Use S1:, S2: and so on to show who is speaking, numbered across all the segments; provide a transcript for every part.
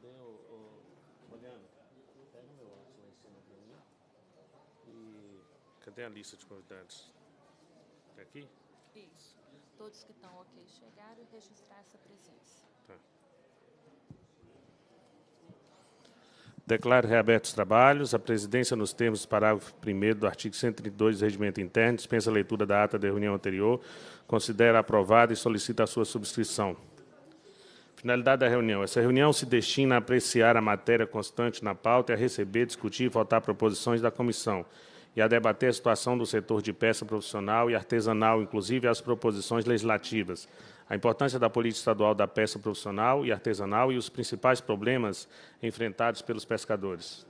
S1: Cadê o, o... Pega o meu óculos lá em cima para mim. E cadê a lista de convidados? Está aqui?
S2: Isso. Todos que estão ok chegaram e registrar essa presença.
S1: Tá. Declaro reabertos os trabalhos. A presidência, nos termos do parágrafo 1 do artigo 132 do Regimento Interno, dispensa a leitura da ata da reunião anterior, considera aprovada e solicita a sua subscrição. Finalidade da reunião. Essa reunião se destina a apreciar a matéria constante na pauta e a receber, discutir e votar proposições da comissão e a debater a situação do setor de peça profissional e artesanal, inclusive as proposições legislativas, a importância da política estadual da peça profissional e artesanal e os principais problemas enfrentados pelos pescadores.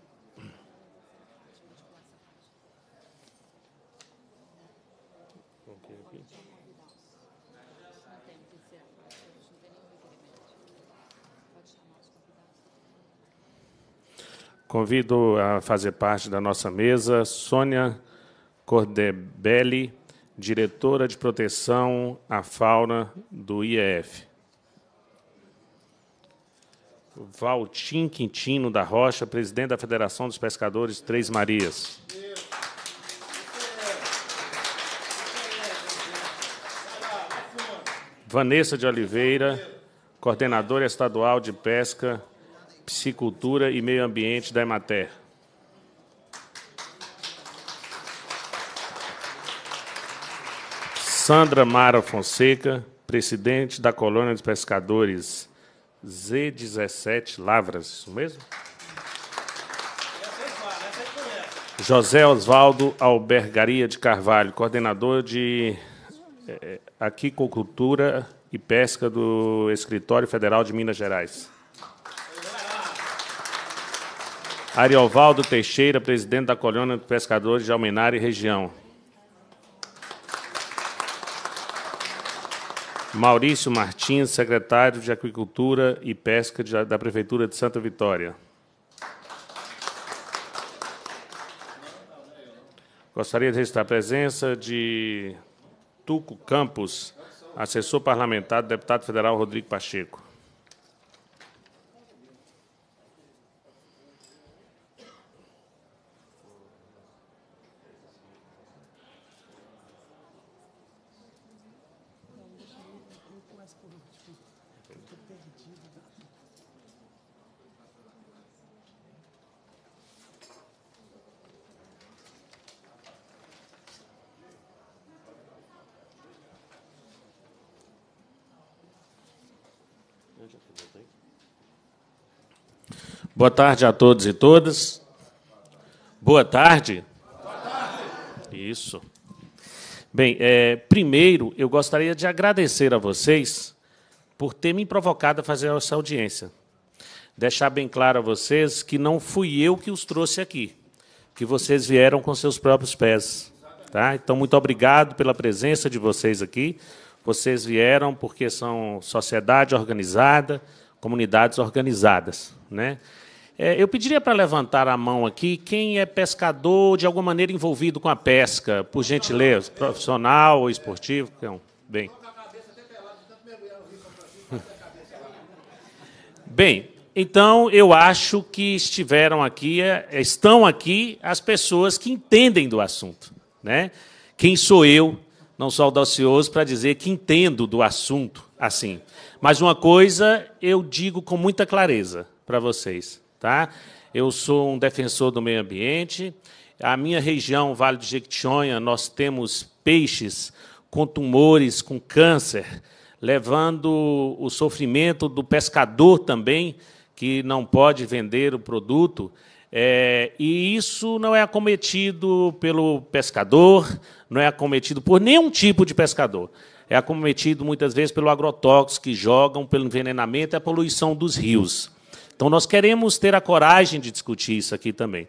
S1: Convido a fazer parte da nossa mesa Sônia Cordebelli, diretora de proteção à fauna do IEF. Valtim Quintino da Rocha, presidente da Federação dos Pescadores Três Marias. Vanessa de Oliveira, coordenadora estadual de pesca Piscicultura e Meio Ambiente da Emater. Sandra Mara Fonseca, presidente da Colônia dos Pescadores Z17 Lavras, isso mesmo? José Osvaldo Albergaria de Carvalho, coordenador de eh, Aquicultura e Pesca do Escritório Federal de Minas Gerais. Ariovaldo Teixeira, presidente da Colônia de Pescadores de Almenara e região. Maurício Martins, secretário de Agricultura e Pesca da Prefeitura de Santa Vitória. Gostaria de registrar a presença de Tuco Campos, assessor parlamentar do deputado federal Rodrigo Pacheco. Boa tarde a todos e todas. Boa tarde. Boa tarde. Isso. Bem, é, primeiro eu gostaria de agradecer a vocês por ter me provocado a fazer essa audiência. Deixar bem claro a vocês que não fui eu que os trouxe aqui, que vocês vieram com seus próprios pés. Tá? Então, muito obrigado pela presença de vocês aqui. Vocês vieram porque são sociedade organizada, comunidades organizadas. Né? É, eu pediria para levantar a mão aqui quem é pescador de alguma maneira envolvido com a pesca, por gentileza, profissional ou esportivo. Então, bem. Bem, então eu acho que estiveram aqui, é, estão aqui as pessoas que entendem do assunto, né? Quem sou eu? Não sou audacioso para dizer que entendo do assunto assim. Mas uma coisa eu digo com muita clareza para vocês. Tá? Eu sou um defensor do meio ambiente. A minha região, Vale do Jequitinhonha, nós temos peixes com tumores, com câncer, levando o sofrimento do pescador também, que não pode vender o produto. É, e isso não é acometido pelo pescador, não é acometido por nenhum tipo de pescador. É acometido muitas vezes pelo agrotóxico que jogam, pelo envenenamento e a poluição dos rios. Então, nós queremos ter a coragem de discutir isso aqui também.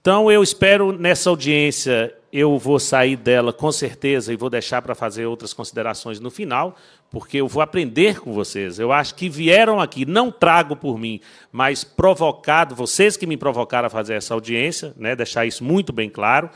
S1: Então, eu espero nessa audiência, eu vou sair dela com certeza e vou deixar para fazer outras considerações no final, porque eu vou aprender com vocês. Eu acho que vieram aqui, não trago por mim, mas provocado, vocês que me provocaram a fazer essa audiência, né, deixar isso muito bem claro.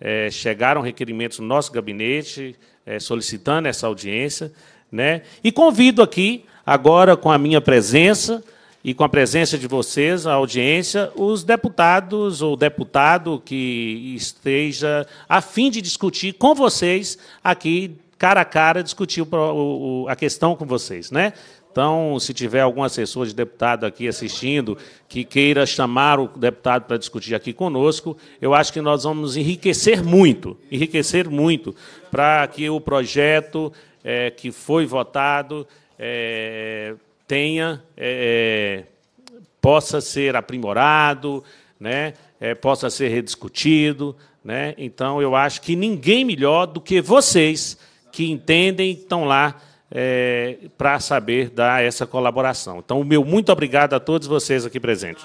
S1: É, chegaram requerimentos no nosso gabinete é, solicitando essa audiência. Né, e convido aqui, agora com a minha presença, e com a presença de vocês, a audiência, os deputados ou deputado que esteja a fim de discutir com vocês aqui, cara a cara, discutir o, o, a questão com vocês. Né? Então, se tiver algum assessor de deputado aqui assistindo que queira chamar o deputado para discutir aqui conosco, eu acho que nós vamos enriquecer muito, enriquecer muito, para que o projeto é, que foi votado é, tenha, é, possa ser aprimorado, né, é, possa ser rediscutido. Né? Então, eu acho que ninguém melhor do que vocês que entendem, estão lá é, para saber dar essa colaboração. Então, o meu muito obrigado a todos vocês aqui presentes.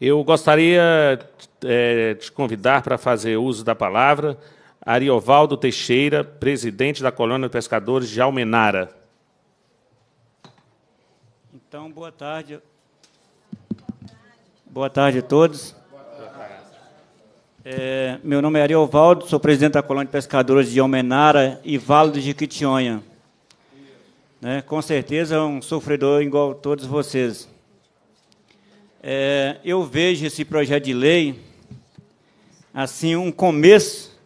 S1: Eu gostaria é, de convidar para fazer uso da palavra Ariovaldo Teixeira, presidente da Colônia de Pescadores de Almenara.
S3: Então, boa tarde. Boa tarde a todos. É, meu nome é Ariovaldo, sou presidente da Colônia de Pescadores de Almenara e Vale do Jiquitionha. Né, com certeza é um sofredor igual a todos vocês. É, eu vejo esse projeto de lei assim um começo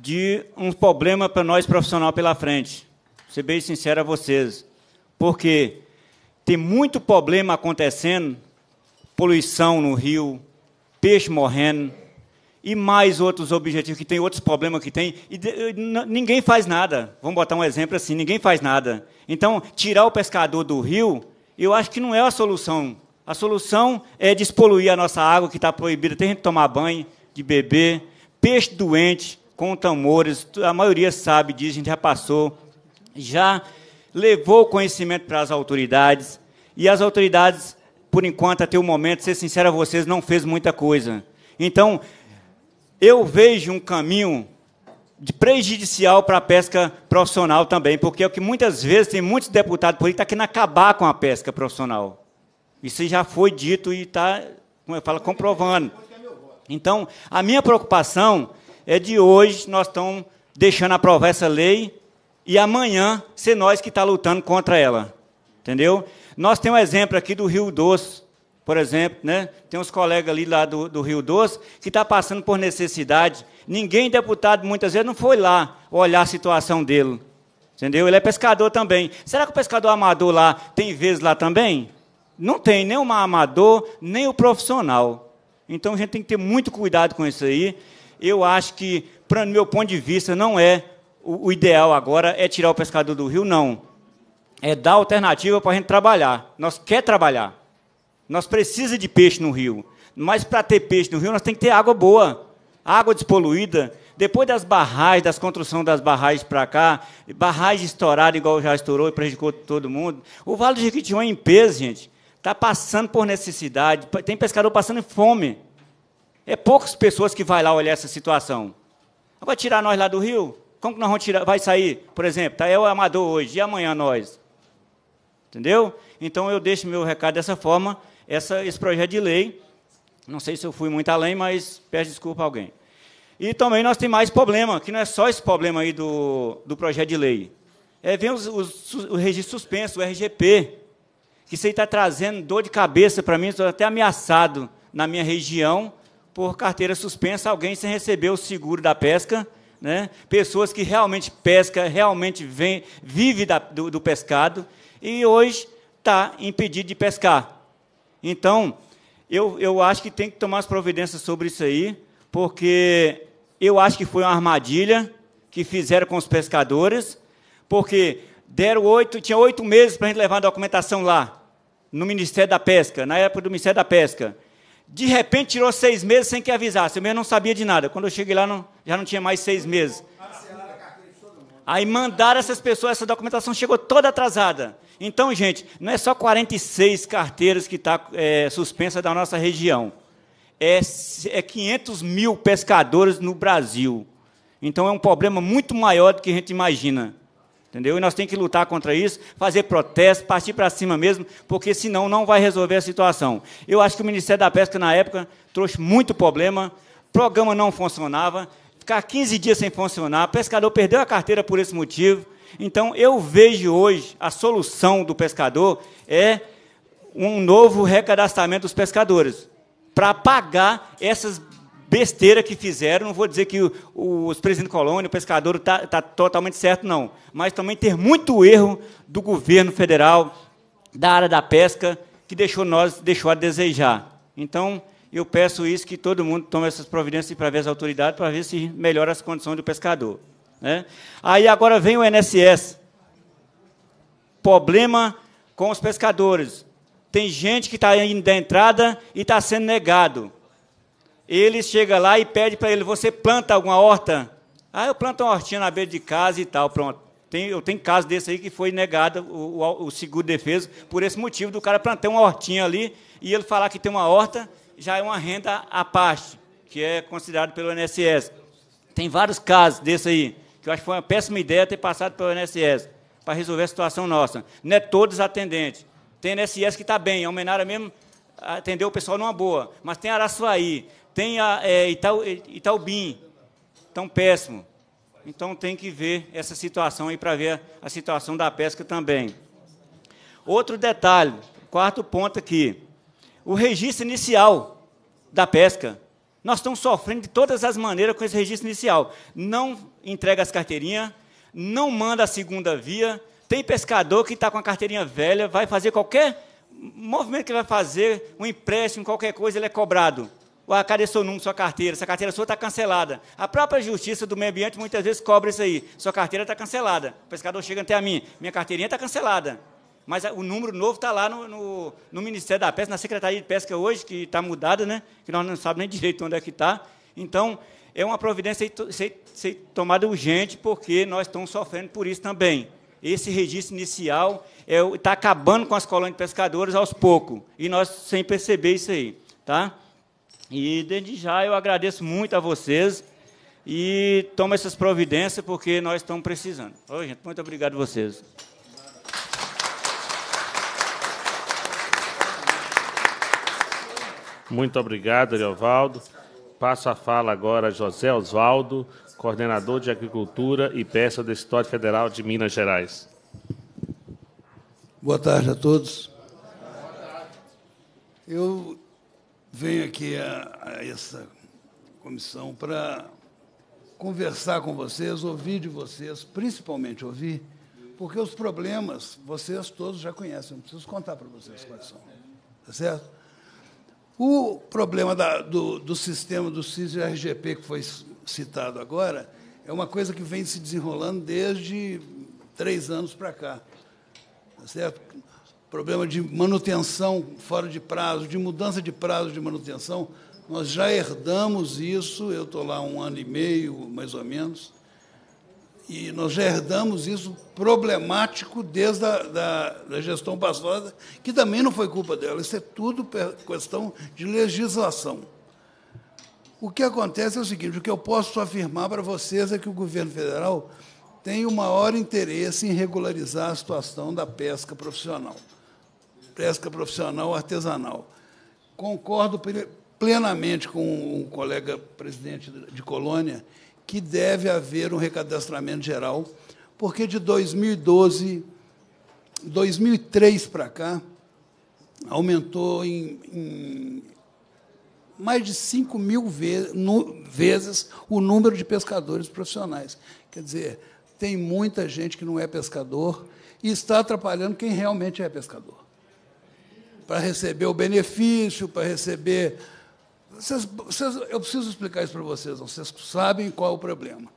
S3: de um problema para nós profissional pela frente. Vou ser bem sincero a vocês. Porque tem muito problema acontecendo, poluição no rio, peixe morrendo, e mais outros objetivos que tem, outros problemas que tem, e ninguém faz nada. Vamos botar um exemplo assim, ninguém faz nada. Então, tirar o pescador do rio, eu acho que não é a solução. A solução é despoluir a nossa água, que está proibida, tem gente tomar banho, de beber, peixe doente, com tambores, a maioria sabe disso, a gente já passou, já levou conhecimento para as autoridades, e as autoridades, por enquanto, até o momento, ser sincero a vocês, não fez muita coisa. Então, eu vejo um caminho de prejudicial para a pesca profissional também, porque é o que muitas vezes tem muitos deputados aí que estão tá querendo acabar com a pesca profissional. Isso já foi dito e está, como eu falo, comprovando. Então, a minha preocupação é de hoje nós estamos deixando aprovar essa lei e amanhã ser nós que está lutando contra ela. Entendeu? Nós temos um exemplo aqui do Rio Doce, por exemplo, né? Tem uns colegas ali lá do, do Rio Doce que está passando por necessidade. Ninguém, deputado, muitas vezes não foi lá olhar a situação dele. Entendeu? Ele é pescador também. Será que o pescador amador lá tem vezes lá também? Não tem, nem o amador, nem o profissional. Então a gente tem que ter muito cuidado com isso aí. Eu acho que, para o meu ponto de vista, não é o, o ideal agora é tirar o pescador do rio, não. É dar alternativa para a gente trabalhar. Nós quer trabalhar. Nós precisamos de peixe no rio. Mas para ter peixe no rio, nós temos que ter água boa, água despoluída. Depois das barragens, das construções das barragens para cá, barragem estourada, igual já estourou e prejudicou todo mundo. O Vale do Jequitinhonha, em peso, gente, está passando por necessidade. Tem pescador passando fome. É poucas pessoas que vai lá olhar essa situação. Vai tirar nós lá do rio? Como que nós vamos tirar? Vai sair, por exemplo, tá eu o amador hoje, e amanhã nós? Entendeu? Então eu deixo meu recado dessa forma, essa, esse projeto de lei. Não sei se eu fui muito além, mas peço desculpa a alguém. E também nós temos mais problema, que não é só esse problema aí do, do projeto de lei. É, vem os, os, o registro suspenso, o RGP, que isso aí está trazendo dor de cabeça para mim, estou até ameaçado na minha região por carteira suspensa, alguém sem receber o seguro da pesca, né? pessoas que realmente pescam, realmente vem, vive da, do, do pescado, e hoje está impedido de pescar. Então, eu, eu acho que tem que tomar as providências sobre isso aí, porque eu acho que foi uma armadilha que fizeram com os pescadores, porque deram oito, tinha oito meses para a gente levar a documentação lá, no Ministério da Pesca, na época do Ministério da Pesca. De repente tirou seis meses sem que avisasse. Eu mesmo não sabia de nada. Quando eu cheguei lá, não, já não tinha mais seis meses. Aí mandaram essas pessoas, essa documentação chegou toda atrasada. Então, gente, não é só 46 carteiras que está é, suspensa da nossa região. É, é 500 mil pescadores no Brasil. Então, é um problema muito maior do que a gente imagina. Entendeu? E nós temos que lutar contra isso, fazer protesto, partir para cima mesmo, porque senão não vai resolver a situação. Eu acho que o Ministério da Pesca, na época, trouxe muito problema, programa não funcionava, ficar 15 dias sem funcionar, o pescador perdeu a carteira por esse motivo. Então, eu vejo hoje a solução do pescador é um novo recadastramento dos pescadores, para pagar essas besteiras que fizeram. Não vou dizer que o, os presidentes colônia, o pescador, está tá totalmente certo, não. Mas também ter muito erro do governo federal, da área da pesca, que deixou nós deixou a desejar. Então, eu peço isso que todo mundo tome essas providências para ver as autoridades, para ver se melhora as condições do pescador. Né? Aí agora vem o NSS. Problema com os pescadores. Tem gente que está indo da entrada e está sendo negado. Ele chega lá e pede para ele, você planta alguma horta? Ah, eu planto uma hortinha na beira de casa e tal, pronto. Tem, eu tenho caso desse aí que foi negado o, o, o seguro de defesa por esse motivo do cara plantar uma hortinha ali e ele falar que tem uma horta já é uma renda à parte, que é considerado pelo INSS. Tem vários casos desse aí, que eu acho que foi uma péssima ideia ter passado pelo INSS para resolver a situação nossa. Não é todos atendentes. Tem INSS que está bem, a Almenara mesmo atendeu o pessoal numa boa, mas tem Araçuaí, tem a, é, Itaú, Itaubim, tão péssimo. Então tem que ver essa situação aí para ver a situação da pesca também. Outro detalhe, quarto ponto aqui, o registro inicial da pesca. Nós estamos sofrendo de todas as maneiras com esse registro inicial. Não entrega as carteirinhas, não manda a segunda via. Tem pescador que está com a carteirinha velha, vai fazer qualquer movimento que vai fazer, um empréstimo, qualquer coisa, ele é cobrado. Ah, cadê seu número, sua carteira? Essa carteira sua está cancelada. A própria Justiça do Meio Ambiente muitas vezes cobra isso aí. Sua carteira está cancelada. O pescador chega até a mim, minha carteirinha está cancelada. Mas o número novo está lá no, no, no, Ministério da Pesca, na Secretaria de Pesca hoje, que está mudada, né? que nós não sabemos nem direito onde é que está. Então, é uma providência ser, ser tomada urgente, porque nós estamos sofrendo por isso também. Esse registro inicial está é, acabando com as colônias de pescadores aos poucos, e nós sem perceber isso aí. Tá? E desde já eu agradeço muito a vocês e tomo essas providências porque nós estamos precisando. Oi, gente, muito obrigado a vocês.
S1: Muito obrigado, Leovaldo. Passo a fala agora a José Osvaldo, coordenador de Agricultura e Pesca do Estado Federal de Minas Gerais.
S4: Boa tarde a todos. Eu venho aqui a, a essa comissão para conversar com vocês, ouvir de vocês, principalmente ouvir, porque os problemas vocês todos já conhecem, não preciso contar para vocês quais são. Tá certo? O problema da, do, do, sistema do CIS e RGP, que foi citado agora, é uma coisa que vem se desenrolando desde três anos para cá. Tá certo? Problema de manutenção fora de prazo, de mudança de prazo de manutenção, nós já herdamos isso, eu estou lá um ano e meio, mais ou menos, e nós já herdamos isso problemático desde a da, da gestão passada, que também não foi culpa dela, isso é tudo questão de legislação. O que acontece é o seguinte: o que eu posso afirmar para vocês é que o governo federal tem o maior interesse em regularizar a situação da pesca profissional pesca profissional artesanal. Concordo plenamente com o colega presidente de Colônia que deve haver um recadastramento geral, porque de 2012, 2003 para cá, aumentou em, em mais de 5 mil vezes, vezes o número de pescadores profissionais. Quer dizer, tem muita gente que não é pescador e está atrapalhando quem realmente é pescador para receber o benefício, para receber. Vocês, vocês, eu preciso explicar isso para vocês, vocês sabem qual é o problema.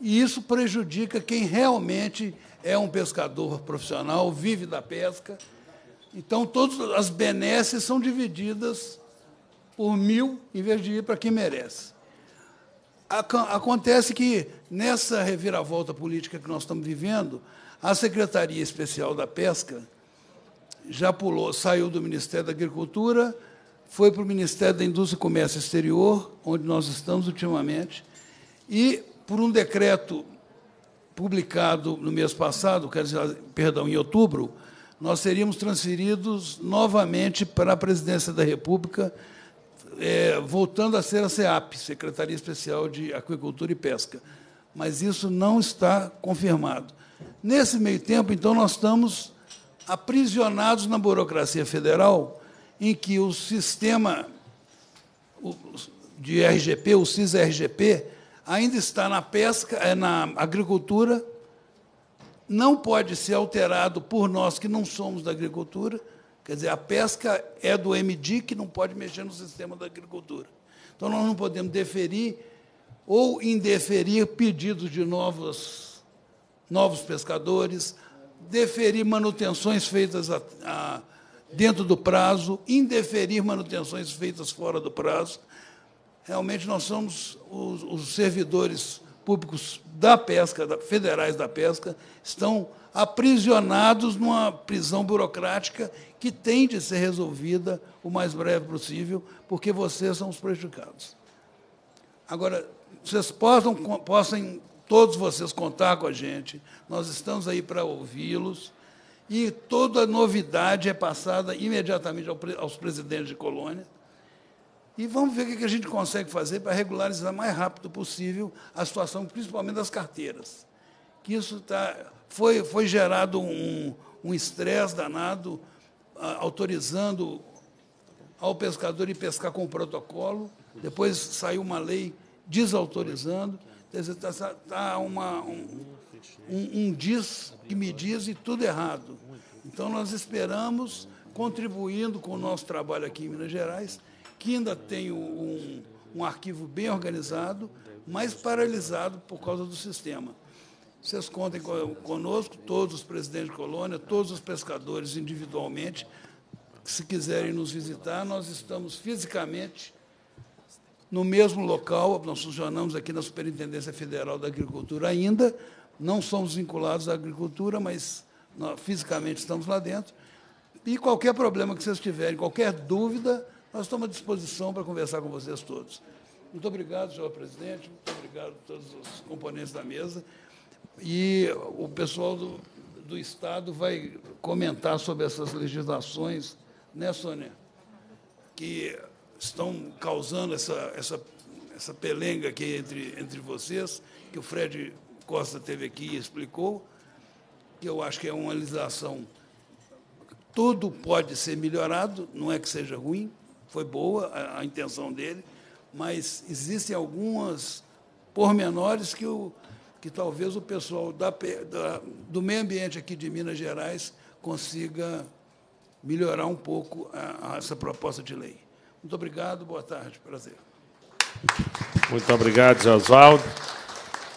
S4: E isso prejudica quem realmente é um pescador profissional, vive da pesca. Então, todas as benesses são divididas por mil, em vez de ir para quem merece. Acontece que, nessa reviravolta política que nós estamos vivendo, a Secretaria Especial da Pesca já pulou, saiu do Ministério da Agricultura, foi para o Ministério da Indústria e Comércio Exterior, onde nós estamos ultimamente, e por um decreto publicado no mês passado, quer dizer, perdão, em outubro, nós seríamos transferidos novamente para a Presidência da República, é, voltando a ser a SEAP, Secretaria Especial de Aquicultura e Pesca. Mas isso não está confirmado. Nesse meio tempo, então, nós estamos aprisionados na burocracia federal, em que o sistema de RGP, o CIS-RGP, ainda está na pesca, é na agricultura, não pode ser alterado por nós que não somos da agricultura, quer dizer, a pesca é do MD que não pode mexer no sistema da agricultura. Então, nós não podemos deferir ou indeferir pedidos de novos, novos pescadores, deferir manutenções feitas a, a, dentro do prazo, indeferir manutenções feitas fora do prazo. Realmente, nós somos os, os servidores públicos da pesca, da, federais da pesca, estão aprisionados numa prisão burocrática que tem de ser resolvida o mais breve possível, porque vocês são os prejudicados. Agora, vocês possam, possam todos vocês contar com a gente, nós estamos aí para ouvi-los, e toda novidade é passada imediatamente aos presidentes de colônia, e vamos ver o que a gente consegue fazer para regularizar mais rápido possível a situação, principalmente das carteiras. Que isso tá, foi, foi gerado um estresse um danado, autorizando ao pescador ir pescar com o protocolo, depois saiu uma lei desautorizando, está tá uma, um, um, um diz que me diz e tudo errado. Então, nós esperamos, contribuindo com o nosso trabalho aqui em Minas Gerais, que ainda tem um, um arquivo bem organizado, mas paralisado por causa do sistema. Vocês contem conosco, todos os presidentes de colônia, todos os pescadores individualmente, se quiserem nos visitar, nós estamos fisicamente no mesmo local, nós funcionamos aqui na Superintendência Federal da Agricultura ainda, não somos vinculados à agricultura, mas nós, fisicamente estamos lá dentro. E qualquer problema que vocês tiverem, qualquer dúvida, nós estamos à disposição para conversar com vocês todos. Muito obrigado, senhor presidente, muito obrigado a todos os componentes da mesa. E o pessoal do, do Estado vai comentar sobre essas legislações, né, Sônia? Que estão causando essa, essa, essa pelenga aqui entre, entre vocês, que o Fred Costa teve aqui e explicou, que eu acho que é uma legislação. Tudo pode ser melhorado, não é que seja ruim, foi boa a, a intenção dele, mas existem algumas pormenores que, o, que talvez o pessoal da, da, do meio ambiente aqui de Minas Gerais consiga melhorar um pouco a, a essa proposta de lei. Muito obrigado, boa tarde, prazer.
S1: Muito obrigado, Oswaldo.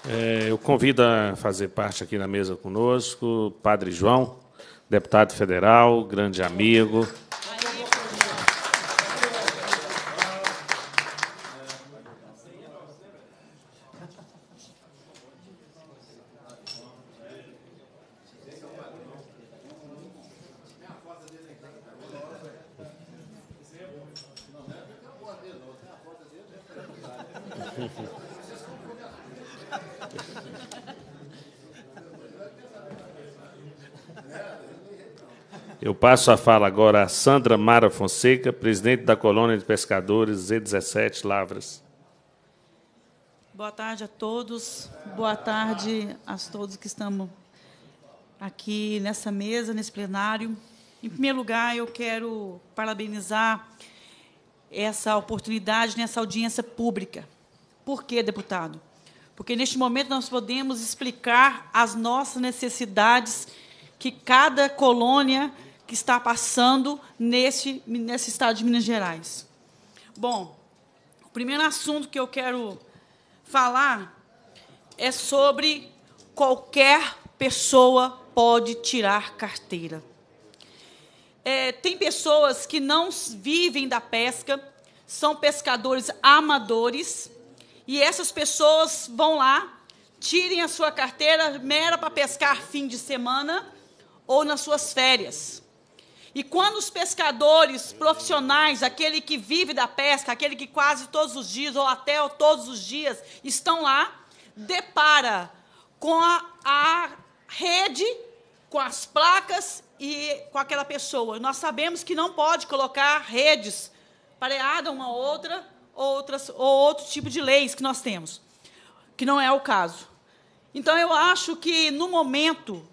S1: É, eu convido a fazer parte aqui na mesa conosco Padre João, deputado federal, grande amigo, passo a fala agora a Sandra Mara Fonseca, presidente da Colônia de Pescadores Z17 Lavras.
S5: Boa tarde a todos. Boa tarde a todos que estamos aqui nessa mesa, nesse plenário. Em primeiro lugar, eu quero parabenizar essa oportunidade nessa audiência pública. Por quê, deputado? Porque neste momento nós podemos explicar as nossas necessidades que cada colônia que está passando nesse, nesse estado de Minas Gerais. Bom, o primeiro assunto que eu quero falar é sobre qualquer pessoa pode tirar carteira. É, tem pessoas que não vivem da pesca, são pescadores amadores, e essas pessoas vão lá, tirem a sua carteira mera para pescar fim de semana ou nas suas férias. E quando os pescadores profissionais, aquele que vive da pesca, aquele que quase todos os dias ou até todos os dias estão lá, depara com a, a rede, com as placas e com aquela pessoa. Nós sabemos que não pode colocar redes pareadas uma outra, outras ou outro tipo de leis que nós temos, que não é o caso. Então eu acho que no momento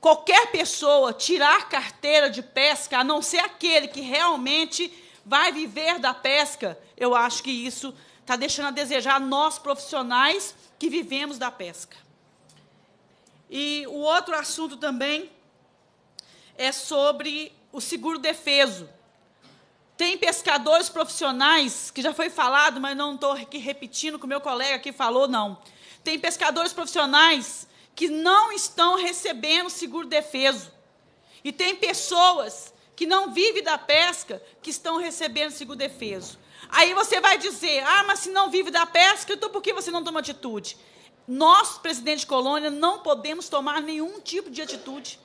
S5: qualquer pessoa tirar carteira de pesca, a não ser aquele que realmente vai viver da pesca, eu acho que isso está deixando a desejar nós profissionais que vivemos da pesca. E o outro assunto também é sobre o seguro defeso. Tem pescadores profissionais, que já foi falado, mas não estou aqui repetindo o que o meu colega aqui falou, não. Tem pescadores profissionais que não estão recebendo seguro defeso. E tem pessoas que não vivem da pesca que estão recebendo seguro defeso. Aí você vai dizer, ah, mas se não vive da pesca, então por que você não toma atitude? Nós, presidente de colônia, não podemos tomar nenhum tipo de atitude.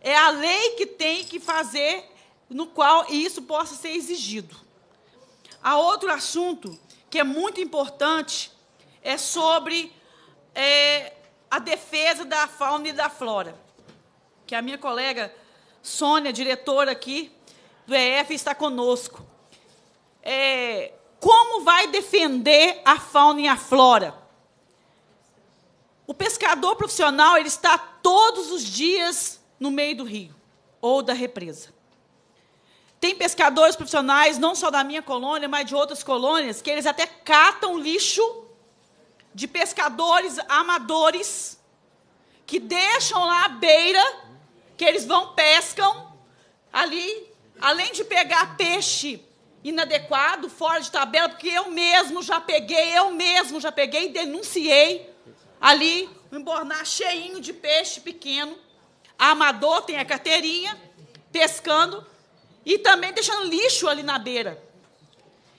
S5: É a lei que tem que fazer no qual isso possa ser exigido. Há outro assunto que é muito importante, é sobre é, a defesa da fauna e da flora, que a minha colega Sônia, diretora aqui do EF, está conosco. É, como vai defender a fauna e a flora? O pescador profissional ele está todos os dias no meio do rio ou da represa. Tem pescadores profissionais, não só da minha colônia, mas de outras colônias, que eles até catam lixo de pescadores amadores que deixam lá à beira, que eles vão pescam ali, além de pegar peixe inadequado, fora de tabela, porque eu mesmo já peguei, eu mesmo já peguei e denunciei ali, um embornar cheinho de peixe pequeno. amador tem a carteirinha, pescando, e também deixando lixo ali na beira.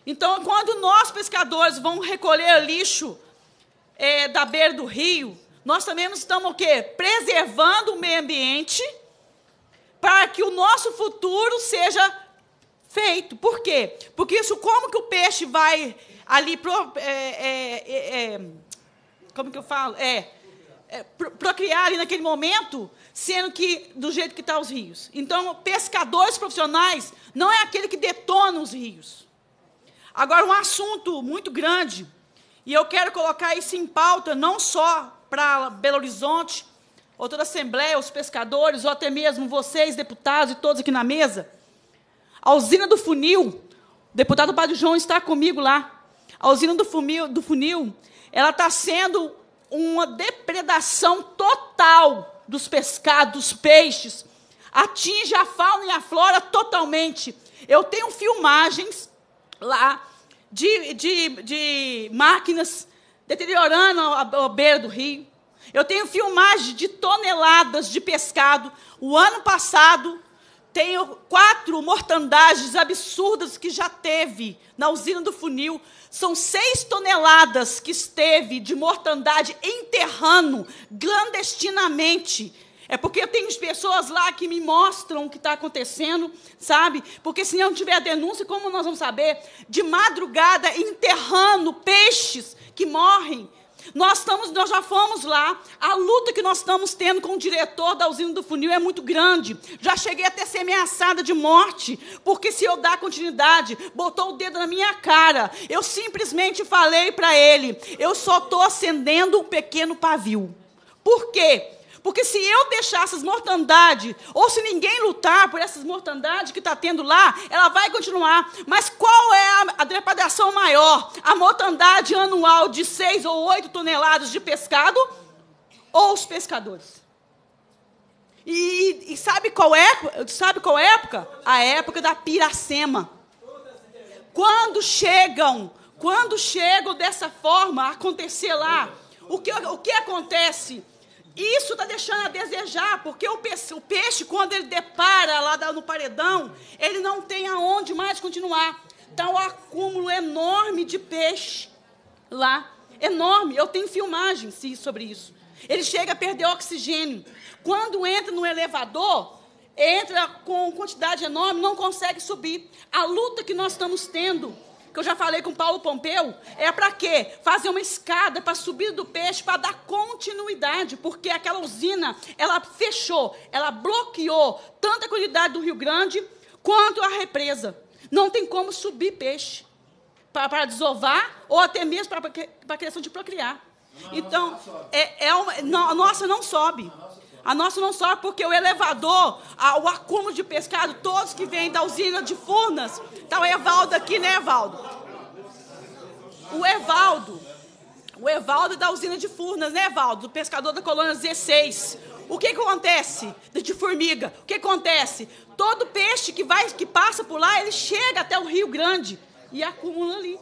S5: Então, quando nós, pescadores, vamos recolher lixo é, da beira do rio, nós também estamos o quê? Preservando o meio ambiente para que o nosso futuro seja feito. Por quê? Porque isso, como que o peixe vai ali pro, é, é, é, é como que eu falo? É, é procriar ali naquele momento sendo que do jeito que estão tá os rios. Então, pescadores profissionais não é aquele que detona os rios. Agora, um assunto muito grande, e eu quero colocar isso em pauta, não só para Belo Horizonte, ou toda a Assembleia, os pescadores, ou até mesmo vocês, deputados e todos aqui na mesa. A usina do funil, o deputado Padre João está comigo lá. A usina do funil, do funil ela está sendo uma depredação total dos pescados, dos peixes, atinge a fauna e a flora totalmente. Eu tenho filmagens lá de, de, de máquinas deteriorando a, a beira do rio. Eu tenho filmagens de toneladas de pescado. O ano passado, tenho quatro mortandagens absurdas que já teve na usina do funil. São seis toneladas que esteve de mortandade enterrando clandestinamente. É porque tenho pessoas lá que me mostram o que está acontecendo, sabe? Porque se não tiver denúncia, como nós vamos saber? De madrugada enterrando peixes que morrem. Nós, estamos, nós já fomos lá. A luta que nós estamos tendo com o diretor da usina do funil é muito grande. Já cheguei até a ser ameaçada de morte, porque se eu dar continuidade, botou o dedo na minha cara. Eu simplesmente falei para ele: eu só estou acendendo um pequeno pavio. Por quê? Porque se eu deixar essas mortandades, ou se ninguém lutar por essas mortandades que está tendo lá, ela vai continuar. Mas qual é a, a depredação maior? A mortandade anual de 6 ou 8 toneladas de pescado ou os pescadores? E, e, sabe qual é? Sabe qual época? A época da piracema. Quando chegam, quando chegam dessa forma a acontecer lá, o que, o que acontece? Isso está deixando a desejar, porque o peixe, o peixe, quando ele depara lá no paredão, ele não tem aonde mais continuar. Então, o acúmulo enorme de peixe lá, enorme. Eu tenho filmagens sobre isso. Ele chega a perder oxigênio. Quando entra no elevador, entra com quantidade enorme, não consegue subir. A luta que nós estamos tendo que eu já falei com Paulo Pompeu, é para quê? Fazer uma escada para subir do peixe, para dar continuidade, porque aquela usina, ela fechou, ela bloqueou tanto a qualidade do Rio Grande quanto a represa. Não tem como subir peixe para desovar ou até mesmo para a criação de procriar. Então, é, é uma, no, nossa, não sobe. A nossa não sofre porque o elevador, o acúmulo de pescado, todos que vêm da usina de Furnas, está o Evaldo aqui, né, Evaldo? O Evaldo, o Evaldo da usina de Furnas, né, Evaldo? Do pescador da colônia 16. O que, que acontece de formiga? O que acontece? Todo peixe que vai, que passa por lá, ele chega até o Rio Grande e acumula ali.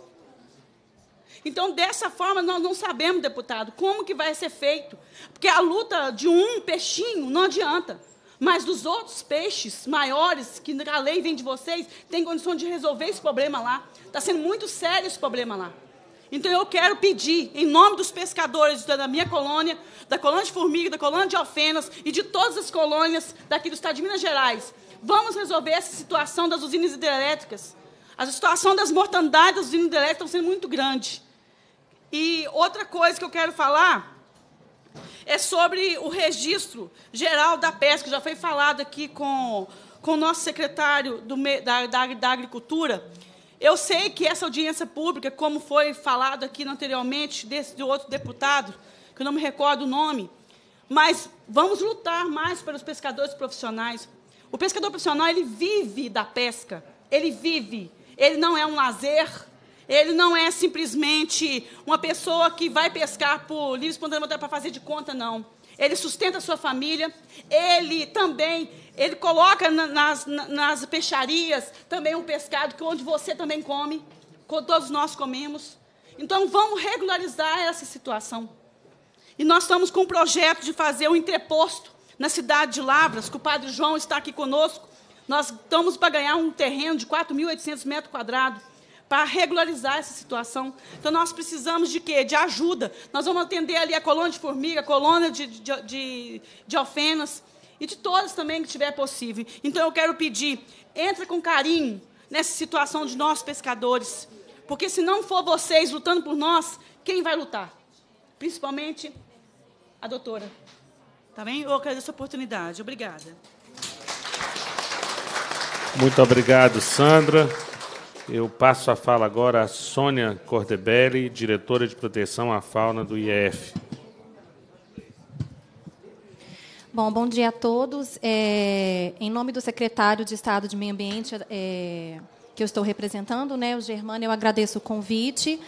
S5: Então, dessa forma, nós não sabemos, deputado, como que vai ser feito. Porque a luta de um peixinho não adianta. Mas dos outros peixes maiores, que a lei vem de vocês, tem condição de resolver esse problema lá. Está sendo muito sério esse problema lá. Então eu quero pedir, em nome dos pescadores da minha colônia, da colônia de Formiga, da colônia de Alfenas e de todas as colônias daqui do estado de Minas Gerais, vamos resolver essa situação das usinas hidrelétricas. A situação das mortandades das usinas hidrelétricas está sendo muito grande. E outra coisa que eu quero falar é sobre o registro geral da pesca. Já foi falado aqui com, com o nosso secretário do, da, da, da Agricultura. Eu sei que essa audiência pública, como foi falado aqui anteriormente, desse de outro deputado, que eu não me recordo o nome, mas vamos lutar mais pelos pescadores profissionais. O pescador profissional, ele vive da pesca, ele vive, ele não é um lazer, ele não é simplesmente uma pessoa que vai pescar por livre espontânea vontade para fazer de conta, não. Ele sustenta a sua família, ele também, ele coloca nas, nas peixarias também um pescado que onde você também come, todos nós comemos. Então vamos regularizar essa situação. E nós estamos com um projeto de fazer um entreposto na cidade de Lavras, que o padre João está aqui conosco. Nós estamos para ganhar um terreno de 4.800 metros quadrados para regularizar essa situação. Então, nós precisamos de quê? De ajuda. Nós vamos atender ali a colônia de formiga, a colônia de, de, de, de alfenas e de todas também que tiver possível. Então, eu quero pedir, entra com carinho nessa situação de nós pescadores, porque se não for vocês lutando por nós, quem vai lutar? Principalmente a doutora. Tá bem? Eu agradeço a oportunidade. Obrigada.
S1: Muito obrigado, Sandra. Eu passo a fala agora a Sônia Cordebelli, diretora de proteção à fauna do IEF.
S6: Bom, bom dia a todos. É, em nome do secretário de Estado de Meio Ambiente, é, que eu estou representando, né, o Germano, eu agradeço o convite.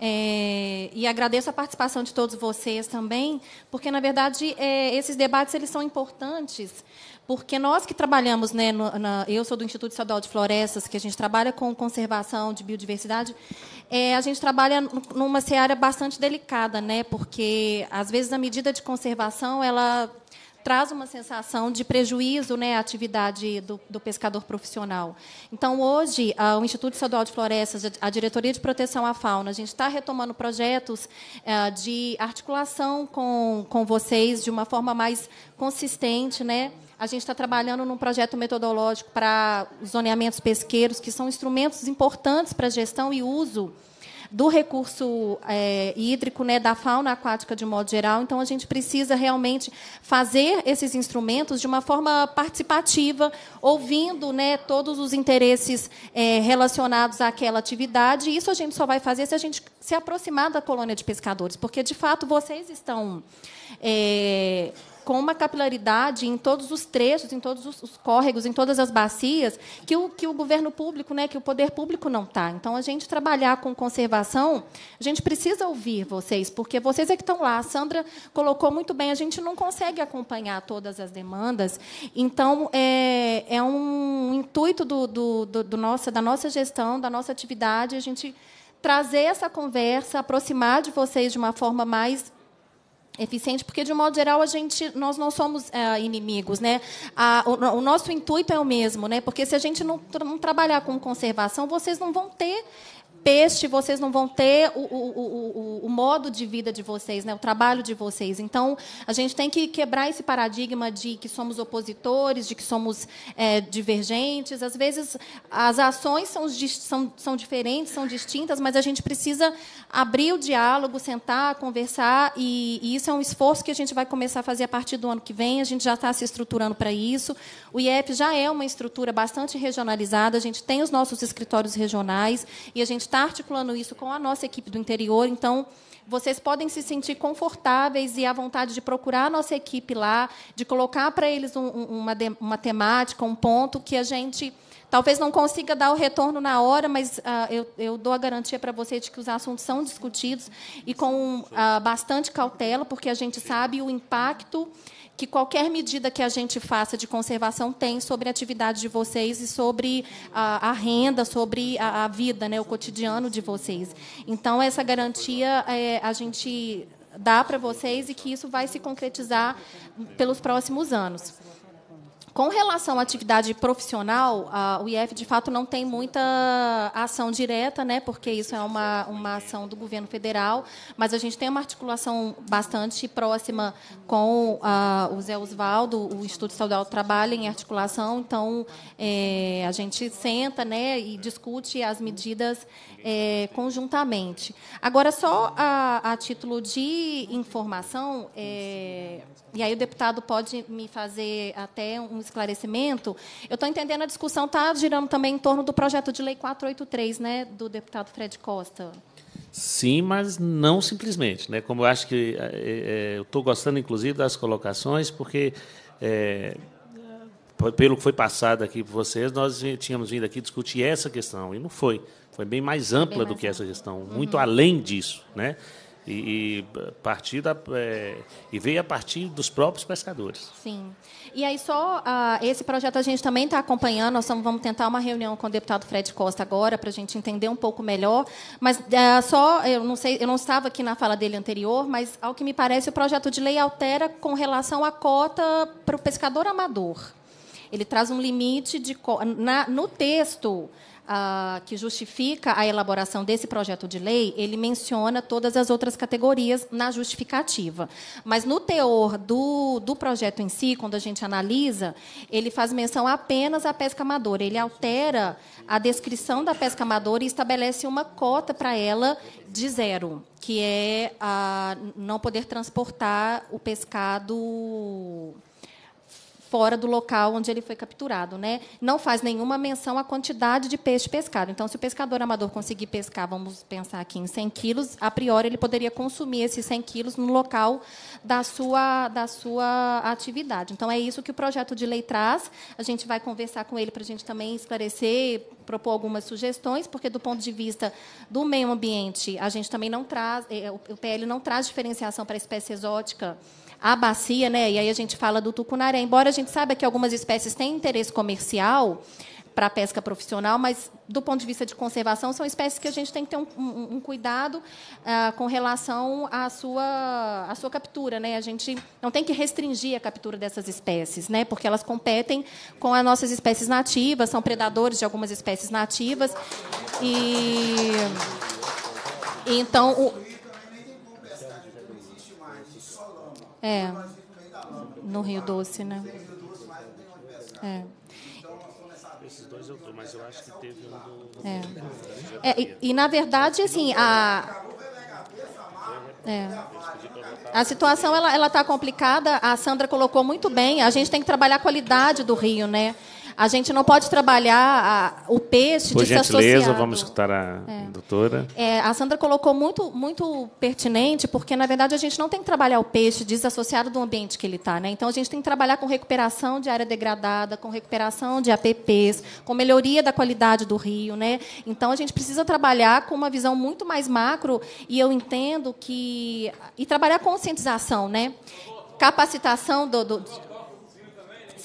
S6: É, e agradeço a participação de todos vocês também, porque na verdade é, esses debates eles são importantes porque nós que trabalhamos, né, no, na, eu sou do Instituto Estadual de Florestas, que a gente trabalha com conservação de biodiversidade, é, a gente trabalha numa seara bastante delicada, né, porque às vezes a medida de conservação ela traz uma sensação de prejuízo né, à atividade do, do pescador profissional. Então, hoje, o Instituto Estadual de Florestas, a Diretoria de Proteção à Fauna, a gente está retomando projetos é, de articulação com, com vocês de uma forma mais consistente, né, a gente está trabalhando num projeto metodológico para zoneamentos pesqueiros, que são instrumentos importantes para a gestão e uso do recurso é, hídrico, né, da fauna aquática de modo geral. Então, a gente precisa realmente fazer esses instrumentos de uma forma participativa, ouvindo né, todos os interesses é, relacionados àquela atividade. E isso a gente só vai fazer se a gente se aproximar da colônia de pescadores, porque, de fato, vocês estão. É, com uma capilaridade em todos os trechos, em todos os, os córregos, em todas as bacias, que o, que o governo público, né, que o poder público não está. Então, a gente trabalhar com conservação, a gente precisa ouvir vocês, porque vocês é que estão lá. A Sandra colocou muito bem, a gente não consegue acompanhar todas as demandas. Então, é, é um intuito do, do, do, do nossa, da nossa gestão, da nossa atividade, a gente trazer essa conversa, aproximar de vocês de uma forma mais eficiente, porque de modo geral a gente nós não somos é, inimigos, né? A, o, o, nosso intuito é o mesmo, né? Porque se a gente não, não trabalhar com conservação, vocês não vão ter peixe, vocês não vão ter o, o, o, o, modo de vida de vocês, né? o trabalho de vocês. Então, a gente tem que quebrar esse paradigma de que somos opositores, de que somos é, divergentes. Às vezes, as ações são, são, são diferentes, são distintas, mas a gente precisa abrir o diálogo, sentar, conversar, e, e isso é um esforço que a gente vai começar a fazer a partir do ano que vem. A gente já está se estruturando para isso. O IEP já é uma estrutura bastante regionalizada, a gente tem os nossos escritórios regionais, e a gente está está articulando isso com a nossa equipe do interior, então vocês podem se sentir confortáveis e à vontade de procurar a nossa equipe lá, de colocar para eles um, uma, uma temática, um ponto que a gente talvez não consiga dar o retorno na hora, mas uh, eu, eu, dou a garantia para vocês de que os assuntos são discutidos e com uh, bastante cautela, porque a gente sabe o impacto que qualquer medida que a gente faça de conservação tem sobre a atividade de vocês e sobre a, a renda, sobre a, a, vida, né, o cotidiano de vocês. Então, essa garantia é, a gente dá para vocês e que isso vai se concretizar pelos próximos anos. Com relação à atividade profissional, a, o IF, de fato, não tem muita ação direta, né, porque isso é uma, uma ação do governo federal, mas a gente tem uma articulação bastante próxima com a, o Zé Osvaldo, o Instituto Estadual trabalha em articulação, então é, a gente senta né, e discute as medidas é, conjuntamente. Agora, só a, a título de informação, é, e aí o deputado pode me fazer até um esclarecimento. Eu estou entendendo a discussão está girando também em torno do projeto de lei 483, né, do deputado Fred Costa.
S1: Sim, mas não simplesmente, né? Como eu acho que é, é eu estou gostando, inclusive, das colocações, porque é, pelo que foi passado aqui por vocês, nós tínhamos vindo aqui discutir essa questão e não foi. Foi bem mais ampla bem mais do que essa questão, muito uhum. além disso, né? e, e partir da, é, e veio a partir dos próprios pescadores.
S6: Sim. E aí só uh, esse projeto a gente também está acompanhando. Nós vamos tentar uma reunião com o deputado Fred Costa agora para a gente entender um pouco melhor. Mas uh, só eu não sei, eu não estava aqui na fala dele anterior, mas ao que me parece o projeto de lei altera com relação à cota para o pescador amador. Ele traz um limite de na, no texto ah, que justifica a elaboração desse projeto de lei, ele menciona todas as outras categorias na justificativa. Mas no teor do, do projeto em si, quando a gente analisa, ele faz menção apenas à pesca amadora. Ele altera a descrição da pesca amadora e estabelece uma cota para ela de zero, que é a não poder transportar o pescado fora do local onde ele foi capturado. Né? Não faz nenhuma menção à quantidade de peixe pescado. Então, se o pescador amador conseguir pescar, vamos pensar aqui em 100 quilos, a priori ele poderia consumir esses 100 quilos no local da sua, da sua atividade. Então, é isso que o projeto de lei traz. A gente vai conversar com ele para a gente também esclarecer, propor algumas sugestões, porque, do ponto de vista do meio ambiente, a gente também não traz, eh, o PL não traz diferenciação para a espécie exótica a bacia, né? E aí a gente fala do tucunaré. Embora a gente saiba que algumas espécies têm interesse comercial para a pesca profissional, mas do ponto de vista de conservação são espécies que a gente tem que ter um, um, um cuidado uh, com relação à sua, à sua captura, né? A gente não tem que restringir a captura dessas espécies, né? Porque elas competem com as nossas espécies nativas, são predadores de algumas espécies nativas e então o, É. No Rio Doce, né? É. Esses dois eu tô, mas eu acho que teve um do. É. é e, e, na verdade, assim, a. É. A situação ela está complicada. A Sandra colocou muito bem. A gente tem que trabalhar a qualidade do rio, né? A gente não pode trabalhar a, o peixe
S1: Por gentileza, vamos escutar a é. doutora.
S6: É, a Sandra colocou muito, muito pertinente, porque, na verdade, a gente não tem que trabalhar o peixe desassociado do ambiente que ele está. Né? Então, a gente tem que trabalhar com recuperação de área degradada, com recuperação de APPs, com melhoria da qualidade do rio. Né? Então, a gente precisa trabalhar com uma visão muito mais macro, e eu entendo que... E trabalhar conscientização, né? capacitação do, do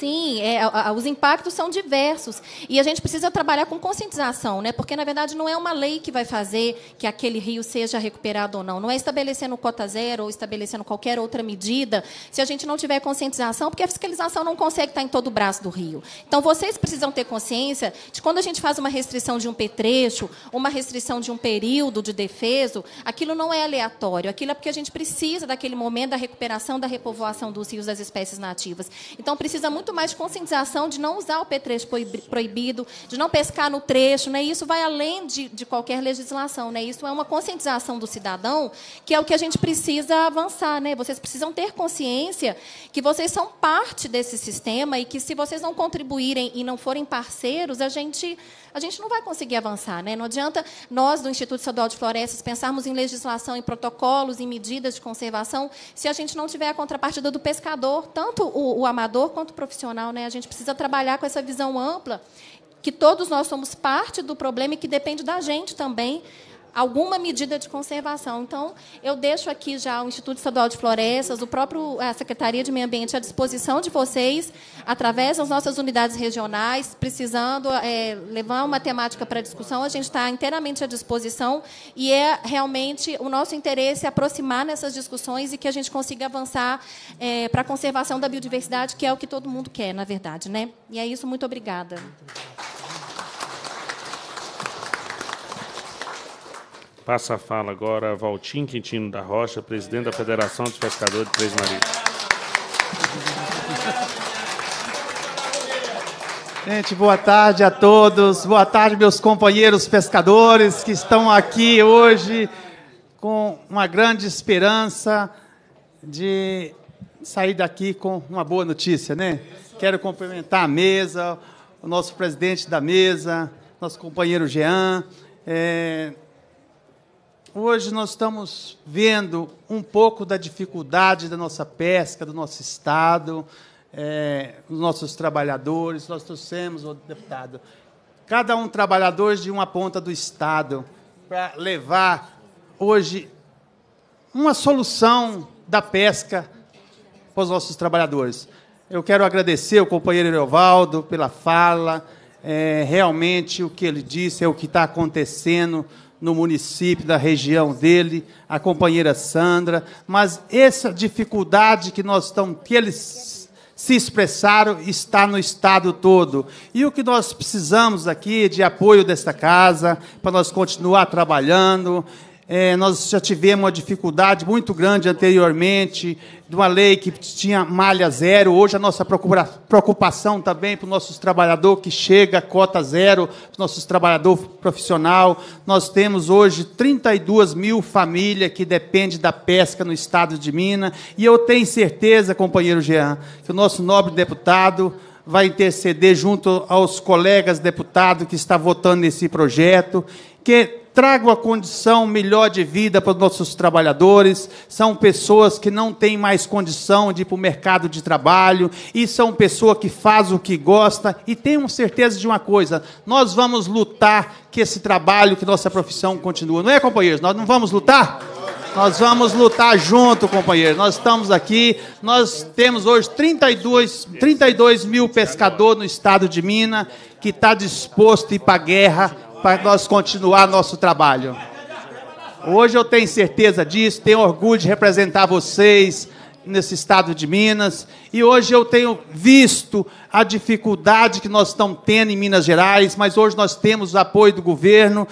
S6: Sim, é, os impactos são diversos. E a gente precisa trabalhar com conscientização, né? porque, na verdade, não é uma lei que vai fazer que aquele rio seja recuperado ou não. Não é estabelecendo cota zero ou estabelecendo qualquer outra medida se a gente não tiver conscientização, porque a fiscalização não consegue estar em todo o braço do rio. Então, vocês precisam ter consciência de quando a gente faz uma restrição de um petrecho, uma restrição de um período de defeso, aquilo não é aleatório. Aquilo é porque a gente precisa daquele momento da recuperação, da repovoação dos rios das espécies nativas. Então, precisa muito muito mais conscientização de não usar o petrecho proibido, de não pescar no trecho. Né? Isso vai além de, de qualquer legislação. Né? Isso é uma conscientização do cidadão, que é o que a gente precisa avançar. Né? Vocês precisam ter consciência que vocês são parte desse sistema e que, se vocês não contribuírem e não forem parceiros, a gente a gente não vai conseguir avançar. Né? Não adianta nós, do Instituto Estadual de Florestas, pensarmos em legislação, em protocolos, em medidas de conservação, se a gente não tiver a contrapartida do pescador, tanto o, o amador quanto o profissional. Né? A gente precisa trabalhar com essa visão ampla, que todos nós somos parte do problema e que depende da gente também alguma medida de conservação. Então, eu deixo aqui já o Instituto Estadual de Florestas, o próprio a Secretaria de Meio Ambiente à disposição de vocês, através das nossas unidades regionais, precisando é, levar uma temática para discussão, a gente está inteiramente à disposição e é realmente o nosso interesse aproximar nessas discussões e que a gente consiga avançar é, para a conservação da biodiversidade, que é o que todo mundo quer, na verdade, né? E é isso. Muito obrigada.
S1: Passa a fala agora a Valtim Quintino da Rocha, presidente da Federação dos Pescadores de Três Marias.
S7: Gente, boa tarde a todos. Boa tarde, meus companheiros pescadores que estão aqui hoje com uma grande esperança de sair daqui com uma boa notícia, né? Quero cumprimentar a mesa, o nosso presidente da mesa, nosso companheiro Jean. É, Hoje nós estamos vendo um pouco da dificuldade da nossa pesca, do nosso Estado, é, dos nossos trabalhadores. Nós trouxemos, deputado, cada um trabalhador de uma ponta do Estado para levar hoje uma solução da pesca para os nossos trabalhadores. Eu quero agradecer ao companheiro Evaldo pela fala. É, realmente o que ele disse é o que está acontecendo no município, da região dele, a companheira Sandra, mas essa dificuldade que nós estamos, que eles se expressaram, está no estado todo. E o que nós precisamos aqui de apoio desta casa, para nós continuar trabalhando, é, nós já tivemos uma dificuldade muito grande anteriormente de uma lei que tinha malha zero. Hoje a nossa preocupação também para os nossos trabalhadores que chega a cota zero, os nossos trabalhadores profissional. Nós temos hoje 32 mil famílias que dependem da pesca no estado de Minas. E eu tenho certeza, companheiro Jean, que o nosso nobre deputado vai interceder junto aos colegas deputados que estão votando nesse projeto, que traga uma condição melhor de vida para os nossos trabalhadores. São pessoas que não têm mais condição de ir para o mercado de trabalho e são pessoas que fazem o que gosta e tenham certeza de uma coisa: nós vamos lutar que esse trabalho, que nossa profissão continue. Não é, companheiros? Nós não vamos lutar? Nós vamos lutar junto, companheiros. Nós estamos aqui, nós temos hoje 32, 32 mil pescadores no estado de Minas que está disposto a ir para a guerra para nós continuar nosso trabalho. Hoje eu tenho certeza disso, tenho orgulho de representar vocês nesse estado de Minas. E hoje eu tenho visto a dificuldade que nós estamos tendo em Minas Gerais, mas hoje nós temos o apoio do governo.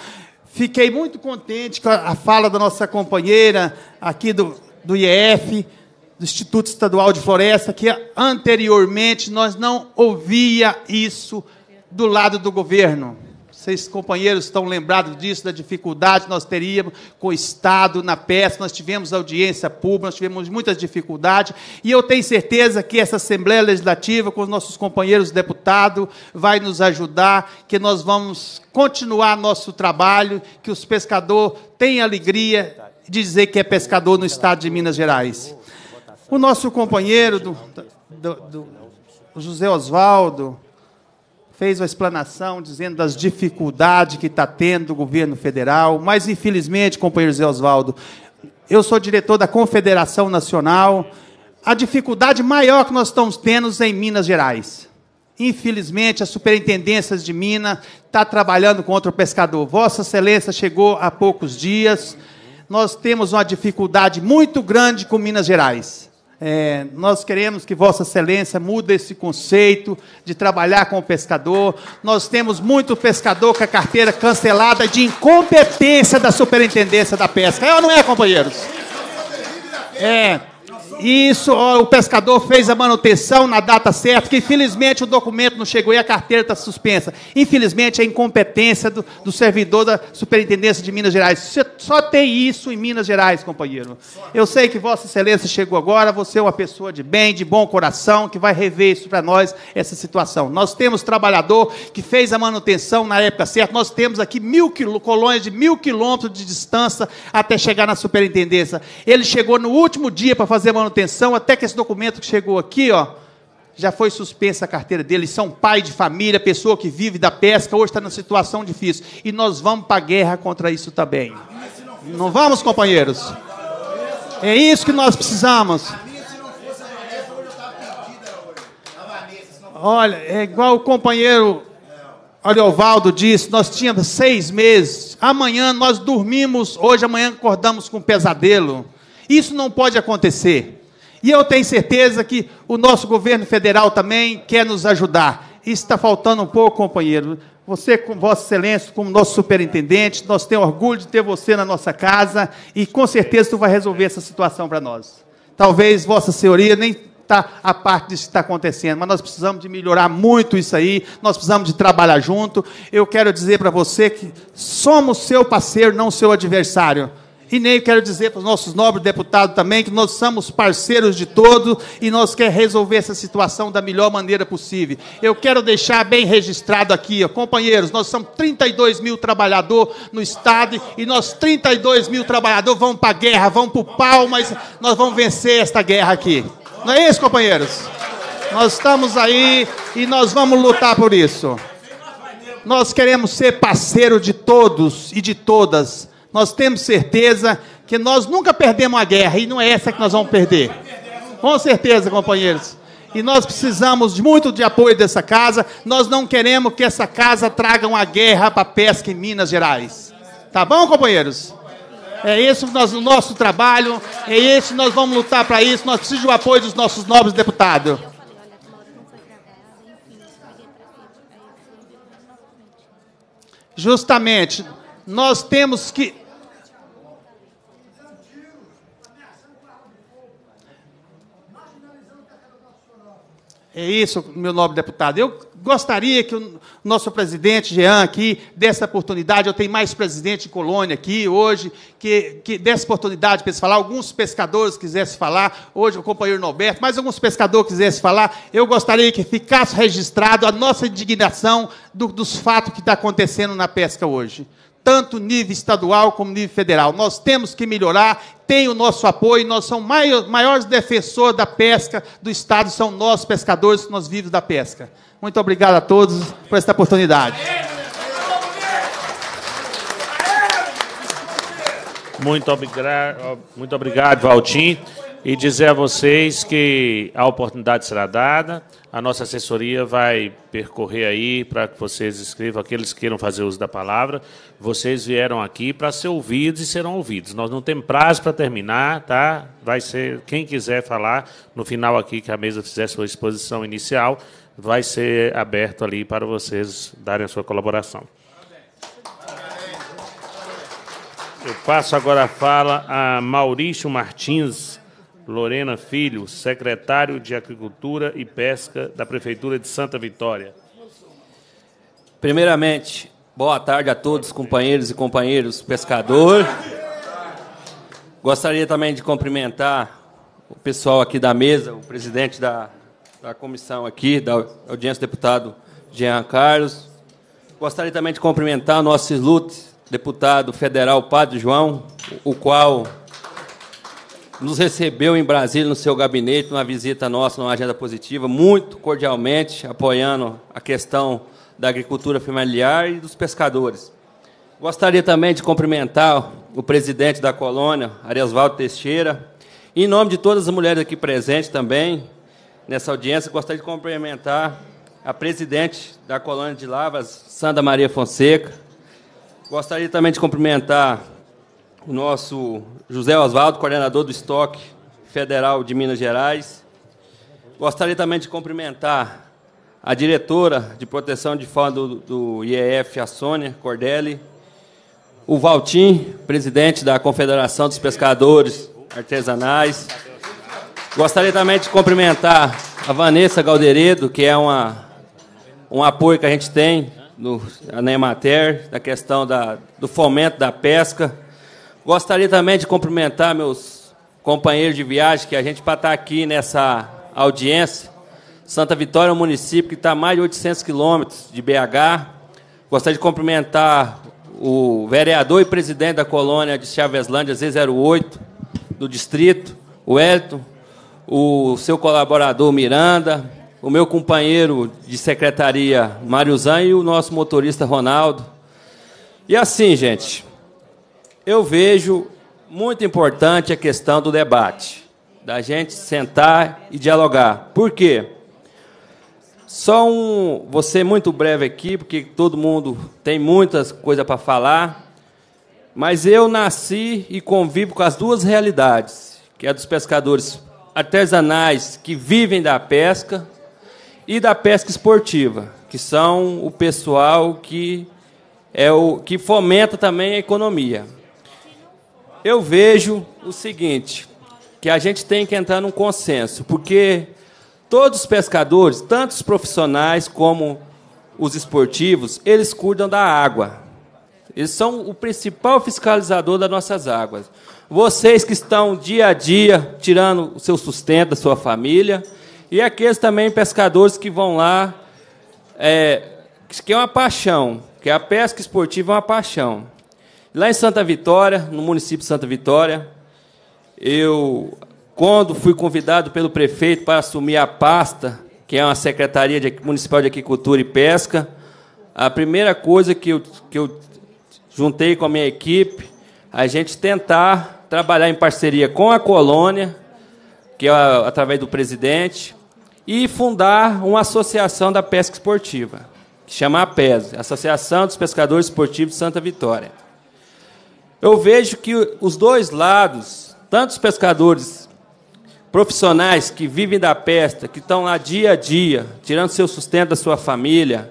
S7: Fiquei muito contente com a fala da nossa companheira aqui do, do IEF, do Instituto Estadual de Floresta, que anteriormente nós não ouvia isso do lado do governo. Vocês, companheiros, estão lembrados disso, da dificuldade que nós teríamos com o Estado na pesca. Nós tivemos audiência pública, nós tivemos muitas dificuldades. E eu tenho certeza que essa Assembleia Legislativa, com os nossos companheiros deputados, vai nos ajudar, que nós vamos continuar nosso trabalho, que os pescadores têm alegria de dizer que é pescador no Estado de Minas Gerais. O nosso companheiro, do, do, do José Oswaldo, fez uma explanação dizendo das dificuldades que está tendo o governo federal, mas infelizmente, companheiro Zé Oswaldo, eu sou diretor da Confederação Nacional, a dificuldade maior que nós estamos tendo é em Minas Gerais. Infelizmente, as superintendências de Minas está trabalhando contra o pescador. Vossa Excelência chegou há poucos dias. Nós temos uma dificuldade muito grande com Minas Gerais. É, nós queremos que Vossa Excelência mude esse conceito de trabalhar com o pescador. Nós temos muito pescador com a carteira cancelada de incompetência da superintendência da pesca. É ou não é, companheiros? É. Isso, ó, o pescador fez a manutenção na data certa, que infelizmente o documento não chegou e a carteira está suspensa. Infelizmente é incompetência do, do servidor da Superintendência de Minas Gerais. Você só tem isso em Minas Gerais, companheiro. Eu sei que Vossa Excelência chegou agora, você é uma pessoa de bem, de bom coração, que vai rever isso para nós, essa situação. Nós temos trabalhador que fez a manutenção na época certa, nós temos aqui mil colônias de mil quilômetros de distância até chegar na superintendência. Ele chegou no último dia para fazer a manutenção manutenção, até que esse documento que chegou aqui, ó, já foi suspensa a carteira dele. São pai de família, pessoa que vive da pesca, hoje está numa situação difícil. E nós vamos para a guerra contra isso também. Não vamos, companheiros? É isso que nós precisamos. Olha, é igual o companheiro Ariovaldo disse, nós tínhamos seis meses. Amanhã nós dormimos, hoje amanhã acordamos com um pesadelo. Isso não pode acontecer. E eu tenho certeza que o nosso governo federal também quer nos ajudar. Isso está faltando um pouco, companheiro. Você, com Vossa Excelência, como nosso superintendente, nós temos orgulho de ter você na nossa casa e com certeza tu vai resolver essa situação para nós. Talvez Vossa Senhoria nem está a parte disso que está acontecendo, mas nós precisamos de melhorar muito isso aí, nós precisamos de trabalhar junto. Eu quero dizer para você que somos seu parceiro, não seu adversário. E nem quero dizer para os nossos nobres deputados também que nós somos parceiros de todos e nós queremos resolver essa situação da melhor maneira possível. Eu quero deixar bem registrado aqui, ó, companheiros, nós somos 32 mil trabalhadores no Estado e nós 32 mil trabalhadores vamos para a guerra, vamos para o pau, mas nós vamos vencer esta guerra aqui. Não é isso, companheiros? Nós estamos aí e nós vamos lutar por isso. Nós queremos ser parceiro de todos e de todas nós temos certeza que nós nunca perdemos a guerra e não é essa que nós vamos perder. Com certeza, companheiros. E nós precisamos muito de apoio dessa casa. Nós não queremos que essa casa traga uma guerra para a pesca em Minas Gerais. Tá bom, companheiros? É esse o nosso trabalho, é esse nós vamos lutar para isso. Nós precisamos do apoio dos nossos nobres deputados. Justamente, nós temos que É isso, meu nobre deputado. Eu gostaria que o nosso presidente Jean aqui desse oportunidade. Eu tenho mais presidente de colônia aqui hoje, que, que desse oportunidade para falar. Alguns pescadores quisessem falar, hoje o companheiro Norberto, mas alguns pescadores quisessem falar. Eu gostaria que ficasse registrado a nossa indignação do, dos fatos que está acontecendo na pesca hoje tanto nível estadual como nível federal. Nós temos que melhorar, tem o nosso apoio, nós somos maior, maiores defensores da pesca do Estado, são nós, pescadores, nós vivos da pesca. Muito obrigado a todos por esta oportunidade.
S1: Muito obrigado, muito obrigado, Valtim. E dizer a vocês que a oportunidade será dada. A nossa assessoria vai percorrer aí para que vocês escrevam, aqueles que queiram fazer uso da palavra. Vocês vieram aqui para ser ouvidos e serão ouvidos. Nós não temos prazo para terminar, tá? Vai ser quem quiser falar no final aqui que a mesa fizer sua exposição inicial, vai ser aberto ali para vocês darem a sua colaboração. Eu passo agora a fala a Maurício Martins Lorena Filho, secretário de Agricultura e Pesca da Prefeitura de Santa Vitória.
S8: Primeiramente, boa tarde a todos, companheiros e companheiros pescadores. Gostaria também de cumprimentar o pessoal aqui da mesa, o presidente da, da comissão aqui, da audiência, deputado Jean Carlos. Gostaria também de cumprimentar o nosso ilute, deputado federal Padre João, o qual nos recebeu em Brasília, no seu gabinete, numa visita nossa, numa agenda positiva, muito cordialmente, apoiando a questão da agricultura familiar e dos pescadores. Gostaria também de cumprimentar o presidente da colônia, Ariasvaldo Teixeira, e em nome de todas as mulheres aqui presentes também, nessa audiência, gostaria de cumprimentar a presidente da colônia de Lavras, Sandra Maria Fonseca. Gostaria também de cumprimentar o nosso José Oswaldo, coordenador do Estoque Federal de Minas Gerais. Gostaria também de cumprimentar a diretora de proteção de fauna do, do IEF, a Sônia Cordelli, o Valtim, presidente da Confederação dos Pescadores Artesanais, Gostaria também de cumprimentar a Vanessa Galderedo, que é uma, um apoio que a gente tem no, na Emater, da questão da, do fomento da pesca. Gostaria também de cumprimentar meus companheiros de viagem, que a gente para estar aqui nessa audiência. Santa Vitória é um município que está a mais de 800 quilômetros de BH. Gostaria de cumprimentar o vereador e presidente da colônia de Chaveslândia, Z08, do distrito, o Elton, o seu colaborador Miranda, o meu companheiro de secretaria Mariuzan e o nosso motorista Ronaldo. E assim, gente, eu vejo muito importante a questão do debate, da gente sentar e dialogar. Por quê? Só um, ser muito breve aqui, porque todo mundo tem muitas coisas para falar, mas eu nasci e convivo com as duas realidades, que é dos pescadores artesanais que vivem da pesca e da pesca esportiva, que são o pessoal que é o que fomenta também a economia. Eu vejo o seguinte, que a gente tem que entrar num consenso, porque todos os pescadores, tanto os profissionais como os esportivos, eles cuidam da água. Eles são o principal fiscalizador das nossas águas. Vocês que estão dia a dia tirando o seu sustento da sua família, e aqueles também pescadores que vão lá, é, que é uma paixão, que a pesca esportiva é uma paixão. Lá em Santa Vitória, no município de Santa Vitória, eu, quando fui convidado pelo prefeito para assumir a pasta, que é uma Secretaria Municipal de Agricultura e Pesca, a primeira coisa que eu, que eu juntei com a minha equipe, a gente tentar trabalhar em parceria com a colônia, que é através do presidente, e fundar uma associação da pesca esportiva, que chama APES, Associação dos Pescadores Esportivos de Santa Vitória. Eu vejo que os dois lados, tanto os pescadores profissionais que vivem da pesca, que estão lá dia a dia, tirando seu sustento da sua família,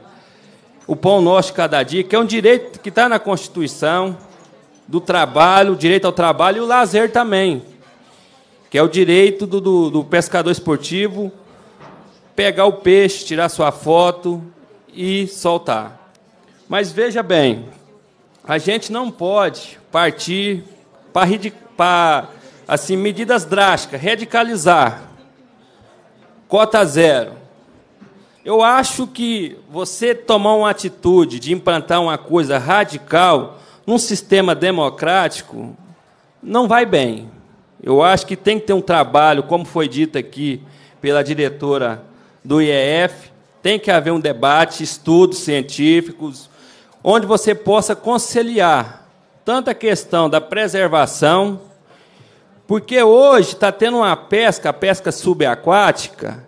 S8: o pão nosso cada dia, que é um direito que está na Constituição, do trabalho, o direito ao trabalho e o lazer também, que é o direito do, do, do pescador esportivo pegar o peixe, tirar sua foto e soltar. Mas veja bem, a gente não pode partir para assim, medidas drásticas, radicalizar. Cota zero. Eu acho que você tomar uma atitude de implantar uma coisa radical num sistema democrático não vai bem. Eu acho que tem que ter um trabalho, como foi dito aqui pela diretora do IEF, tem que haver um debate, estudos científicos, onde você possa conciliar tanto a questão da preservação, porque hoje está tendo uma pesca, a pesca subaquática,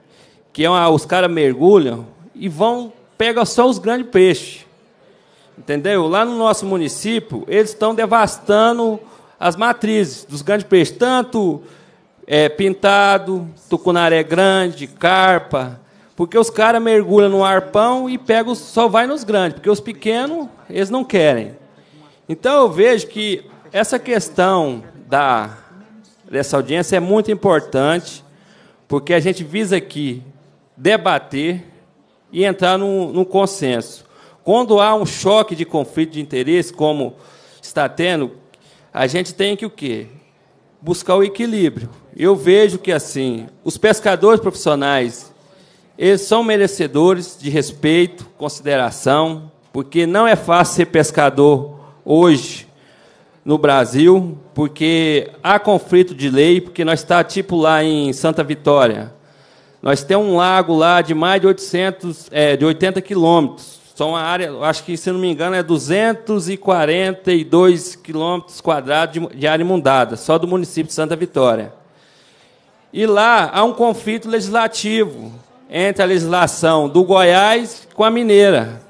S8: que é uma, os caras mergulham e vão pegam só os grandes peixes. Entendeu? Lá no nosso município, eles estão devastando as matrizes dos grandes peixes, tanto é, pintado, tucunaré grande, carpa, porque os caras mergulham no arpão e pegam, só vai nos grandes, porque os pequenos, eles não querem. Então eu vejo que essa questão da, dessa audiência é muito importante, porque a gente visa aqui debater e entrar num, num consenso. Quando há um choque de conflito de interesse, como está tendo, a gente tem que o quê? Buscar o equilíbrio. Eu vejo que assim, os pescadores profissionais, eles são merecedores de respeito, consideração, porque não é fácil ser pescador hoje no Brasil, porque há conflito de lei, porque nós está tipo lá em Santa Vitória. Nós temos um lago lá de mais de 800, é, de 80 quilômetros. São uma área, acho que, se não me engano, é 242 quilômetros quadrados de, área imundada, só do município de Santa Vitória. E lá há um conflito legislativo entre a legislação do Goiás com a mineira,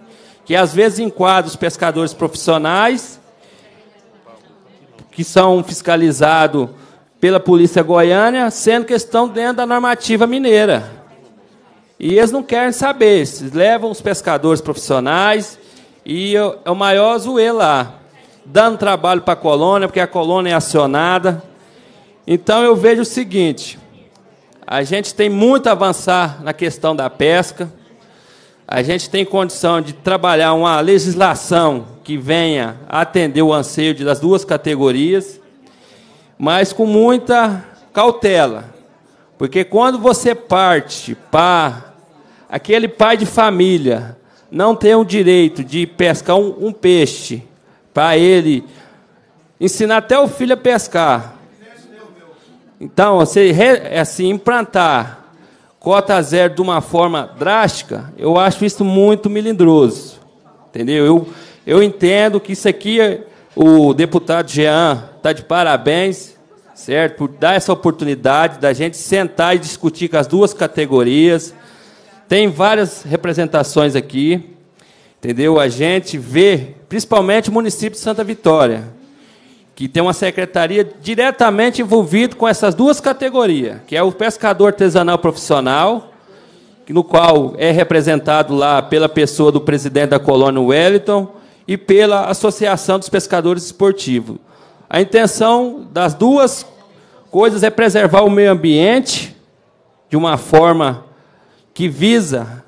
S8: que às vezes enquadra os pescadores profissionais, que são fiscalizados pela polícia goiana, sendo que estão dentro da normativa mineira. E eles não querem saber, eles levam os pescadores profissionais e é o maior zoe lá, dando trabalho para a colônia, porque a colônia é acionada. Então eu vejo o seguinte: A gente tem muito a avançar na questão da pesca. A gente tem condição de trabalhar uma legislação que venha atender o anseio das duas categorias, mas com muita cautela. Porque quando você parte para aquele pai de família não tem o direito de pescar um, um peixe para ele ensinar até o filho a pescar. Então, você assim implantar cota zero de uma forma drástica, eu acho isso muito melindroso. Entendeu? Eu, eu entendo que isso aqui, o deputado Jean está de parabéns, certo? Por dar essa oportunidade da gente sentar e discutir com as duas categorias. Tem várias representações aqui, entendeu? A gente vê, principalmente o município de Santa Vitória, que tem uma secretaria diretamente envolvida com essas duas categorias, que é o pescador artesanal profissional, no qual é representado lá pela pessoa do presidente da colônia Wellington e pela Associação dos Pescadores Esportivos. A intenção das duas coisas é preservar o meio ambiente de uma forma que visa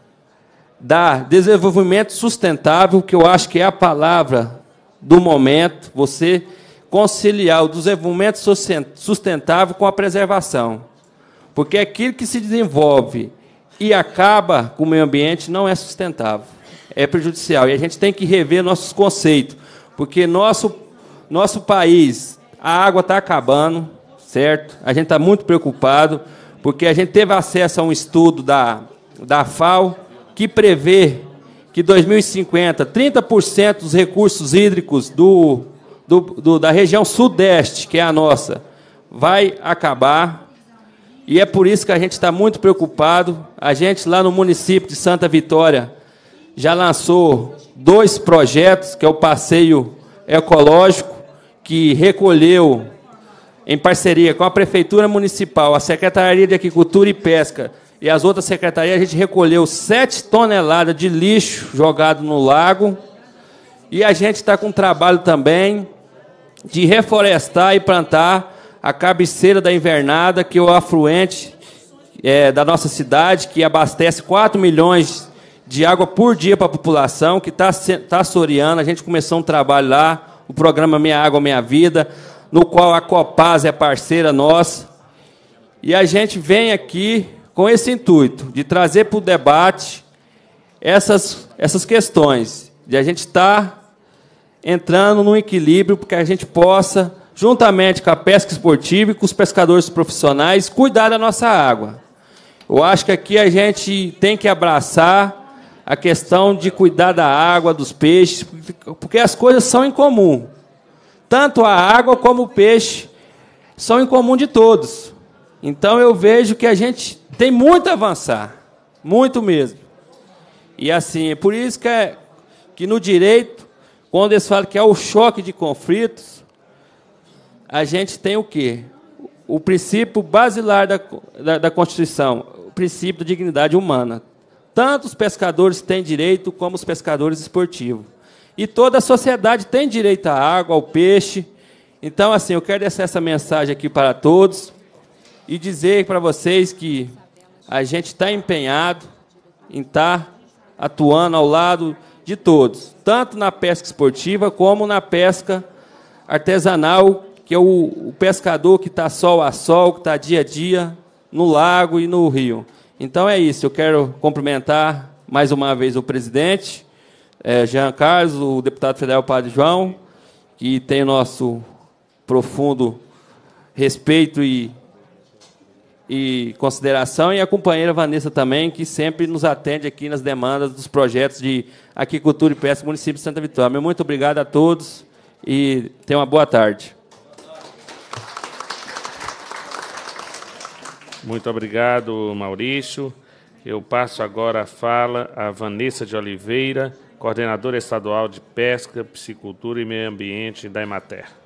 S8: dar desenvolvimento sustentável, que eu acho que é a palavra do momento, você conciliar o desenvolvimento sustentável com a preservação. Porque aquilo que se desenvolve e acaba com o meio ambiente não é sustentável, é prejudicial. E a gente tem que rever nossos conceitos, porque nosso, nosso país, a água está acabando, certo? A gente está muito preocupado, porque a gente teve acesso a um estudo da, da FAO que prevê que 2050, 30% dos recursos hídricos do do, do, da região sudeste, que é a nossa, vai acabar. E é por isso que a gente está muito preocupado. A gente, lá no município de Santa Vitória, já lançou dois projetos, que é o Passeio Ecológico, que recolheu, em parceria com a Prefeitura Municipal, a Secretaria de Agricultura e Pesca e as outras secretarias, a gente recolheu sete toneladas de lixo jogado no lago. E a gente está com um trabalho também de reflorestar e plantar a cabeceira da invernada, que é o afluente é, da nossa cidade, que abastece 4 milhões de água por dia para a população, que está tá assoreando. A gente começou um trabalho lá, o programa Minha Água Minha Vida, no qual a Copaz é parceira nossa. E a gente vem aqui com esse intuito de trazer para o debate essas, essas questões, de a gente estar tá entrando num equilíbrio para que a gente possa, juntamente com a pesca esportiva e com os pescadores profissionais, cuidar da nossa água. Eu acho que aqui a gente tem que abraçar a questão de cuidar da água, dos peixes, porque as coisas são em comum. Tanto a água como o peixe são em comum de todos. Então eu vejo que a gente tem muito a avançar, muito mesmo. E assim, é por isso que, é, que no direito quando eles falam que é o choque de conflitos, a gente tem o quê? O princípio basilar da, da, da Constituição, o princípio da dignidade humana. Tanto os pescadores têm direito, como os pescadores esportivos. E toda a sociedade tem direito à água, ao peixe. Então, assim, eu quero deixar essa mensagem aqui para todos e dizer para vocês que a gente está empenhado em estar tá atuando ao lado de todos, tanto na pesca esportiva como na pesca artesanal, que é o, o pescador que está sol a sol, que está dia a dia no lago e no rio. Então é isso, eu quero cumprimentar mais uma vez o presidente, é, Jean Carlos, o deputado federal Padre João, que tem o nosso profundo respeito e e consideração, e a companheira Vanessa também, que sempre nos atende aqui nas demandas dos projetos de aquicultura e pesca município de Santa Vitória. Muito obrigado a todos e tenham uma boa tarde.
S1: Muito obrigado, Maurício. Eu passo agora a fala a Vanessa de Oliveira, coordenadora estadual de Pesca, Piscicultura e Meio Ambiente da Emater.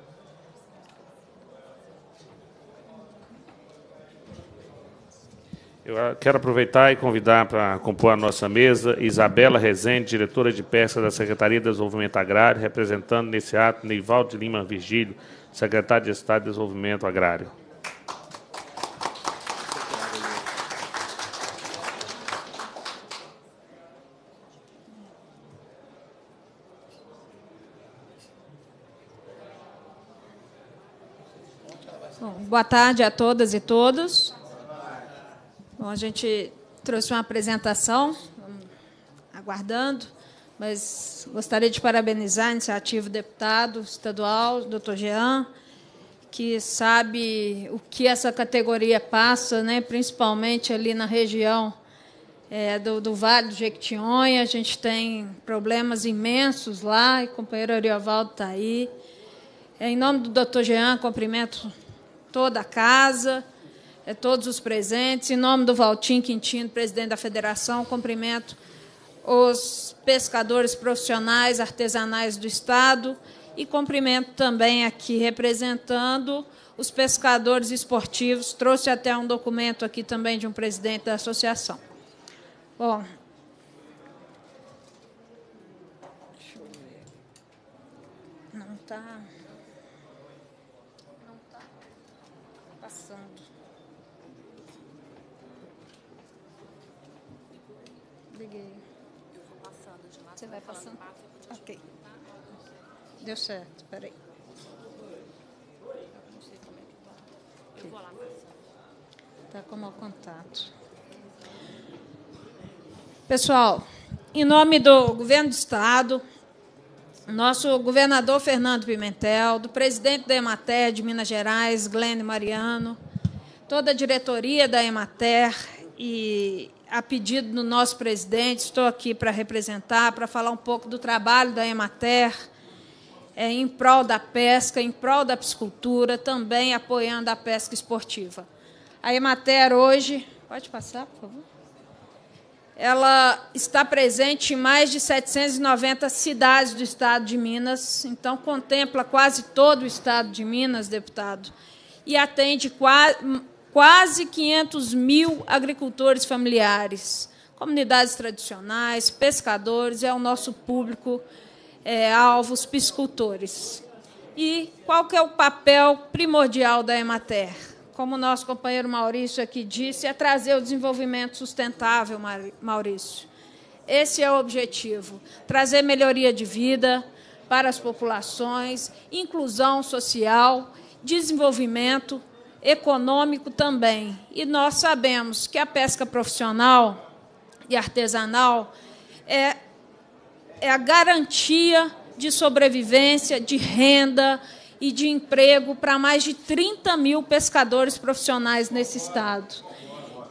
S1: Eu ah, quero aproveitar e convidar para compor a nossa mesa Isabela Rezende, diretora de pesca da Secretaria de Desenvolvimento Agrário, representando nesse ato Neivaldo Lima Virgílio, secretário de Estado de Desenvolvimento Agrário.
S9: Boa tarde a todas e todos. Bom, a gente trouxe uma apresentação, aguardando, mas gostaria de parabenizar a iniciativa do deputado estadual, doutor Jean, que sabe o que essa categoria passa, né, principalmente ali na região é, do, do, Vale do Jequitinhonha. A gente tem problemas imensos lá, e o companheiro Ariovaldo está aí. É, em nome do doutor Jean, cumprimento toda a casa, é, todos os presentes. Em nome do Valtim Quintino, presidente da federação, cumprimento os pescadores profissionais, artesanais do Estado e cumprimento também aqui representando os pescadores esportivos. Trouxe até um documento aqui também de um presidente da associação. Bom, deixa eu ver. Não está. Não está passando. Liguei.
S2: Eu vou passando de lá.
S9: Você vai
S2: falando
S9: passando?
S2: papo, eu vou te
S9: Ok.
S2: perguntar.
S9: Deu certo, peraí.
S2: Não sei como é que tá. Eu vou lá passando.
S9: Está como ao contato. Pessoal, em nome do governo do Estado, nosso governador Fernando Pimentel, do presidente da Emater de Minas Gerais, Glenn Mariano, toda a diretoria da Emater e a pedido do nosso presidente, estou aqui para representar, para falar um pouco do trabalho da Emater é, em prol da pesca, em prol da piscicultura, também apoiando a pesca esportiva. A Emater hoje, pode passar, por favor? Ela está presente em mais de 790 cidades do estado de Minas, então contempla quase todo o estado de Minas, deputado, e atende quase 500 mil agricultores familiares, comunidades tradicionais, pescadores, é o nosso público é, alvo, os piscicultores. E qual que é o papel primordial da Emater? como o nosso companheiro Maurício aqui disse, é trazer o desenvolvimento sustentável, Maurício. Esse é o objetivo: trazer melhoria de vida para as populações, inclusão social, desenvolvimento econômico também. E nós sabemos que a pesca profissional e artesanal é, é a garantia de sobrevivência, de renda, e de emprego para mais de 30 mil pescadores profissionais nesse estado.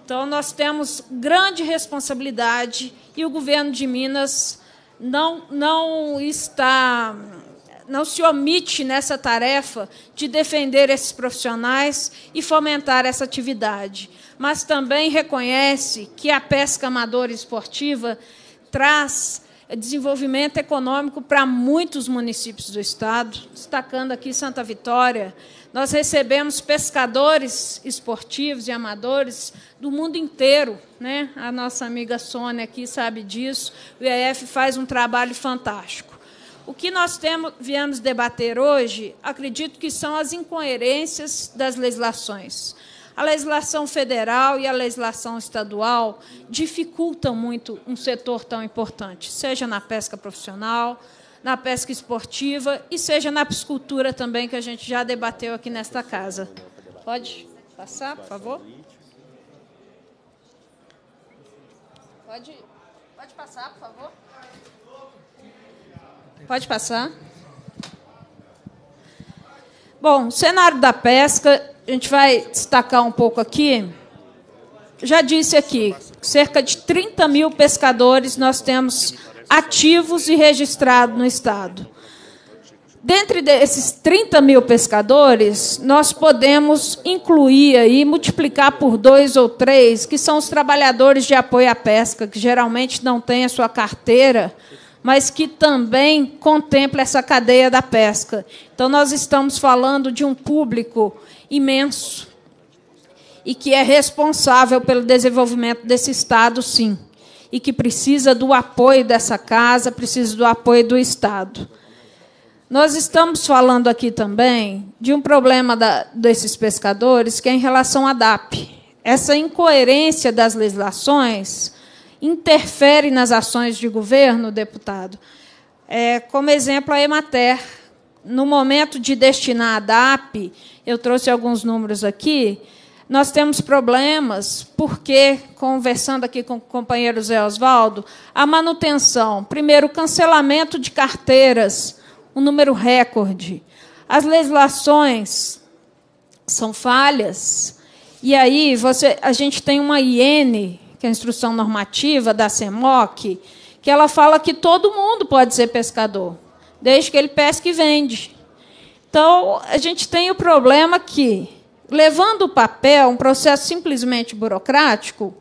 S9: Então, nós temos grande responsabilidade e o governo de Minas não, não está não se omite nessa tarefa de defender esses profissionais e fomentar essa atividade, mas também reconhece que a pesca amadora esportiva traz desenvolvimento econômico para muitos municípios do estado, destacando aqui Santa Vitória. Nós recebemos pescadores esportivos e amadores do mundo inteiro, né? A nossa amiga Sônia aqui sabe disso. O IEF faz um trabalho fantástico. O que nós temos, viemos debater hoje, acredito que são as incoerências das legislações. A legislação federal e a legislação estadual dificultam muito um setor tão importante, seja na pesca profissional, na pesca esportiva e seja na piscicultura também, que a gente já debateu aqui nesta casa. Pode passar, por favor? Pode, pode passar, por favor? Pode passar. Bom, o cenário da pesca a gente vai destacar um pouco aqui. Já disse aqui, cerca de 30 mil pescadores nós temos ativos e registrados no Estado. Dentre desses 30 mil pescadores, nós podemos incluir aí, multiplicar por dois ou três, que são os trabalhadores de apoio à pesca, que geralmente não têm a sua carteira, mas que também contempla essa cadeia da pesca. Então, nós estamos falando de um público imenso e que é responsável pelo desenvolvimento desse Estado, sim, e que precisa do apoio dessa casa, precisa do apoio do Estado. Nós estamos falando aqui também de um problema da, desses pescadores que é em relação à DAP. Essa incoerência das legislações interfere nas ações de governo, deputado. É, como exemplo, a Emater, no momento de destinar a DAP, eu trouxe alguns números aqui, nós temos problemas, porque, conversando aqui com o companheiro Zé Oswaldo, a manutenção, primeiro, cancelamento de carteiras, um número recorde. As legislações são falhas. E aí você, a gente tem uma IN, que é a instrução normativa da CEMOC, que ela fala que todo mundo pode ser pescador, desde que ele pesque e vende. Então, a gente tem o problema que, levando o papel, um processo simplesmente burocrático,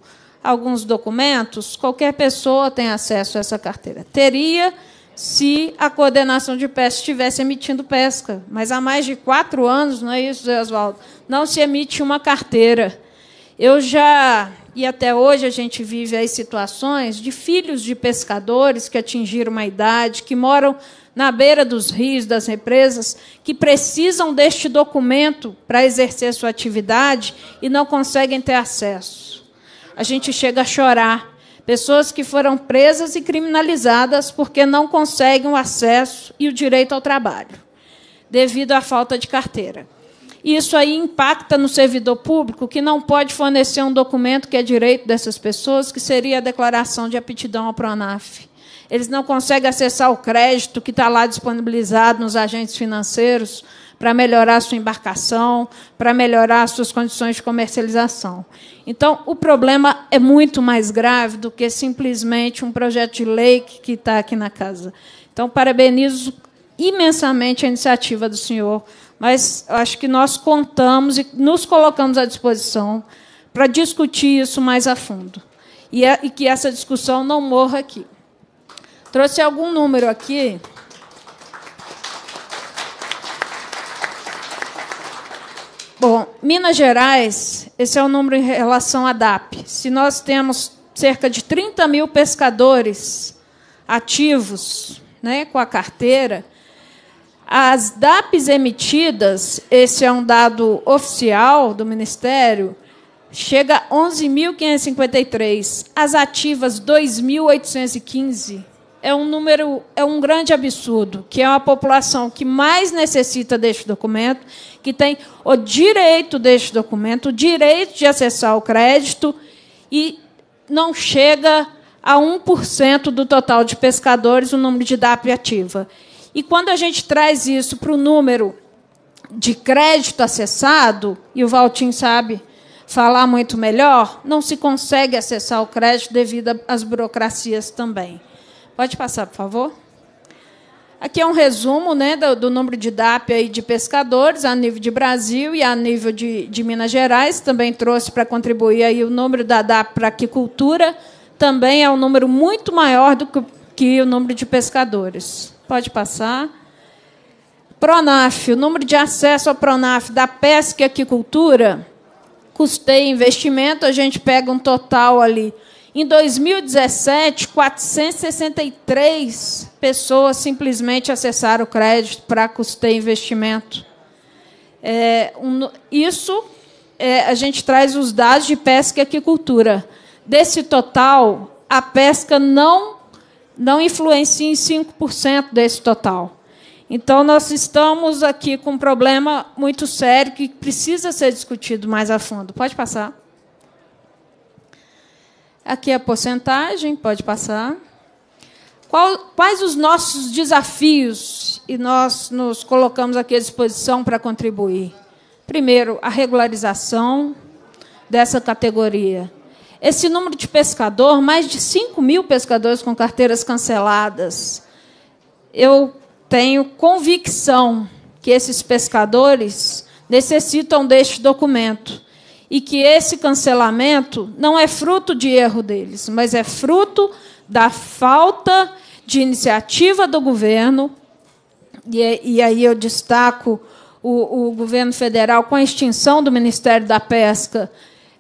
S9: alguns documentos, qualquer pessoa tem acesso a essa carteira. Teria se a coordenação de pesca estivesse emitindo pesca. Mas há mais de quatro anos, não é isso, Oswaldo? Não se emite uma carteira. Eu já, e até hoje a gente vive aí situações de filhos de pescadores que atingiram uma idade, que moram na beira dos rios, das represas, que precisam deste documento para exercer sua atividade e não conseguem ter acesso. A gente chega a chorar Pessoas que foram presas e criminalizadas porque não conseguem o acesso e o direito ao trabalho, devido à falta de carteira. Isso aí impacta no servidor público que não pode fornecer um documento que é direito dessas pessoas, que seria a declaração de aptidão ao PRONAF. Eles não conseguem acessar o crédito que está lá disponibilizado nos agentes financeiros para melhorar a sua embarcação, para melhorar as suas condições de comercialização. Então, o problema é muito mais grave do que simplesmente um projeto de lei que está aqui na casa. Então, parabenizo imensamente a iniciativa do senhor, mas acho que nós contamos e nos colocamos à disposição para discutir isso mais a fundo. E, é, e que essa discussão não morra aqui. Trouxe algum número aqui. Bom, Minas Gerais, esse é o número em relação à DAP. Se nós temos cerca de 30 mil pescadores ativos né, com a carteira, as DAPs emitidas, esse é um dado oficial do Ministério, chega a 11.553. As ativas, 2.815 é um número, é um grande absurdo, que é uma população que mais necessita deste documento, que tem o direito deste documento, o direito de acessar o crédito e não chega a 1% do total de pescadores o número de DAP ativa. E quando a gente traz isso para o número de crédito acessado, e o Valtim sabe falar muito melhor, não se consegue acessar o crédito devido às burocracias também. Pode passar, por favor. Aqui é um resumo né, do, do, número de DAP aí de pescadores a nível de Brasil e a nível de, de Minas Gerais. Também trouxe para contribuir aí o número da DAP para aquicultura. Também é um número muito maior do que, que o número de pescadores. Pode passar. Pronaf, o número de acesso ao Pronaf da pesca e aquicultura, custeio e investimento, a gente pega um total ali em 2017, 463 pessoas simplesmente acessaram o crédito para custeio investimento. É, um, isso é, a gente traz os dados de pesca e aquicultura. Desse total, a pesca não, não influencia em 5% desse total. Então, nós estamos aqui com um problema muito sério que precisa ser discutido mais a fundo. Pode passar. Aqui a porcentagem, pode passar. Qual, quais os nossos desafios? E nós nos colocamos aqui à disposição para contribuir. Primeiro, a regularização dessa categoria. Esse número de pescador, mais de 5 mil pescadores com carteiras canceladas. Eu tenho convicção que esses pescadores necessitam deste documento e que esse cancelamento não é fruto de erro deles, mas é fruto da falta de iniciativa do governo. E, e aí eu destaco o, o, governo federal com a extinção do Ministério da Pesca.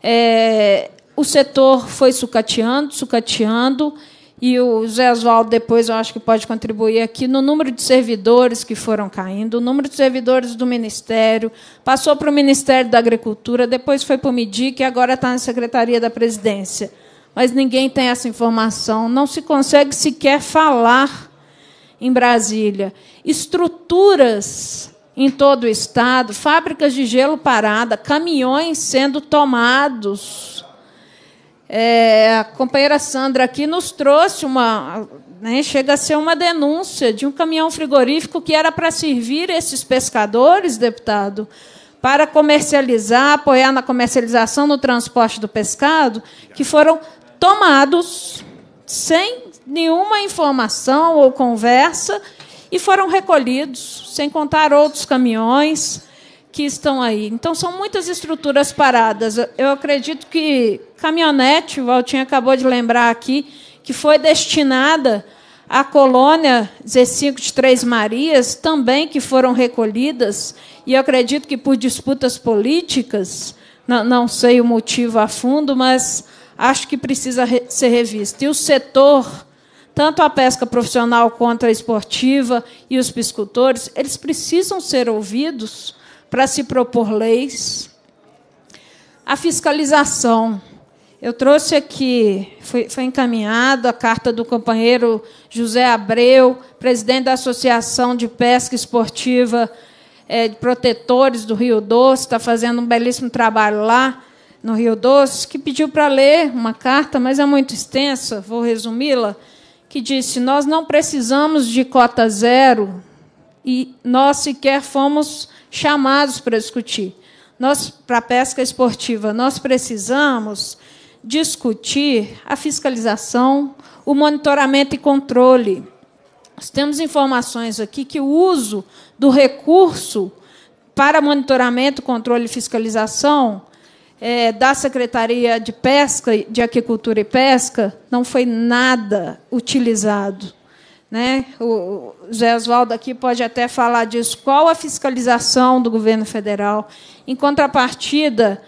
S9: É, o setor foi sucateando, sucateando, e o Zé Oswaldo depois eu acho que pode contribuir aqui no número de servidores que foram caindo, o número de servidores do Ministério, passou para o Ministério da Agricultura, depois foi para o MIDIC e agora está na Secretaria da Presidência. Mas ninguém tem essa informação, não se consegue sequer falar em Brasília, estruturas em todo o estado, fábricas de gelo parada, caminhões sendo tomados. É, a companheira Sandra aqui nos trouxe uma. Né, chega a ser uma denúncia de um caminhão frigorífico que era para servir esses pescadores, deputado, para comercializar, apoiar na comercialização no transporte do pescado, que foram tomados sem nenhuma informação ou conversa e foram recolhidos, sem contar outros caminhões que estão aí. Então, são muitas estruturas paradas. Eu acredito que caminhonete, o Valtinho acabou de lembrar aqui, que foi destinada à colônia Z5 de Três Marias, também que foram recolhidas, e eu acredito que por disputas políticas, não, não sei o motivo a fundo, mas acho que precisa re ser revista. E o setor tanto a pesca profissional quanto a esportiva e os piscicultores, eles precisam ser ouvidos para se propor leis. A fiscalização. Eu trouxe aqui, foi, foi encaminhado a carta do companheiro José Abreu, presidente da Associação de Pesca Esportiva é, de Protetores do Rio Doce, está fazendo um belíssimo trabalho lá no Rio Doce, que pediu para ler uma carta, mas é muito extensa, vou resumi-la que disse: Nós não precisamos de cota zero e nós sequer fomos chamados para discutir. Nós, para a pesca esportiva, nós precisamos discutir a fiscalização, o monitoramento e controle. Nós temos informações aqui que o uso do recurso para monitoramento, controle e fiscalização é, da Secretaria de Pesca, de Aquicultura e Pesca, não foi nada utilizado. Né? O Zé Oswaldo aqui pode até falar disso. Qual a fiscalização do governo federal? Em contrapartida,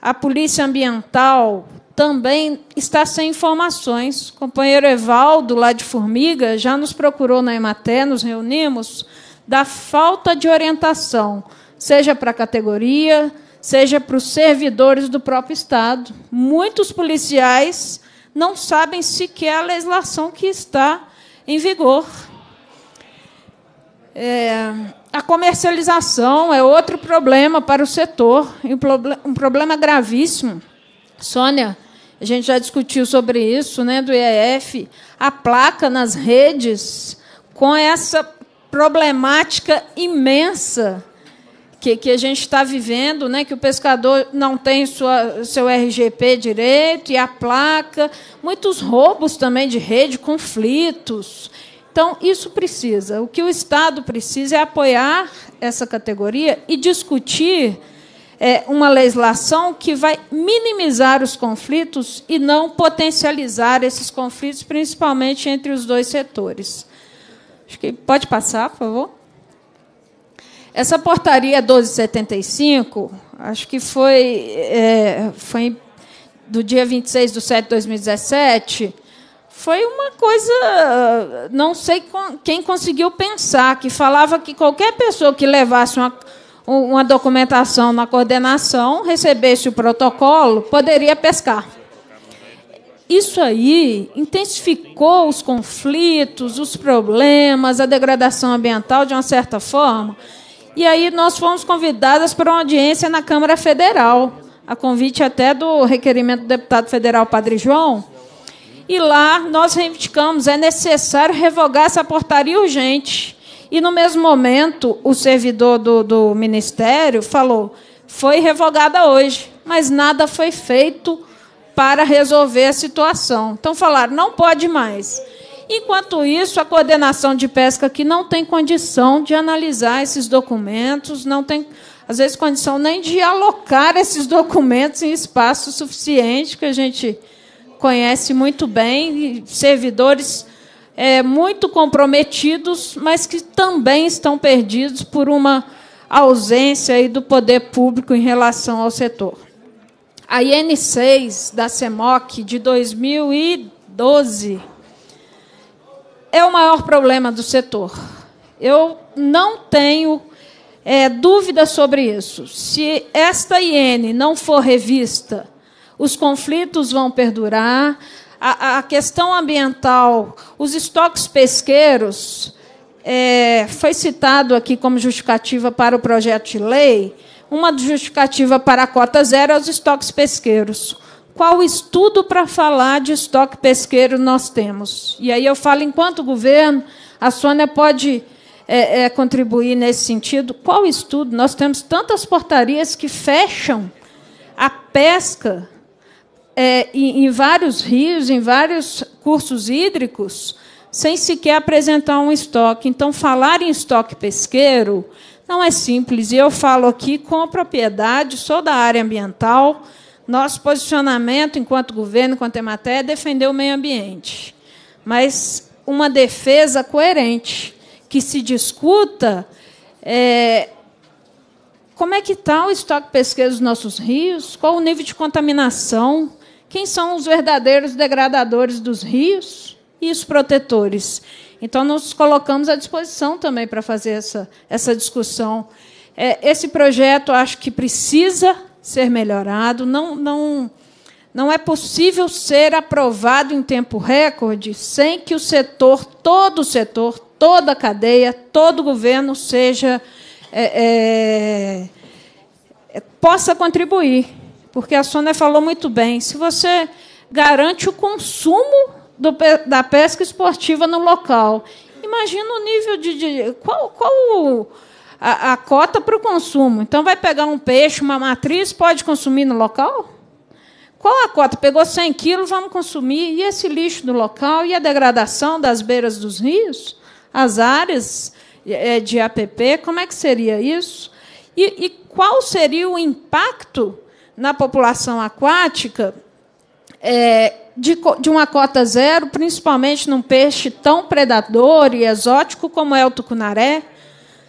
S9: a Polícia Ambiental também está sem informações. O companheiro Evaldo, lá de Formiga, já nos procurou na Ematé, nos reunimos, da falta de orientação, seja para a categoria, seja para os servidores do próprio Estado. Muitos policiais não sabem sequer a legislação que está em vigor. É, a comercialização é outro problema para o setor, um problema gravíssimo. Sônia, a gente já discutiu sobre isso, né, do IEF, a placa nas redes com essa problemática imensa que, que a gente está vivendo, né, que o pescador não tem sua, seu RGP direito e a placa, muitos roubos também de rede, conflitos. Então, isso precisa. O que o Estado precisa é apoiar essa categoria e discutir é, uma legislação que vai minimizar os conflitos e não potencializar esses conflitos, principalmente entre os dois setores. Acho que pode passar, por favor. Essa portaria 1275, acho que foi, é, foi do dia 26 de 7 de 2017, foi uma coisa, não sei quem conseguiu pensar, que falava que qualquer pessoa que levasse uma, uma documentação na coordenação, recebesse o protocolo, poderia pescar. Isso aí intensificou os conflitos, os problemas, a degradação ambiental de uma certa forma. E aí nós fomos convidadas para uma audiência na Câmara Federal, a convite até do requerimento do deputado federal Padre João. E lá nós reivindicamos, é necessário revogar essa portaria urgente. E no mesmo momento, o servidor do, do Ministério falou: foi revogada hoje, mas nada foi feito para resolver a situação. Então falaram: não pode mais. Enquanto isso, a coordenação de pesca aqui não tem condição de analisar esses documentos, não tem, às vezes, condição nem de alocar esses documentos em espaço suficiente, que a gente conhece muito bem, servidores é, muito comprometidos, mas que também estão perdidos por uma ausência aí do poder público em relação ao setor. A IN6 da CEMOC de 2012 é o maior problema do setor. Eu não tenho é, dúvida sobre isso. Se esta IN não for revista, os conflitos vão perdurar, a, a questão ambiental, os estoques pesqueiros é, foi citado aqui como justificativa para o projeto de lei, uma justificativa para a cota zero é os estoques pesqueiros. Qual estudo para falar de estoque pesqueiro nós temos? E aí eu falo, enquanto governo, a Sônia pode é, é, contribuir nesse sentido. Qual estudo? Nós temos tantas portarias que fecham a pesca é, em, em vários rios, em vários cursos hídricos, sem sequer apresentar um estoque. Então, falar em estoque pesqueiro não é simples. E eu falo aqui com propriedade, sou da área ambiental. Nosso posicionamento, enquanto governo, enquanto Ematé, é defender o meio ambiente. Mas uma defesa coerente, que se discuta é, como é que está o estoque pesqueiro dos nossos rios, qual o nível de contaminação, quem são os verdadeiros degradadores dos rios e os protetores. Então, nos colocamos à disposição também para fazer essa, essa discussão. É, esse projeto, acho que precisa ser melhorado. Não, não, não é possível ser aprovado em tempo recorde sem que o setor, todo o setor, toda a cadeia, todo o governo seja é, é, possa contribuir. Porque a Sônia falou muito bem. Se você garante o consumo do, da pesca esportiva no local. Imagina o nível de. de qual qual a, a cota para o consumo? Então, vai pegar um peixe, uma matriz, pode consumir no local? Qual a cota? Pegou 100 quilos, vamos consumir. E esse lixo do local? E a degradação das beiras dos rios? As áreas é, de APP? Como é que seria isso? E, e qual seria o impacto na população aquática é, de, de uma cota zero, principalmente num peixe tão predador e exótico como é o tucunaré?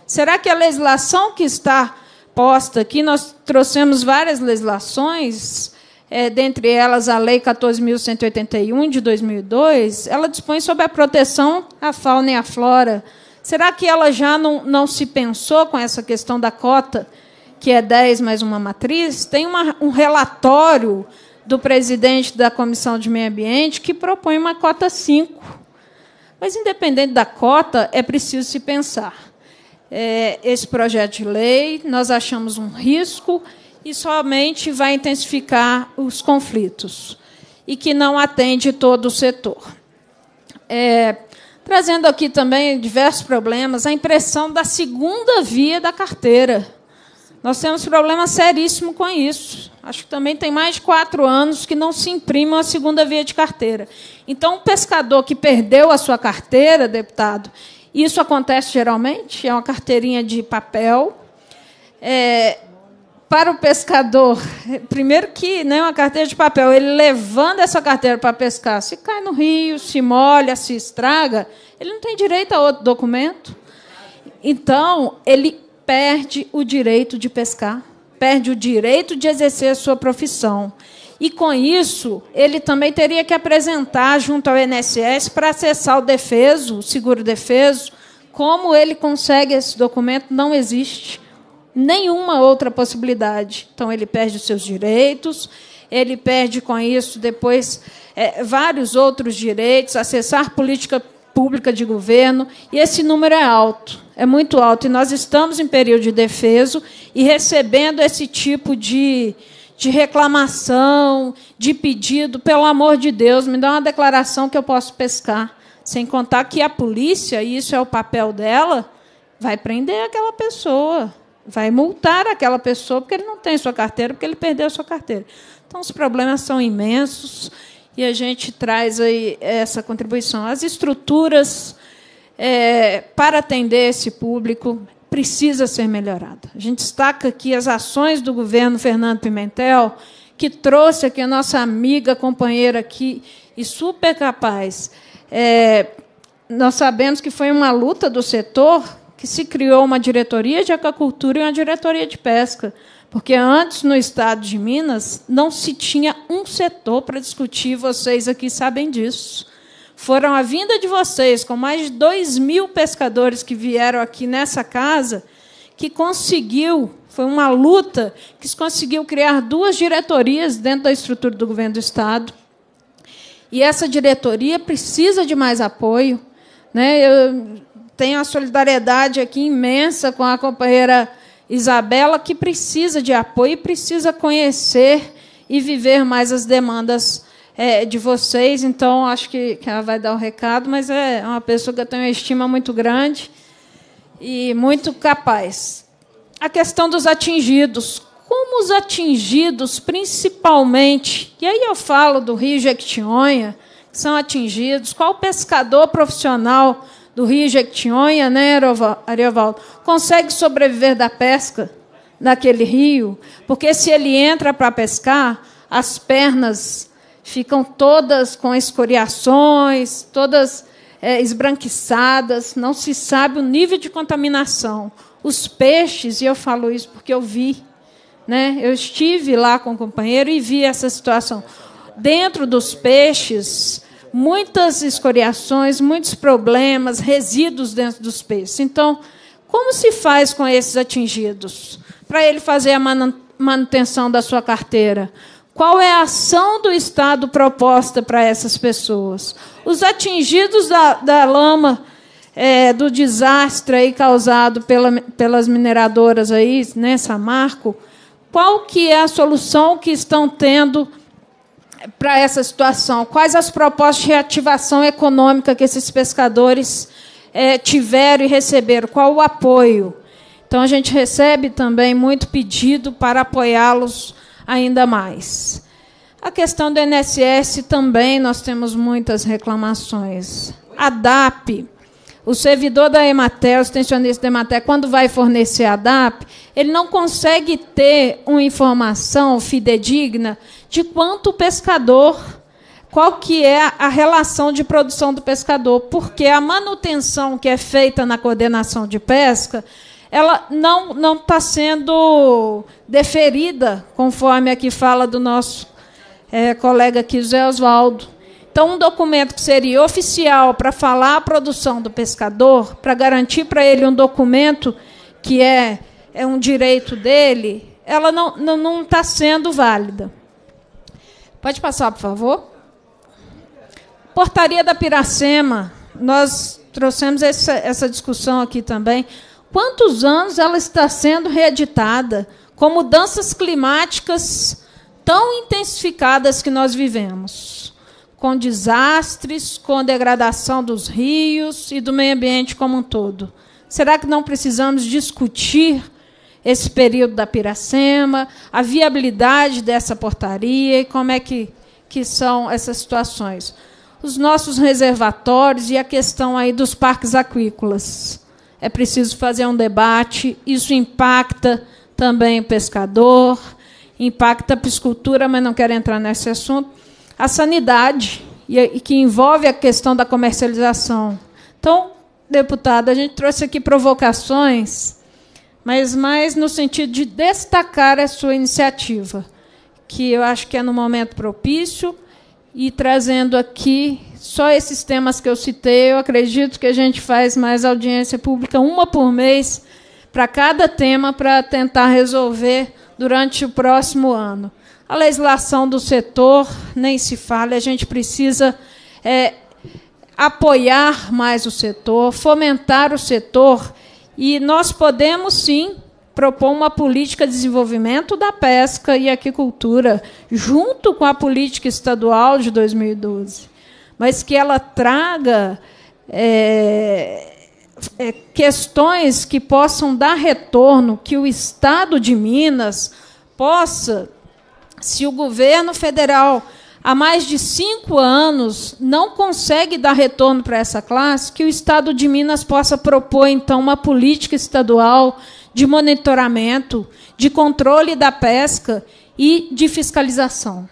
S9: Será que a legislação que está posta aqui, nós trouxemos várias legislações, é, dentre elas a Lei 14.181 de 2002, ela dispõe sobre a proteção à fauna e à flora. Será que ela já não, não se pensou com essa questão da cota, que é 10 mais uma matriz? Tem uma, um relatório do presidente da Comissão de Meio Ambiente, que propõe uma cota 5. Mas, independente da cota, é preciso se pensar. É, esse projeto de lei, nós achamos um risco e somente vai intensificar os conflitos e que não atende todo o setor. É, trazendo aqui também diversos problemas, a impressão da segunda via da carteira. Nós temos problema seríssimo com isso. Acho que também tem mais de quatro anos que não se imprime uma segunda via de carteira. Então, o pescador que perdeu a sua carteira, deputado, isso acontece geralmente, é uma carteirinha de papel. É, para o pescador, primeiro que né, uma carteira de papel, ele levando essa carteira para pescar, se cai no rio, se molha, se estraga, ele não tem direito a outro documento. Então, ele perde o direito de pescar, perde o direito de exercer a sua profissão. E com isso, ele também teria que apresentar junto ao INSS para acessar o defeso, o seguro defeso. Como ele consegue esse documento, não existe nenhuma outra possibilidade. Então, ele perde os seus direitos, ele perde com isso depois é, vários outros direitos, acessar política pública de governo, e esse número é alto, é muito alto. E nós estamos em período de defeso e recebendo esse tipo de, de reclamação, de pedido, pelo amor de Deus, me dá uma declaração que eu posso pescar. Sem contar que a polícia, e isso é o papel dela, vai prender aquela pessoa, vai multar aquela pessoa porque ele não tem sua carteira, porque ele perdeu sua carteira. Então, os problemas são imensos e a gente traz aí essa contribuição. As estruturas é, para atender esse público precisa ser melhorada. A gente destaca aqui as ações do governo Fernando Pimentel, que trouxe aqui a nossa amiga, companheira aqui, e super capaz. É, nós sabemos que foi uma luta do setor que se criou uma diretoria de aquacultura e uma diretoria de pesca. Porque antes, no estado de Minas, não se tinha um setor para discutir, vocês aqui sabem disso. Foram a vinda de vocês, com mais de 2 mil pescadores que vieram aqui nessa casa, que conseguiu, foi uma luta, que conseguiu criar duas diretorias dentro da estrutura do governo do Estado. E essa diretoria precisa de mais apoio. Né? Eu tenho a solidariedade aqui imensa com a companheira Isabela, que precisa de apoio e precisa conhecer e viver mais as demandas é, de vocês. Então, acho que, que ela vai dar o recado, mas é uma pessoa que eu tenho uma estima muito grande e muito capaz. A questão dos atingidos. Como os atingidos, principalmente, e aí eu falo do Rio Jequitinhonha, que são atingidos, qual pescador profissional do Rio Jequitinhonha, né, Ariovaldo, consegue sobreviver da pesca naquele rio? Porque se ele entra para pescar, as pernas ficam todas com escoriações, todas é, esbranquiçadas, não se sabe o nível de contaminação. Os peixes, e eu falo isso porque eu vi, né? eu estive lá com o companheiro e vi essa situação. Dentro dos peixes, muitas escoriações, muitos problemas, resíduos dentro dos peixes. Então, como se faz com esses atingidos? Para ele fazer a manutenção da sua carteira. Qual é a ação do Estado proposta para essas pessoas? Os atingidos da, da lama, é, do desastre aí causado pela, pelas mineradoras aí, né, Samarco, qual que é a solução que estão tendo para essa situação? Quais as propostas de reativação econômica que esses pescadores é, tiveram e receberam? Qual o apoio? Então, a gente recebe também muito pedido para apoiá-los ainda mais. A questão do INSS também nós temos muitas reclamações. A DAP, o servidor da Emater, o extensionista da Emater, quando vai fornecer a DAP, ele não consegue ter uma informação fidedigna de quanto o pescador, qual que é a relação de produção do pescador, porque a manutenção que é feita na coordenação de pesca ela não não está sendo deferida, conforme aqui fala do nosso é, colega aqui, José Oswaldo. Então, um documento que seria oficial para falar a produção do pescador, para garantir para ele um documento que é, é um direito dele, ela não está não, não tá sendo válida. Pode passar, por favor? Portaria da Piracema. Nós trouxemos essa, essa discussão aqui também quantos anos ela está sendo reeditada com mudanças climáticas tão intensificadas que nós vivemos, com desastres, com degradação dos rios e do meio ambiente como um todo. Será que não precisamos discutir esse período da Piracema, a viabilidade dessa portaria e como é que, que são essas situações? Os nossos reservatórios e a questão aí dos parques aquícolas é preciso fazer um debate. Isso impacta também o pescador, impacta a piscicultura, mas não quero entrar nesse assunto. A sanidade, e que envolve a questão da comercialização. Então, deputada, a gente trouxe aqui provocações, mas mais no sentido de destacar a sua iniciativa, que eu acho que é no momento propício, e trazendo aqui só esses temas que eu citei, eu acredito que a gente faz mais audiência pública, uma por mês, para cada tema, para tentar resolver durante o próximo ano. A legislação do setor, nem se fala, a gente precisa é, apoiar mais o setor, fomentar o setor, e nós podemos, sim, propor uma política de desenvolvimento da pesca e aquicultura, junto com a política estadual de 2012 mas que ela traga é, é, questões que possam dar retorno, que o Estado de Minas possa, se o governo federal há mais de cinco anos não consegue dar retorno para essa classe, que o Estado de Minas possa propor, então, uma política estadual de monitoramento, de controle da pesca e de fiscalização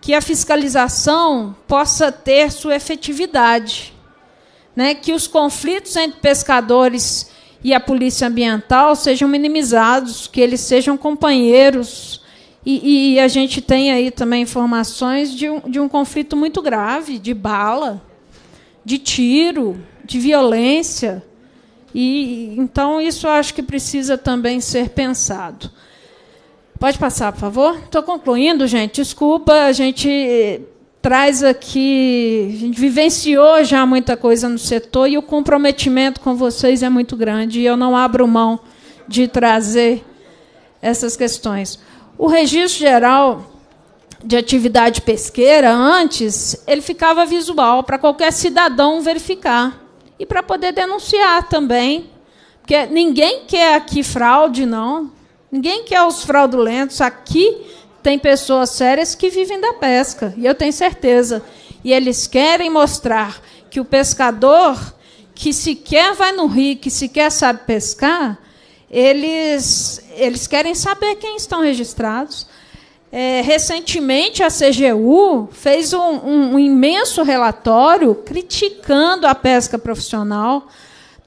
S9: que a fiscalização possa ter sua efetividade, né? que os conflitos entre pescadores e a polícia ambiental sejam minimizados, que eles sejam companheiros. E, e a gente tem aí também informações de um, de um conflito muito grave, de bala, de tiro, de violência. E então isso acho que precisa também ser pensado. Pode passar, por favor? Estou concluindo, gente. Desculpa, a gente traz aqui, a gente vivenciou já muita coisa no setor e o comprometimento com vocês é muito grande e eu não abro mão de trazer essas questões. O registro geral de atividade pesqueira, antes, ele ficava visual para qualquer cidadão verificar e para poder denunciar também. Porque ninguém quer aqui fraude, não. Ninguém quer os fraudulentos. Aqui tem pessoas sérias que vivem da pesca, e eu tenho certeza. E eles querem mostrar que o pescador que sequer vai no rio, que sequer sabe pescar, eles, eles querem saber quem estão registrados. É, recentemente, a CGU fez um, um, um imenso relatório criticando a pesca profissional.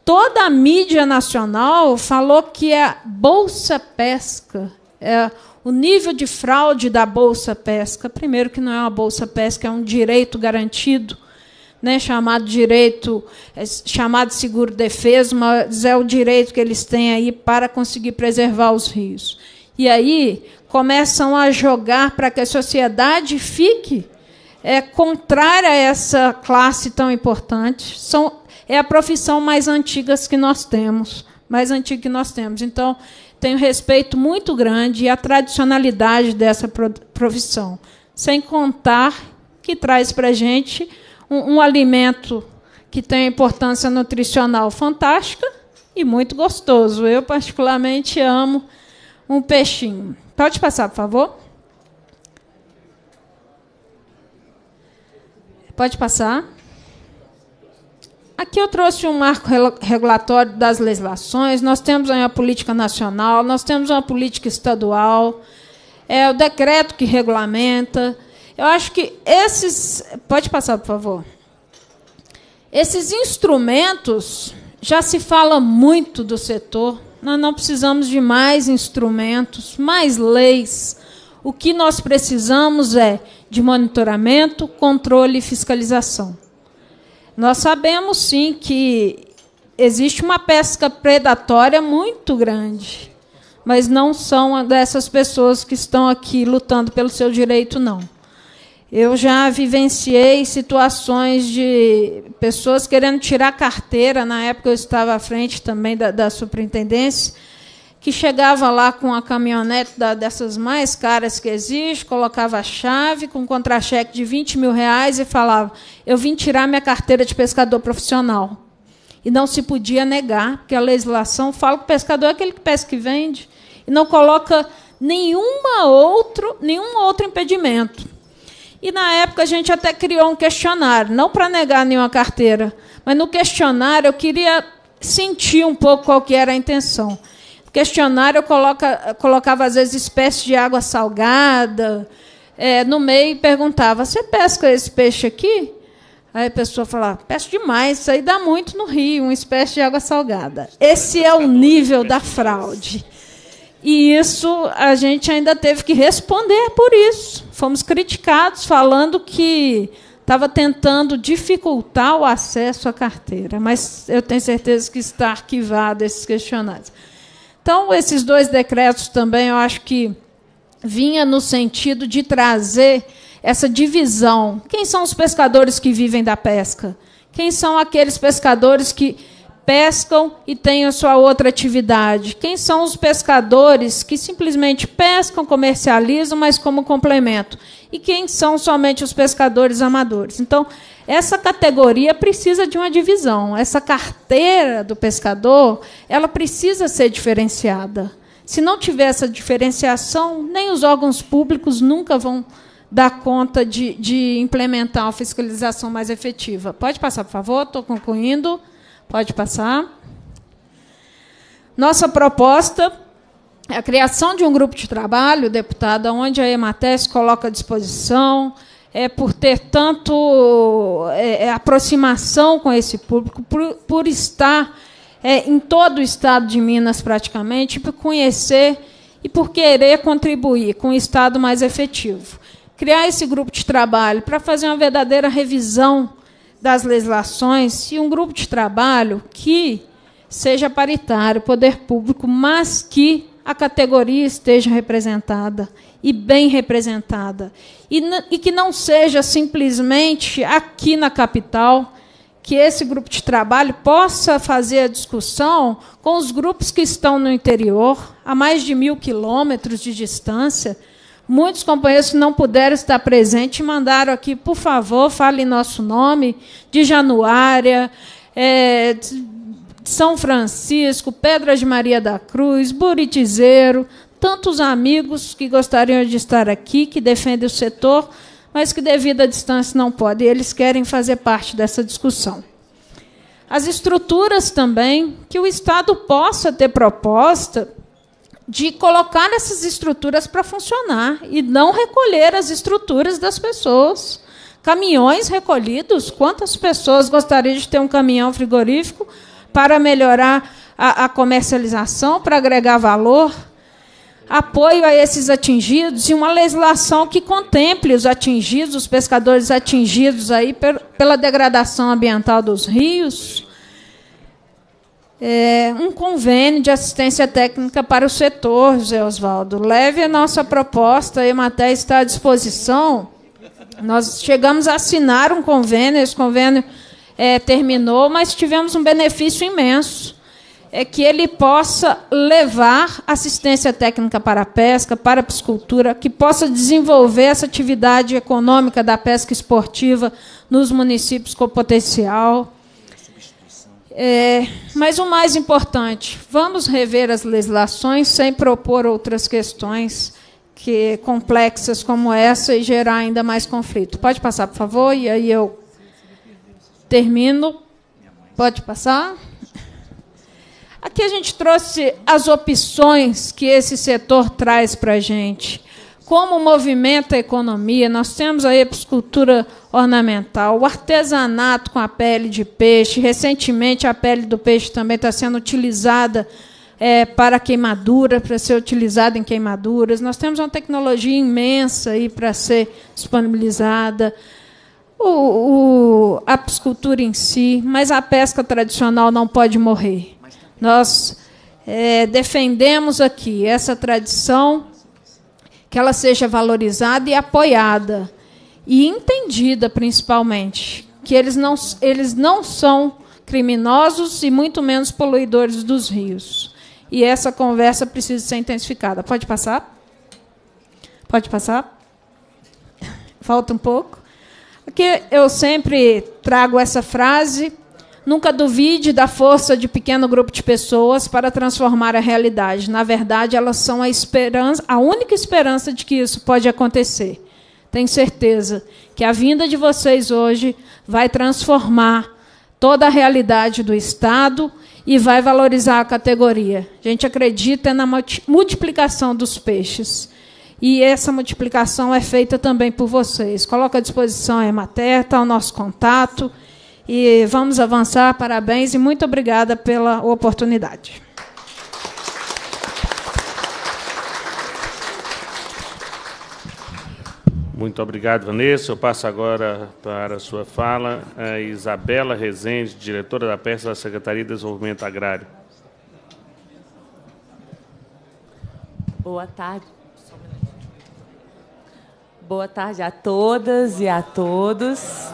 S9: Toda a mídia nacional falou que a Bolsa Pesca, é, o nível de fraude da Bolsa Pesca, primeiro que não é uma Bolsa Pesca, é um direito garantido, né, chamado direito, é, chamado seguro defesa, mas é o direito que eles têm aí para conseguir preservar os rios. E aí começam a jogar para que a sociedade fique é, contrária a essa classe tão importante. São, é a profissão mais antiga que nós temos, mais antiga que nós temos. Então, tenho respeito muito grande à tradicionalidade dessa profissão, sem contar que traz para a gente um, um alimento que tem importância nutricional fantástica e muito gostoso. Eu, particularmente, amo um peixinho. Pode passar, por favor? Pode passar. Aqui eu trouxe um marco regulatório das legislações. Nós temos aí uma política nacional, nós temos uma política estadual, é o decreto que regulamenta. Eu acho que esses. Pode passar, por favor. Esses instrumentos já se fala muito do setor. Nós não precisamos de mais instrumentos, mais leis. O que nós precisamos é de monitoramento, controle e fiscalização. Nós sabemos sim que existe uma pesca predatória muito grande, mas não são dessas pessoas que estão aqui lutando pelo seu direito, não. Eu já vivenciei situações de pessoas querendo tirar carteira. Na época eu estava à frente também da, da superintendência, que chegava lá com a caminhonete da, dessas mais caras que existe, colocava a chave com um contra-cheque de 20 mil reais e falava: Eu vim tirar minha carteira de pescador profissional. E não se podia negar, porque a legislação fala que o pescador é aquele que pesca e vende, e não coloca nenhuma outro, nenhum outro impedimento. E na época a gente até criou um questionário, não para negar nenhuma carteira, mas no questionário eu queria sentir um pouco qual que era a intenção. No questionário eu coloca, colocava às vezes espécie de água salgada é, no meio e perguntava: você pesca esse peixe aqui? Aí a pessoa falava, pesco demais, isso aí dá muito no rio, uma espécie de água salgada. Esse é o nível da fraude. E isso a gente ainda teve que responder por isso. Fomos criticados falando que estava tentando dificultar o acesso à carteira, mas eu tenho certeza que está arquivado esses questionários. Então, esses dois decretos também eu acho que vinha no sentido de trazer essa divisão. Quem são os pescadores que vivem da pesca? Quem são aqueles pescadores que pescam e têm a sua outra atividade? Quem são os pescadores que simplesmente pescam, comercializam, mas como complemento? E quem são somente os pescadores amadores? Então, essa categoria precisa de uma divisão. Essa carteira do pescador, ela precisa ser diferenciada. Se não tiver essa diferenciação, nem os órgãos públicos nunca vão dar conta de, de implementar uma fiscalização mais efetiva. Pode passar, por favor? Estou concluindo. Pode passar. Nossa proposta é a criação de um grupo de trabalho, deputada, onde a EMATES coloca à disposição, é, por ter tanto é, é, aproximação com esse público, por, por estar é, em todo o estado de Minas, praticamente, por conhecer e por querer contribuir com um Estado mais efetivo. Criar esse grupo de trabalho para fazer uma verdadeira revisão das legislações e um grupo de trabalho que seja paritário, poder público, mas que a categoria esteja representada e bem representada. E, e, que não seja simplesmente aqui na capital, que esse grupo de trabalho possa fazer a discussão com os grupos que estão no interior, a mais de mil quilômetros de distância. Muitos companheiros que não puderam estar presentes mandaram aqui, por favor, fale nosso nome, de Januária, é, de São Francisco, Pedras de Maria da Cruz, Buritizeiro, tantos amigos que gostariam de estar aqui, que defendem o setor, mas que, devido à distância, não podem. Eles querem fazer parte dessa discussão. As estruturas também, que o Estado possa ter proposta de colocar essas estruturas para funcionar e não recolher as estruturas das pessoas. Caminhões recolhidos, quantas pessoas gostariam de ter um caminhão frigorífico para melhorar a, a comercialização, para agregar valor? apoio a esses atingidos e uma legislação que contemple os atingidos, os pescadores atingidos aí pela degradação ambiental dos rios. É, um convênio de assistência técnica para o setor, José Oswaldo. Leve a nossa proposta, a Ematé está à disposição. Nós chegamos a assinar um convênio, esse convênio é, terminou, mas tivemos um benefício imenso é que ele possa levar assistência técnica para a pesca, para a piscicultura, que possa desenvolver essa atividade econômica da pesca esportiva nos municípios com potencial. É, mas o mais importante, vamos rever as legislações sem propor outras questões que complexas como essa e gerar ainda mais conflito. Pode passar, por favor, e aí eu termino. Pode passar? Aqui a gente trouxe as opções que esse setor traz para a gente. Como movimenta a economia, nós temos a episcultura ornamental, o artesanato com a pele de peixe. Recentemente, a pele do peixe também está sendo utilizada é, para queimadura, para ser utilizada em queimaduras. Nós temos uma tecnologia imensa aí para ser disponibilizada. O, o, a piscicultura em si, mas a pesca tradicional não pode morrer. Nós é, defendemos aqui essa tradição, que ela seja valorizada e apoiada, e entendida principalmente, que eles não, eles não são criminosos e muito menos poluidores dos rios. E essa conversa precisa ser intensificada. Pode passar? Pode passar? Falta um pouco. Aqui eu sempre trago essa frase Nunca duvide da força de pequeno grupo de pessoas para transformar a realidade. Na verdade, elas são a esperança, a única esperança de que isso pode acontecer. Tenho certeza que a vinda de vocês hoje vai transformar toda a realidade do Estado e vai valorizar a categoria. A gente acredita na multiplicação dos peixes. E essa multiplicação é feita também por vocês. Coloca à disposição a Emater, está o nosso contato. E vamos avançar. Parabéns e muito obrigada pela oportunidade.
S1: Muito obrigado, Vanessa. Eu passo agora para a sua fala a Isabela Rezende, diretora da peça da Secretaria de Desenvolvimento Agrário.
S10: Boa tarde. Boa tarde a todas e a todos.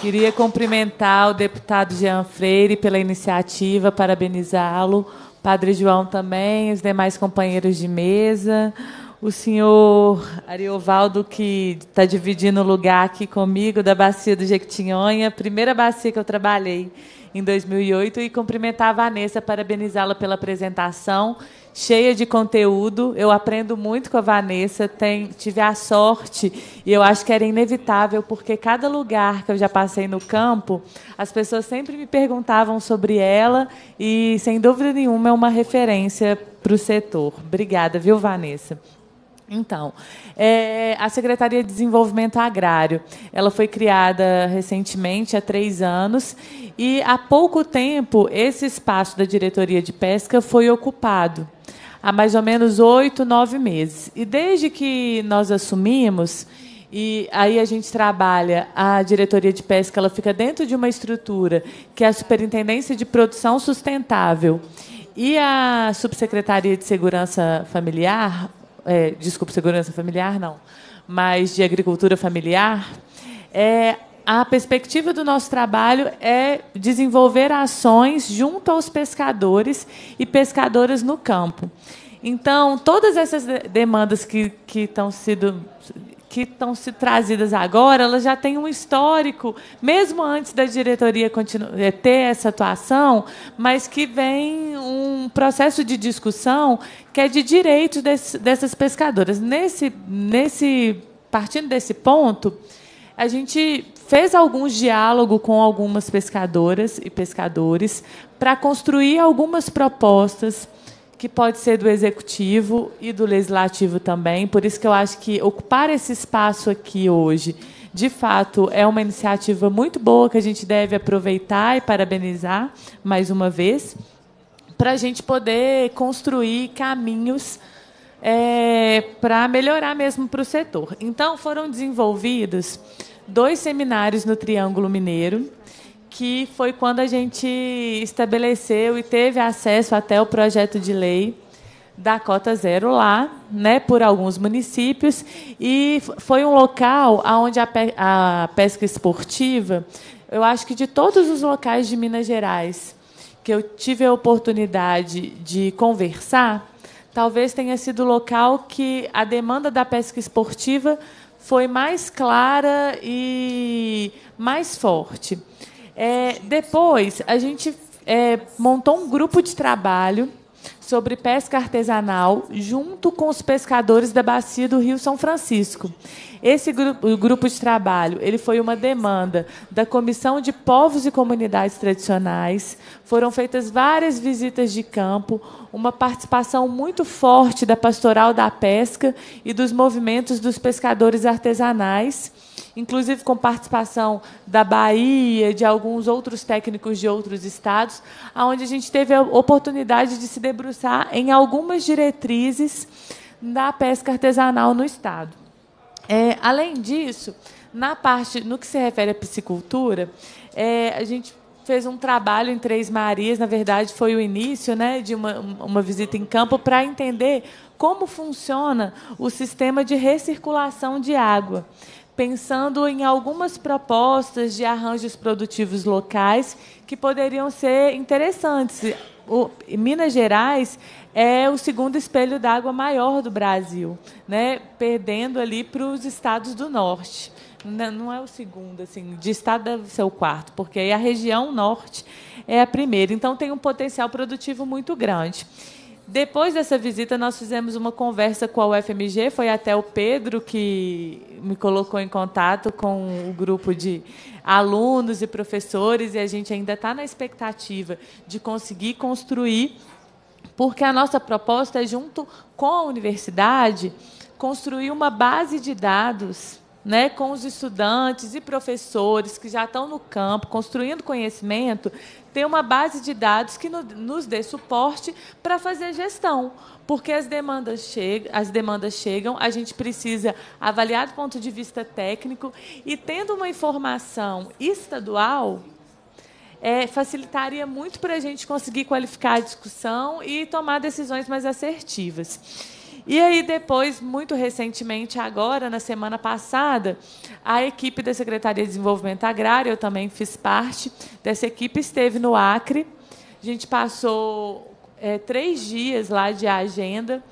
S10: Queria cumprimentar o deputado Jean Freire pela iniciativa, parabenizá-lo, Padre João também, os demais companheiros de mesa, o senhor Ariovaldo, que está dividindo o lugar aqui comigo, da Bacia do Jequitinhonha, primeira bacia que eu trabalhei em 2008, e cumprimentar a Vanessa, parabenizá-la pela apresentação cheia de conteúdo. Eu aprendo muito com a Vanessa, tem, tive a sorte, e eu acho que era inevitável, porque cada lugar que eu já passei no campo, as pessoas sempre me perguntavam sobre ela, e, sem dúvida nenhuma, é uma referência para o setor. Obrigada, viu, Vanessa? Então, é, a Secretaria de Desenvolvimento Agrário, ela foi criada recentemente, há três anos, e há pouco tempo esse espaço da diretoria de pesca foi ocupado há mais ou menos oito, nove meses. E desde que nós assumimos, E aí a gente trabalha a diretoria de pesca, ela fica dentro de uma estrutura que é a Superintendência de Produção Sustentável e a Subsecretaria de Segurança Familiar, é, desculpa, Segurança Familiar não, mas de Agricultura Familiar, é, a perspectiva do nosso trabalho é desenvolver ações junto aos pescadores e pescadoras no campo. Então, todas essas demandas que, que estão sendo que estão se trazidas agora, elas já têm um histórico, mesmo antes da diretoria eh, ter essa atuação, mas que vem um processo de discussão que é de direitos desse, dessas pescadoras. Nesse, nesse, partindo desse ponto, a gente fez alguns diálogos com algumas pescadoras e pescadores para construir algumas propostas que pode ser do executivo e do legislativo também. Por isso que eu acho que ocupar esse espaço aqui hoje, de fato, é uma iniciativa muito boa que a gente deve aproveitar e parabenizar mais uma vez, para a gente poder construir caminhos é, para melhorar mesmo para o setor. Então, foram desenvolvidos dois seminários no Triângulo Mineiro que foi quando a gente estabeleceu e teve acesso até o projeto de lei da cota zero lá, né, por alguns municípios, e foi um local onde a, pe a pesca esportiva, eu acho que de todos os locais de Minas Gerais que eu tive a oportunidade de conversar, talvez tenha sido o local que a demanda da pesca esportiva foi mais clara e mais forte. É, depois, a gente é, montou um grupo de trabalho sobre pesca artesanal junto com os pescadores da bacia do Rio São Francisco. Esse grupo, grupo de trabalho ele foi uma demanda da Comissão de Povos e Comunidades Tradicionais. Foram feitas várias visitas de campo, uma participação muito forte da Pastoral da Pesca e dos movimentos dos pescadores artesanais inclusive com participação da Bahia, de alguns outros técnicos de outros estados, onde a gente teve a oportunidade de se debruçar em algumas diretrizes da pesca artesanal no estado. É, além disso, na parte, no que se refere à piscicultura, é, a gente fez um trabalho em Três Marias, na verdade foi o início né, de uma, uma visita em campo para entender como funciona o sistema de recirculação de água pensando em algumas propostas de arranjos produtivos locais que poderiam ser interessantes. O, Minas Gerais é o segundo espelho d'água maior do Brasil, né? perdendo ali para os estados do norte. Não é o segundo, assim, de estado deve ser o quarto, porque a região norte é a primeira. Então tem um potencial produtivo muito grande. Depois dessa visita, nós fizemos uma conversa com a UFMG. Foi até o Pedro que me colocou em contato com o grupo de alunos e professores, e a gente ainda está na expectativa de conseguir construir, porque a nossa proposta é, junto com a universidade, construir uma base de dados né, com os estudantes e professores que já estão no campo, construindo conhecimento, ter uma base de dados que nos dê suporte para fazer gestão. Porque as demandas, chegam, as demandas chegam, a gente precisa avaliar do ponto de vista técnico e, tendo uma informação estadual, é, facilitaria muito para a gente conseguir qualificar a discussão e tomar decisões mais assertivas. E aí, depois, muito recentemente, agora, na semana passada, a equipe da Secretaria de Desenvolvimento Agrário, eu também fiz parte dessa equipe, esteve no Acre. A gente passou é, três dias lá de agenda.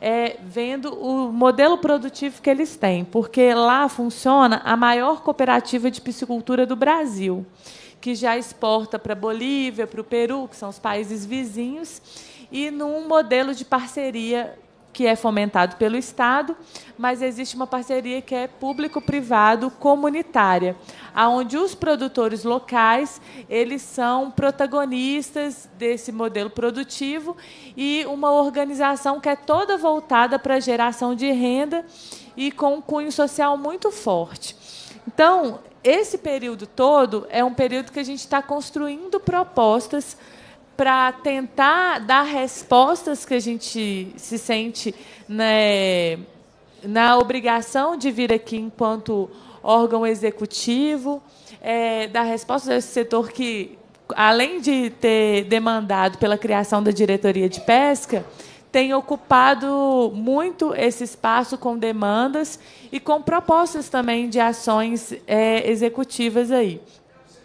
S10: É, vendo o modelo produtivo que eles têm, porque lá funciona a maior cooperativa de piscicultura do Brasil, que já exporta para a Bolívia, para o Peru, que são os países vizinhos, e num modelo de parceria que é fomentado pelo Estado, mas existe uma parceria que é público-privado comunitária, aonde os produtores locais eles são protagonistas desse modelo produtivo e uma organização que é toda voltada para a geração de renda e com um cunho social muito forte. Então, esse período todo é um período que a gente está construindo propostas para tentar dar respostas que a gente se sente né, na obrigação de vir aqui enquanto órgão executivo, é, dar resposta a esse setor que, além de ter demandado pela criação da diretoria de pesca, tem ocupado muito esse espaço com demandas e com propostas também de ações é, executivas aí.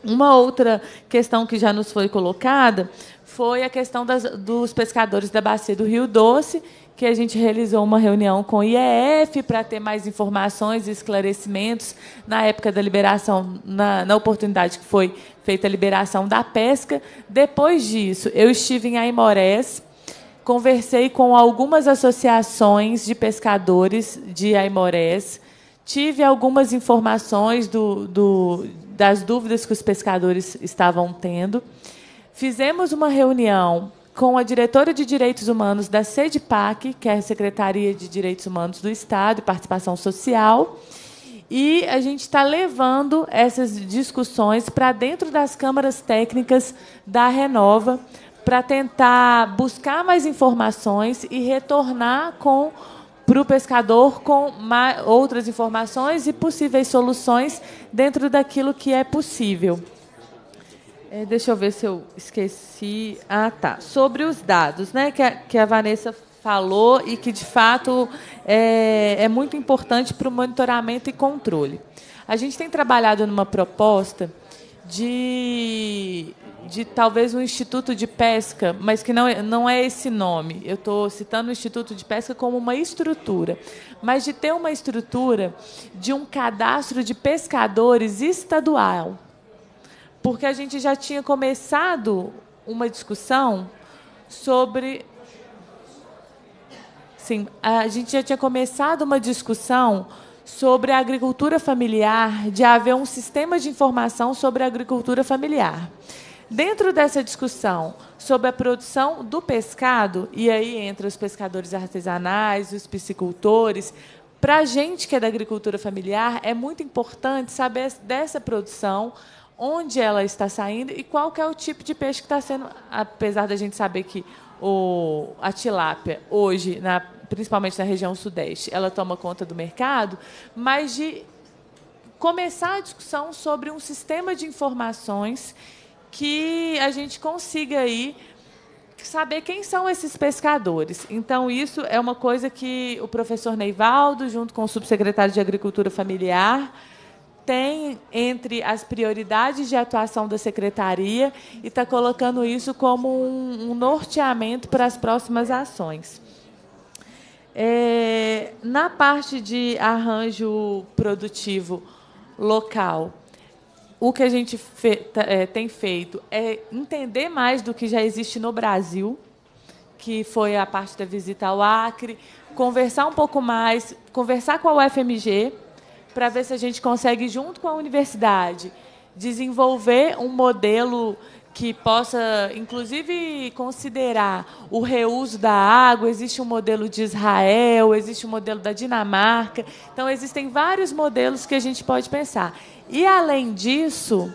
S10: Uma outra questão que já nos foi colocada foi a questão das, dos pescadores da bacia do Rio Doce, que a gente realizou uma reunião com o IEF para ter mais informações e esclarecimentos na época da liberação, na, na, oportunidade que foi feita a liberação da pesca. Depois disso, eu estive em Aimorés, conversei com algumas associações de pescadores de Aimorés, tive algumas informações do, do, das dúvidas que os pescadores estavam tendo. Fizemos uma reunião com a diretora de Direitos Humanos da SEDPAC, que é a Secretaria de Direitos Humanos do Estado e Participação Social, e a gente está levando essas discussões para dentro das câmaras técnicas da Renova, para tentar buscar mais informações e retornar com para o pescador com outras informações e possíveis soluções dentro daquilo que é possível. É, deixa eu ver se eu esqueci. Ah, tá. Sobre os dados, né, que a, que a Vanessa falou e que, de fato, é, é muito importante para o monitoramento e controle. A gente tem trabalhado numa proposta de, de talvez um instituto de pesca, mas que não é, não é esse nome. Eu estou citando o instituto de pesca como uma estrutura, mas de ter uma estrutura de um cadastro de pescadores estadual, porque a gente já tinha começado uma discussão sobre Sim, a gente já tinha começado uma discussão sobre a agricultura familiar, de haver um sistema de informação sobre a agricultura familiar. Dentro dessa discussão sobre a produção do pescado, e aí entre os pescadores artesanais, os piscicultores, para a gente que é da agricultura familiar, é muito importante saber dessa produção, onde ela está saindo e qual é o tipo de peixe que está sendo, apesar da gente saber que o, a tilápia hoje, na principalmente na região sudeste, ela toma conta do mercado, mas de começar a discussão sobre um sistema de informações que a gente consiga aí saber quem são esses pescadores. Então, isso é uma coisa que o professor Neivaldo, junto com o subsecretário de Agricultura Familiar, tem entre as prioridades de atuação da secretaria e está colocando isso como um, um norteamento para as próximas ações. É, na parte de arranjo produtivo local, o que a gente fe, tá, é, tem feito é entender mais do que já existe no Brasil, que foi a parte da visita ao Acre, conversar um pouco mais, conversar com a UFMG, para ver se a gente consegue, junto com a universidade, desenvolver um modelo que possa, inclusive, considerar o reuso da água. Existe um modelo de Israel, existe um modelo da Dinamarca. Então, existem vários modelos que a gente pode pensar. E, além disso,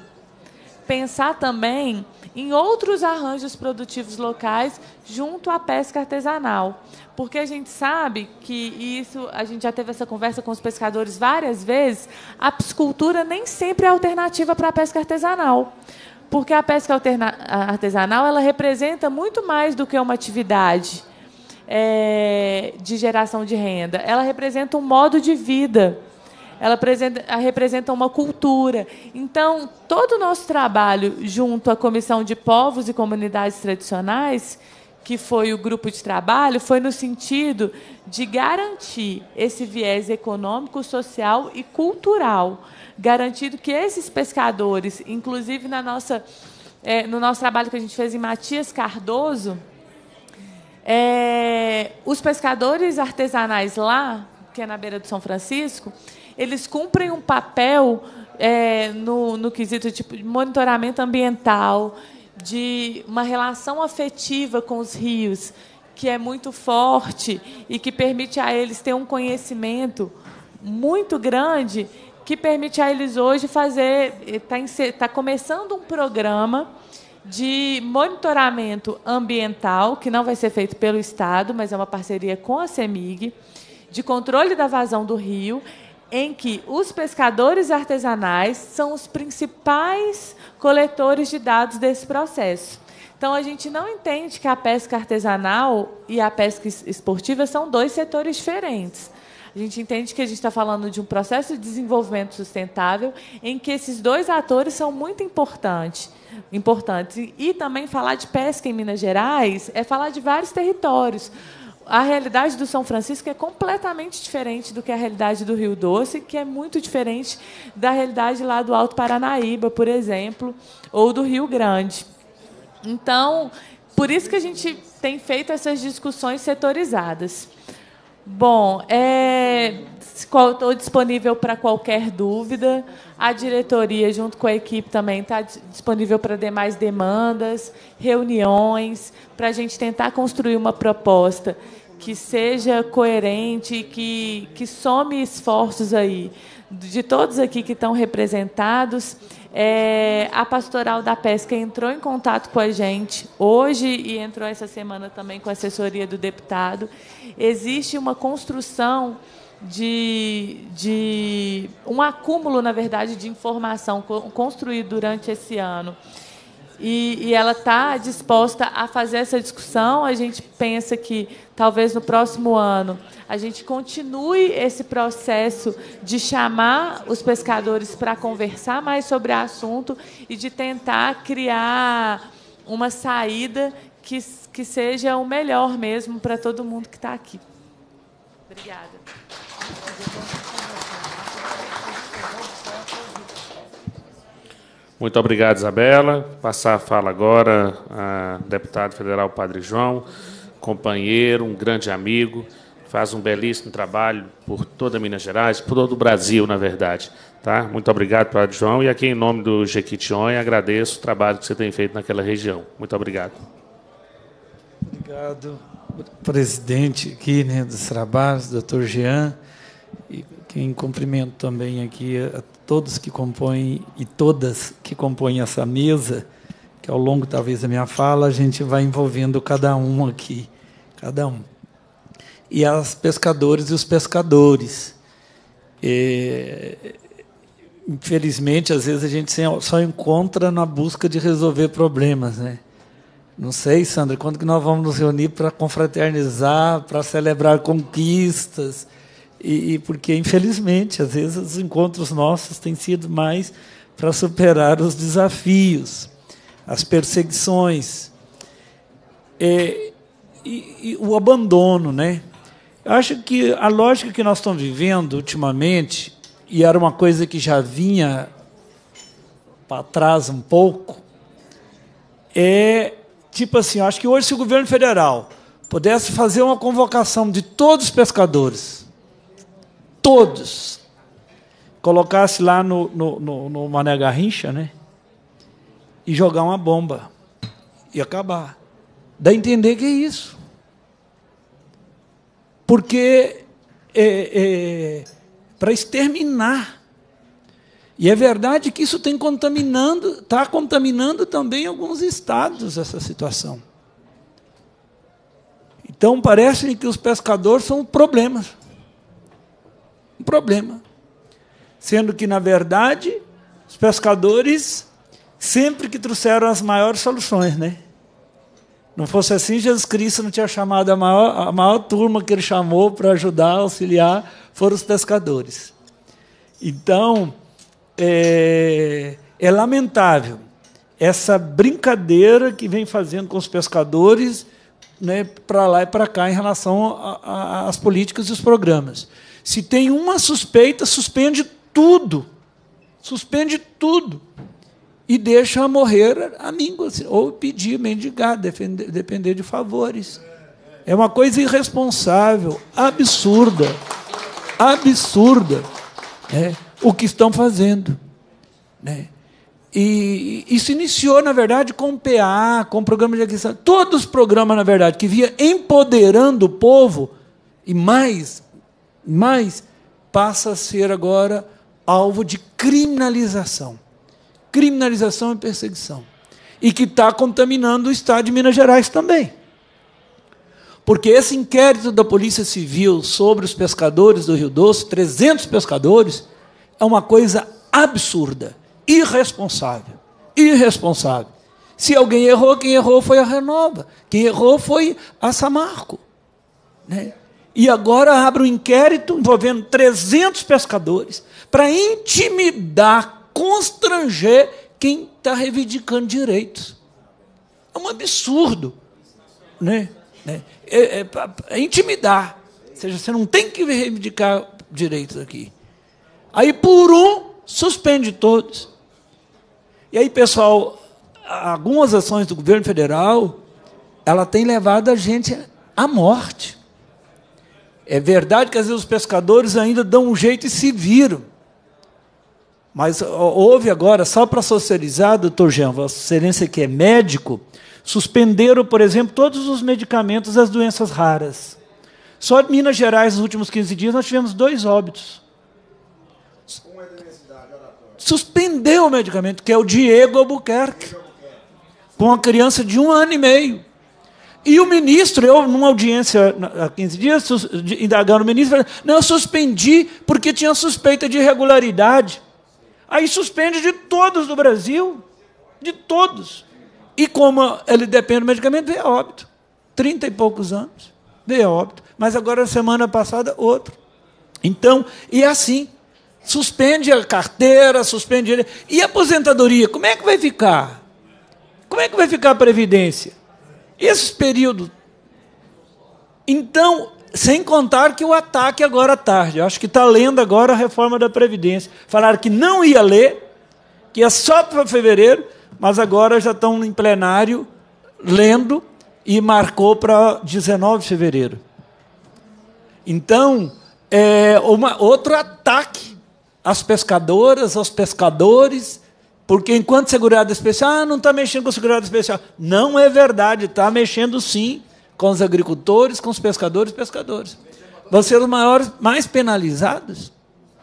S10: pensar também em outros arranjos produtivos locais junto à pesca artesanal. Porque a gente sabe que isso, a gente já teve essa conversa com os pescadores várias vezes, a piscicultura nem sempre é alternativa para a pesca artesanal porque a pesca artesanal ela representa muito mais do que uma atividade é, de geração de renda. Ela representa um modo de vida. Ela representa uma cultura. Então, todo o nosso trabalho junto à Comissão de Povos e Comunidades Tradicionais, que foi o grupo de trabalho, foi no sentido de garantir esse viés econômico, social e cultural garantido que esses pescadores, inclusive na nossa, é, no nosso trabalho que a gente fez em Matias Cardoso, é, os pescadores artesanais lá, que é na beira do São Francisco, eles cumprem um papel é, no, no quesito tipo, de monitoramento ambiental, de uma relação afetiva com os rios, que é muito forte e que permite a eles ter um conhecimento muito grande que permite a eles hoje fazer, está tá começando um programa de monitoramento ambiental, que não vai ser feito pelo Estado, mas é uma parceria com a CEMIG, de controle da vazão do rio, em que os pescadores artesanais são os principais coletores de dados desse processo. Então, a gente não entende que a pesca artesanal e a pesca esportiva são dois setores diferentes. A gente entende que a gente está falando de um processo de desenvolvimento sustentável em que esses dois atores são muito importantes. importantes. E também falar de pesca em Minas Gerais é falar de vários territórios a realidade do São Francisco é completamente diferente do que a realidade do Rio Doce, que é muito diferente da realidade lá do Alto Paranaíba, por exemplo, ou do Rio Grande. Então, por isso que a gente tem feito essas discussões setorizadas. Bom, é, estou disponível para qualquer dúvida. A diretoria, junto com a equipe, também está disponível para demais demandas, reuniões, para a gente tentar construir uma proposta que seja coerente, que, que some esforços aí de todos aqui que estão representados. É, a Pastoral da Pesca entrou em contato com a gente hoje e entrou essa semana também com a assessoria do deputado. Existe uma construção de, de um acúmulo, na verdade, de informação construído durante esse ano. E, e ela está disposta a fazer essa discussão. A gente pensa que talvez no próximo ano a gente continue esse processo de chamar os pescadores para conversar mais sobre o assunto e de tentar criar uma saída que, que seja o melhor mesmo para todo mundo que está aqui. Obrigada.
S1: Muito obrigado, Isabela. Passar a fala agora a deputado federal Padre João, companheiro, um grande amigo, faz um belíssimo trabalho por toda Minas Gerais, por todo o Brasil, na verdade. Tá? Muito obrigado, Padre João. E aqui, em nome do Jequitinhonha, agradeço o trabalho que você tem feito naquela região. Muito obrigado.
S11: Obrigado, presidente aqui né, dos trabalhos, doutor Jean, quem cumprimento também aqui a todos que compõem e todas que compõem essa mesa, que ao longo talvez da minha fala a gente vai envolvendo cada um aqui, cada um. E as pescadores e os pescadores. É, infelizmente, às vezes a gente só encontra na busca de resolver problemas, né? Não sei, Sandra, quando que nós vamos nos reunir para confraternizar, para celebrar conquistas, e, e, porque, infelizmente, às vezes os encontros nossos têm sido mais para superar os desafios, as perseguições é, e, e, o abandono, né? Eu acho que a lógica que nós estamos vivendo ultimamente e era uma coisa que já vinha para trás um pouco é tipo assim, acho que hoje se o governo federal pudesse fazer uma convocação de todos os pescadores todos, colocasse lá no, no, no, no Mané Garrincha, né? E jogar uma bomba. E acabar. Dá a entender que é isso. Porque é, é, para exterminar. E é verdade que isso tem contaminando, está contaminando também alguns estados essa situação. Então parece que os pescadores são problemas um problema. Sendo que, na verdade, os pescadores sempre que trouxeram as maiores soluções, né? Não fosse assim, Jesus Cristo não tinha chamado a maior, a maior turma que ele chamou para ajudar, auxiliar, foram os pescadores. Então, é, é lamentável essa brincadeira que vem fazendo com os pescadores né, para lá e para cá em relação às políticas e os programas. Se tem uma suspeita, suspende tudo. Suspende tudo. E deixa morrer a língua, assim, ou pedir, mendigar, defender, depender de favores. É uma coisa irresponsável, absurda. Absurda. É, o que estão fazendo. Né? E isso iniciou, na verdade, com o PA, com o programa de aquisição. Todos os programas, na verdade, que via empoderando o povo, e mais, mas passa a ser agora alvo de criminalização. Criminalização e perseguição. E que está contaminando o Estado de Minas Gerais também. Porque esse inquérito da Polícia Civil sobre os pescadores do Rio Doce, 300 pescadores, é uma coisa absurda, irresponsável. Irresponsável. Se alguém errou, quem errou foi a Renova. Quem errou foi a Samarco. Né? E agora abre um inquérito envolvendo 300 pescadores para intimidar, constranger quem está reivindicando direitos. É um absurdo. Né? É, é, é intimidar. Ou seja, você não tem que reivindicar direitos aqui. Aí, por um, suspende todos. E aí, pessoal, algumas ações do governo federal, ela tem levado a gente à morte. É verdade que às vezes os pescadores ainda dão um jeito e se viram. Mas houve agora, só para socializar, doutor Jean, Vossa Excelência que é médico, suspenderam, por exemplo, todos os medicamentos das doenças raras. Só em Minas Gerais, nos últimos 15 dias, nós tivemos dois óbitos. Suspendeu o medicamento, que é o Diego Albuquerque, com uma criança de um ano e meio. E o ministro, eu, numa audiência há 15 dias, indagando o ministro, não, eu suspendi porque tinha suspeita de irregularidade. Aí suspende de todos do Brasil, de todos. E como ele depende do medicamento, veio a óbito. Trinta e poucos anos, veio a óbito. Mas agora, semana passada, outro. Então, e é assim. Suspende a carteira, suspende. E a aposentadoria, como é que vai ficar? Como é que vai ficar a Previdência? Esse período. Então, sem contar que o ataque agora à tarde. Acho que está lendo agora a reforma da Previdência. Falaram que não ia ler, que é só para fevereiro, mas agora já estão em plenário lendo e marcou para 19 de fevereiro. Então, é uma, outro ataque às pescadoras, aos pescadores, porque enquanto segurado especial, ah, não está mexendo com segurado especial. Não é verdade, está mexendo sim com os agricultores, com os pescadores e pescadores. Vão ser os maiores, mais penalizados.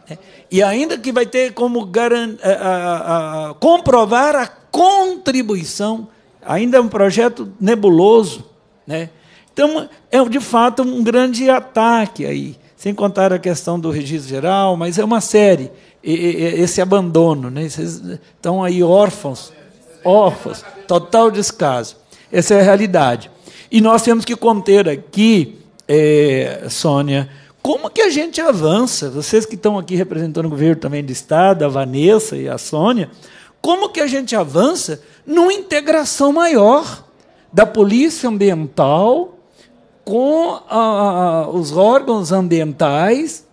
S11: Né? E ainda que vai ter como garan, a, a, a, comprovar a contribuição, ainda é um projeto nebuloso. Né? Então, é de fato um grande ataque aí, sem contar a questão do registro geral, mas é uma série, esse abandono. Né? Vocês estão aí órfãos, órfãos, total descaso. Essa é a realidade. E nós temos que conter aqui, é, Sônia, como que a gente avança? Vocês que estão aqui representando o governo também do Estado, a Vanessa e a Sônia, como que a gente avança numa integração maior da polícia ambiental com a, os órgãos ambientais,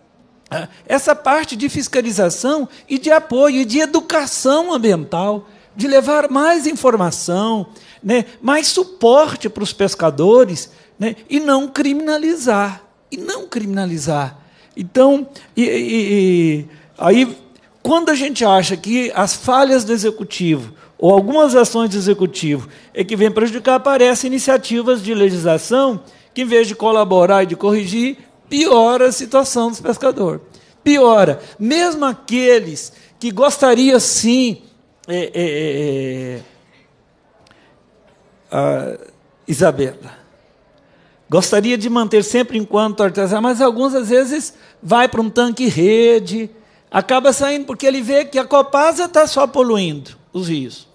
S11: essa parte de fiscalização e de apoio e de educação ambiental, de levar mais informação, né, mais suporte para os pescadores né, e não criminalizar. E não criminalizar. Então, e, e, e, aí, quando a gente acha que as falhas do executivo ou algumas ações do executivo é que vem prejudicar, aparecem iniciativas de legislação que, em vez de colaborar e de corrigir, piora a situação dos pescadores. Piora. Mesmo aqueles que gostariam, sim, é, é, é, a Isabela. Gostaria de manter sempre enquanto artesã, mas alguns às vezes vai para um tanque rede, acaba saindo porque ele vê que a Copasa está só poluindo os rios.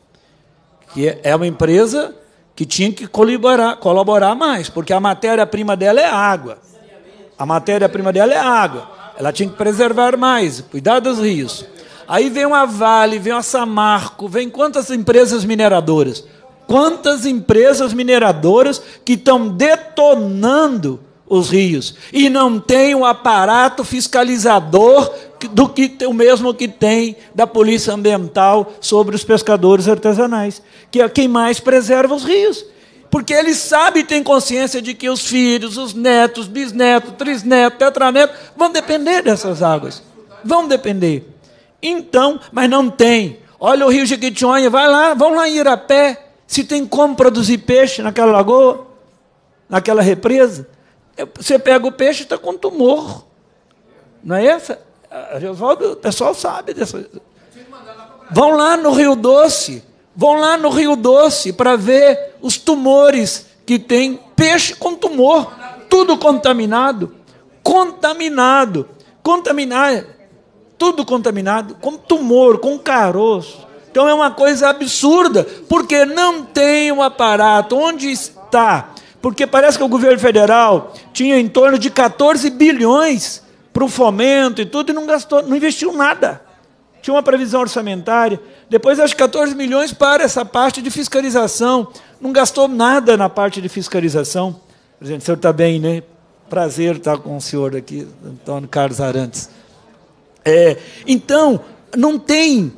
S11: Que é, é uma empresa que tinha que colaborar, colaborar mais, porque a matéria-prima dela é água. A matéria-prima dela é água. Ela tinha que preservar mais, cuidar dos rios. Aí vem uma Vale, vem uma Samarco, vem quantas empresas mineradoras? Quantas empresas mineradoras que estão detonando os rios e não tem o aparato fiscalizador do que o mesmo que tem da polícia ambiental sobre os pescadores artesanais, que é quem mais preserva os rios. Porque ele sabe e tem consciência de que os filhos, os netos, bisnetos, trisnetos, tetranetos vão depender dessas águas. Vão depender. Então, mas não tem. Olha o rio Jequitinhonha, vai lá, vão lá em Irapé, se tem como produzir peixe naquela lagoa, naquela represa, você pega o peixe e está com tumor. Não é essa? o pessoal sabe dessa. Vão lá no Rio Doce, vão lá no Rio Doce para ver os tumores que tem peixe com tumor. tudo contaminado, contaminado, contaminado, tudo contaminado, com tumor, com caroço. Então é uma coisa absurda, porque não tem um aparato. Onde está? Porque parece que o governo federal tinha em torno de 14 bilhões para o fomento e tudo, e não gastou, não investiu nada. Tinha uma previsão orçamentária. Depois, acho 14 milhões para essa parte de fiscalização. Não gastou nada na parte de fiscalização. Presidente, o senhor está bem, né? Prazer estar com o senhor aqui, Antônio Carlos Arantes. É, então, não tem,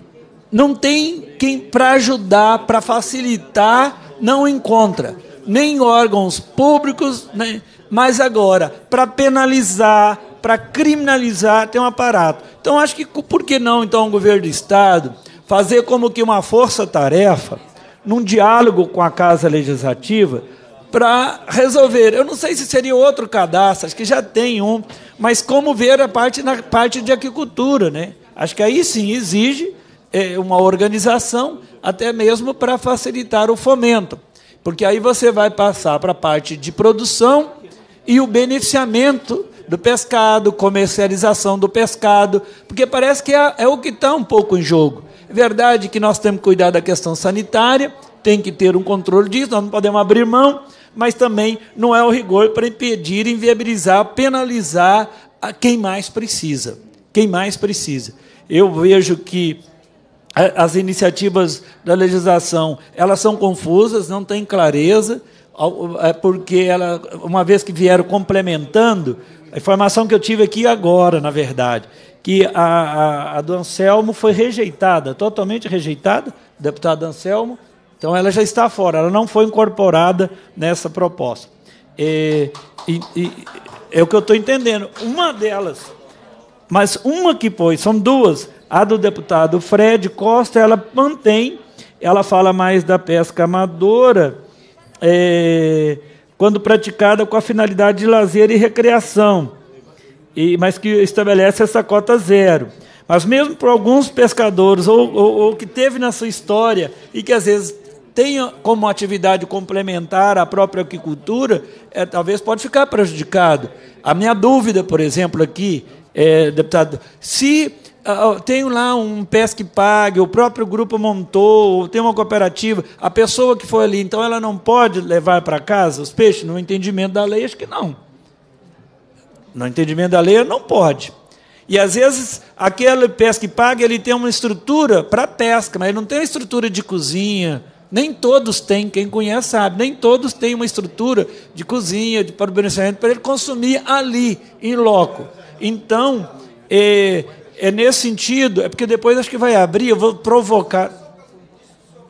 S11: não tem quem para ajudar, para facilitar, não encontra. Nem órgãos públicos, né? mas agora, para penalizar, para criminalizar, tem um aparato. Então, acho que por que não, então, o governo do Estado fazer como que uma força-tarefa, num diálogo com a Casa Legislativa, para resolver. Eu não sei se seria outro cadastro, acho que já tem um, mas como ver a parte na parte de agricultura, né? Acho que aí sim exige é, uma organização, até mesmo para facilitar o fomento, porque aí você vai passar para a parte de produção e o beneficiamento do pescado, comercialização do pescado, porque parece que é, é o que está um pouco em jogo. É verdade que nós temos que cuidar da questão sanitária, tem que ter um controle disso, nós não podemos abrir mão, mas também não é o rigor para impedir, inviabilizar, penalizar a quem mais precisa. Quem mais precisa. Eu vejo que as iniciativas da legislação elas são confusas, não têm clareza, é porque ela, uma vez que vieram complementando, a informação que eu tive aqui agora, na verdade, que a, a, a do Anselmo foi rejeitada, totalmente rejeitada, deputado Anselmo, então ela já está fora, ela não foi incorporada nessa proposta. É, e, e, é o que eu estou entendendo. Uma delas, mas uma que foi, são duas. A do deputado Fred Costa, ela mantém, ela fala mais da pesca amadora, é, quando praticada com a finalidade de lazer e recreação, e, mas que estabelece essa cota zero. Mas mesmo para alguns pescadores, ou, ou, ou que teve na sua história, e que às vezes tenha como atividade complementar a própria aquicultura, é, talvez pode ficar prejudicado. A minha dúvida, por exemplo, aqui, é, deputado, se tenho lá um pesque pague, o próprio grupo montou, tem uma cooperativa, a pessoa que foi ali, então ela não pode levar para casa os peixes? No entendimento da lei, acho que não. No entendimento da lei, não pode. E às vezes aquele pesque pague ele tem uma estrutura para pesca, mas ele não tem uma estrutura de cozinha, nem todos têm, quem conhece sabe, nem todos têm uma estrutura de cozinha, de para o beneficiamento, para ele consumir ali, em loco. Então, é, é nesse sentido, é porque depois acho que vai abrir, eu vou provocar.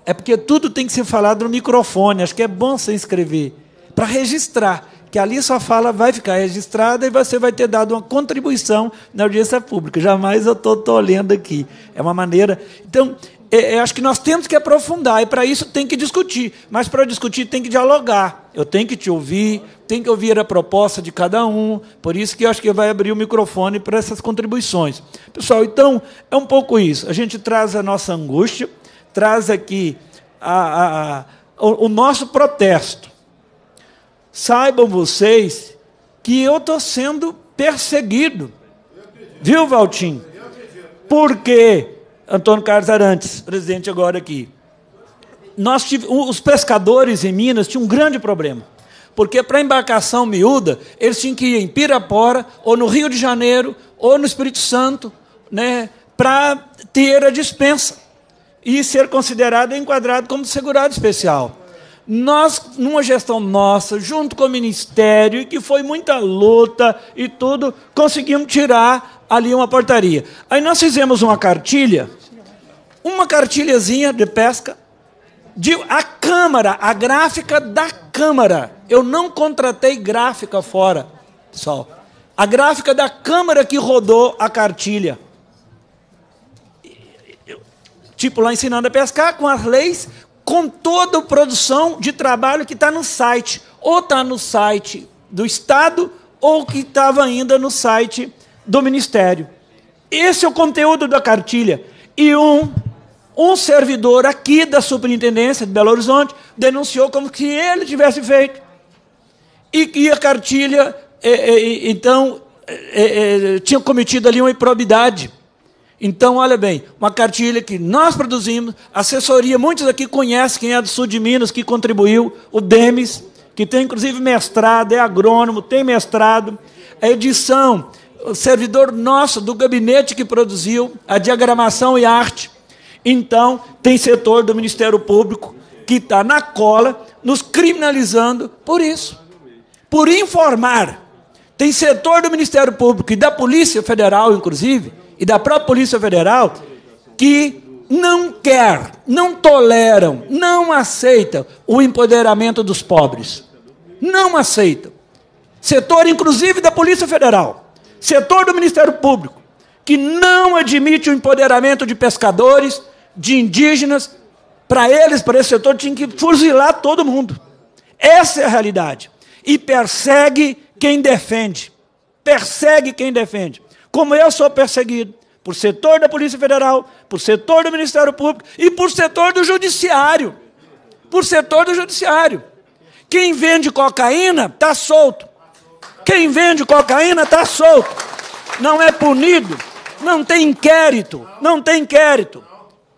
S11: É porque tudo tem que ser falado no microfone, acho que é bom você escrever, para registrar, que ali sua fala vai ficar registrada e você vai ter dado uma contribuição na audiência pública. Jamais eu estou lendo aqui. É uma maneira. Então, é, é, acho que nós temos que aprofundar, e para isso tem que discutir. Mas para discutir tem que dialogar. Eu tenho que te ouvir, tenho que ouvir a proposta de cada um. Por isso que eu acho que vai abrir o microfone para essas contribuições. Pessoal, então, é um pouco isso. A gente traz a nossa angústia, traz aqui a, a, a, o, o nosso protesto. Saibam vocês que eu estou sendo perseguido. Viu, Valtim? Porque Antônio Carlos Arantes, presidente agora aqui. Nós tive, os pescadores em Minas tinham um grande problema. Porque para embarcação miúda, eles tinham que ir em Pirapora, ou no Rio de Janeiro, ou no Espírito Santo, né, para ter a dispensa e ser considerado e enquadrado como segurado especial. Nós, numa gestão nossa, junto com o Ministério, que foi muita luta e tudo, conseguimos tirar ali uma portaria. Aí nós fizemos uma cartilha, uma cartilhazinha de pesca, de a Câmara, a gráfica da Câmara. Eu não contratei gráfica fora, pessoal. A gráfica da Câmara que rodou a cartilha. Tipo, lá ensinando a pescar com as leis, com toda a produção de trabalho que está no site. Ou está no site do Estado, ou que estava ainda no site do ministério. Esse é o conteúdo da cartilha. E um, um servidor aqui da superintendência de Belo Horizonte denunciou como que ele tivesse feito. E a cartilha, é, é, então, é, é, tinha cometido ali uma improbidade. Então, olha bem, uma cartilha que nós produzimos, assessoria, muitos aqui conhecem quem é do sul de Minas, que contribuiu, o Demis, que tem inclusive mestrado, é agrônomo, tem mestrado, a edição, o servidor nosso do gabinete que produziu a diagramação e arte. Então, tem setor do Ministério Público que está na cola, nos criminalizando por isso, por informar. Tem setor do Ministério Público e da Polícia Federal, inclusive, e da própria Polícia Federal, que não quer, não toleram, não aceitam o empoderamento dos pobres. Não aceitam. Setor, inclusive, da Polícia Federal, setor do Ministério Público, que não admite o empoderamento de pescadores, de indígenas. Para eles, para esse setor, tinha que fuzilar todo mundo. Essa é a realidade. E persegue quem defende. Persegue quem defende como eu sou perseguido por setor da Polícia Federal, por setor do Ministério Público e por setor do Judiciário. Por setor do Judiciário. Quem vende cocaína está solto. Quem vende cocaína está solto. Não é punido. Não tem inquérito. Não tem inquérito.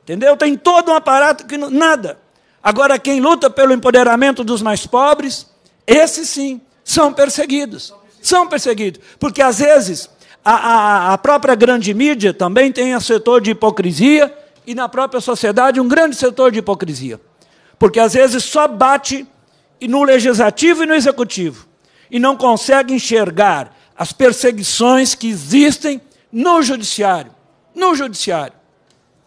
S11: Entendeu? Tem todo um aparato que nada. Agora, quem luta pelo empoderamento dos mais pobres, esses sim são perseguidos. São perseguidos. Porque às vezes a, a, a própria grande mídia também tem um setor de hipocrisia e na própria sociedade um grande setor de hipocrisia. Porque às vezes só bate no legislativo e no executivo e não consegue enxergar as perseguições que existem no judiciário. No judiciário.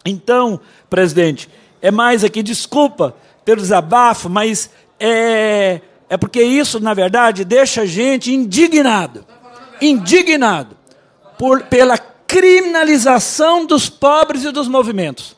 S11: Então, presidente, é mais aqui, desculpa pelo desabafo, mas é, é porque isso, na verdade, deixa a gente indignado. Indignado por, pela criminalização dos pobres e dos movimentos.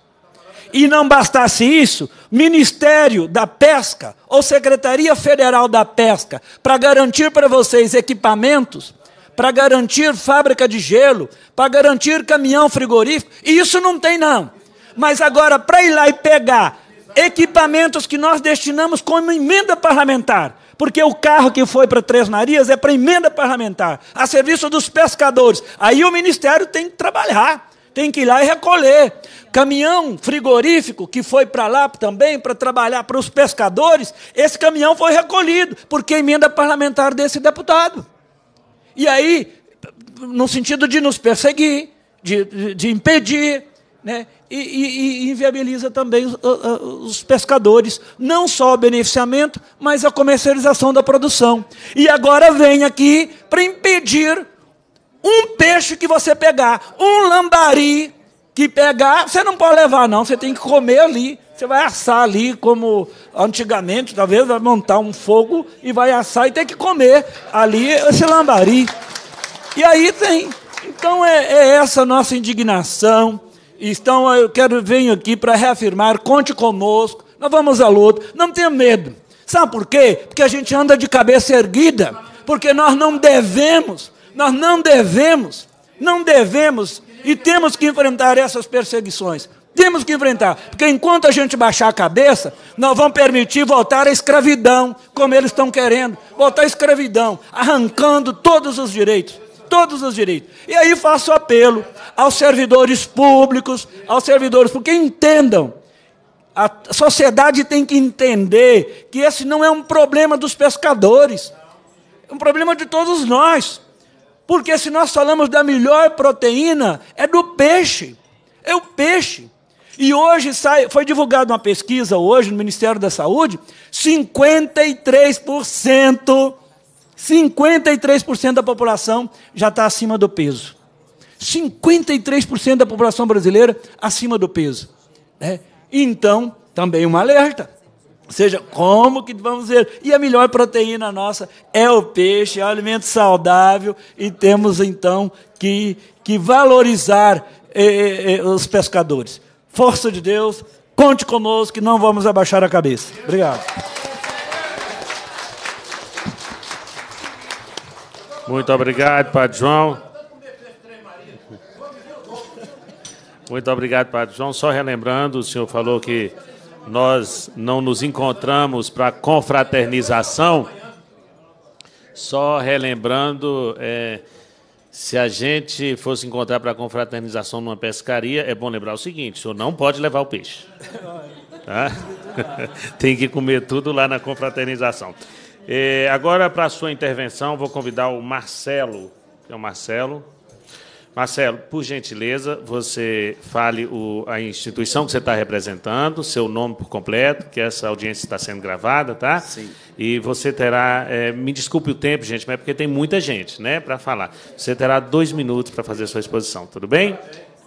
S11: E não bastasse isso, Ministério da Pesca ou Secretaria Federal da Pesca, para garantir para vocês equipamentos, para garantir fábrica de gelo, para garantir caminhão frigorífico, isso não tem não. Mas agora, para ir lá e pegar equipamentos que nós destinamos como emenda parlamentar, porque o carro que foi para Três Marias é para emenda parlamentar, a serviço dos pescadores. Aí o ministério tem que trabalhar, tem que ir lá e recolher. Caminhão frigorífico que foi para lá também para trabalhar para os pescadores, esse caminhão foi recolhido, porque é emenda parlamentar desse deputado. E aí, no sentido de nos perseguir, de, de, de impedir, né? E, e, e, inviabiliza também os, os, pescadores, não só o beneficiamento, mas a comercialização da produção. E agora vem aqui para impedir um peixe que você pegar, um lambari que pegar, você não pode levar, não, você tem que comer ali. Você vai assar ali, como antigamente, talvez vai montar um fogo e vai assar e tem que comer ali esse lambari. E aí tem. Então é, é essa nossa indignação então eu quero venho aqui para reafirmar, conte conosco, nós vamos à luta, não tenha medo. Sabe por quê? Porque a gente anda de cabeça erguida, porque nós não devemos, nós não devemos, não devemos e temos que enfrentar essas perseguições. Temos que enfrentar, porque enquanto a gente baixar a cabeça, nós vamos permitir voltar à escravidão, como eles estão querendo, voltar à escravidão, arrancando todos os direitos todos os direitos. E aí faço apelo aos servidores públicos, aos servidores, porque entendam, a sociedade tem que entender que esse não é um problema dos pescadores, é um problema de todos nós. Porque se nós falamos da melhor proteína, é do peixe. É o peixe. E hoje sai, foi divulgada uma pesquisa hoje no Ministério da Saúde, 53% 53% da população já está acima do peso. 53% da população brasileira acima do peso. Né? Então, também um alerta. Ou seja, como que vamos ver? E a melhor proteína nossa é o peixe, é o alimento saudável, e temos então que, que valorizar eh, eh, eh os pescadores. Força de Deus, conte conosco que não vamos abaixar a cabeça. Obrigado.
S1: Muito obrigado, Padre João. Muito obrigado, Padre João. Só relembrando, o senhor falou que nós não nos encontramos para confraternização, Só relembrando, é, se a gente fosse encontrar para confraternização numa pescaria, é bom lembrar o seguinte: o senhor não pode levar o peixe. Tá? Tem que comer tudo lá na confraternização. É, agora, para a sua intervenção, vou convidar o Marcelo. É o Marcelo. Marcelo, por gentileza, você fale o, a instituição que você está representando, seu nome por completo, que essa audiência está sendo gravada, tá?
S12: Sim.
S1: E você terá, é, me desculpe o tempo, gente, mas é porque tem muita gente, né, para falar. Você terá dois minutos para fazer a sua exposição, tudo bem?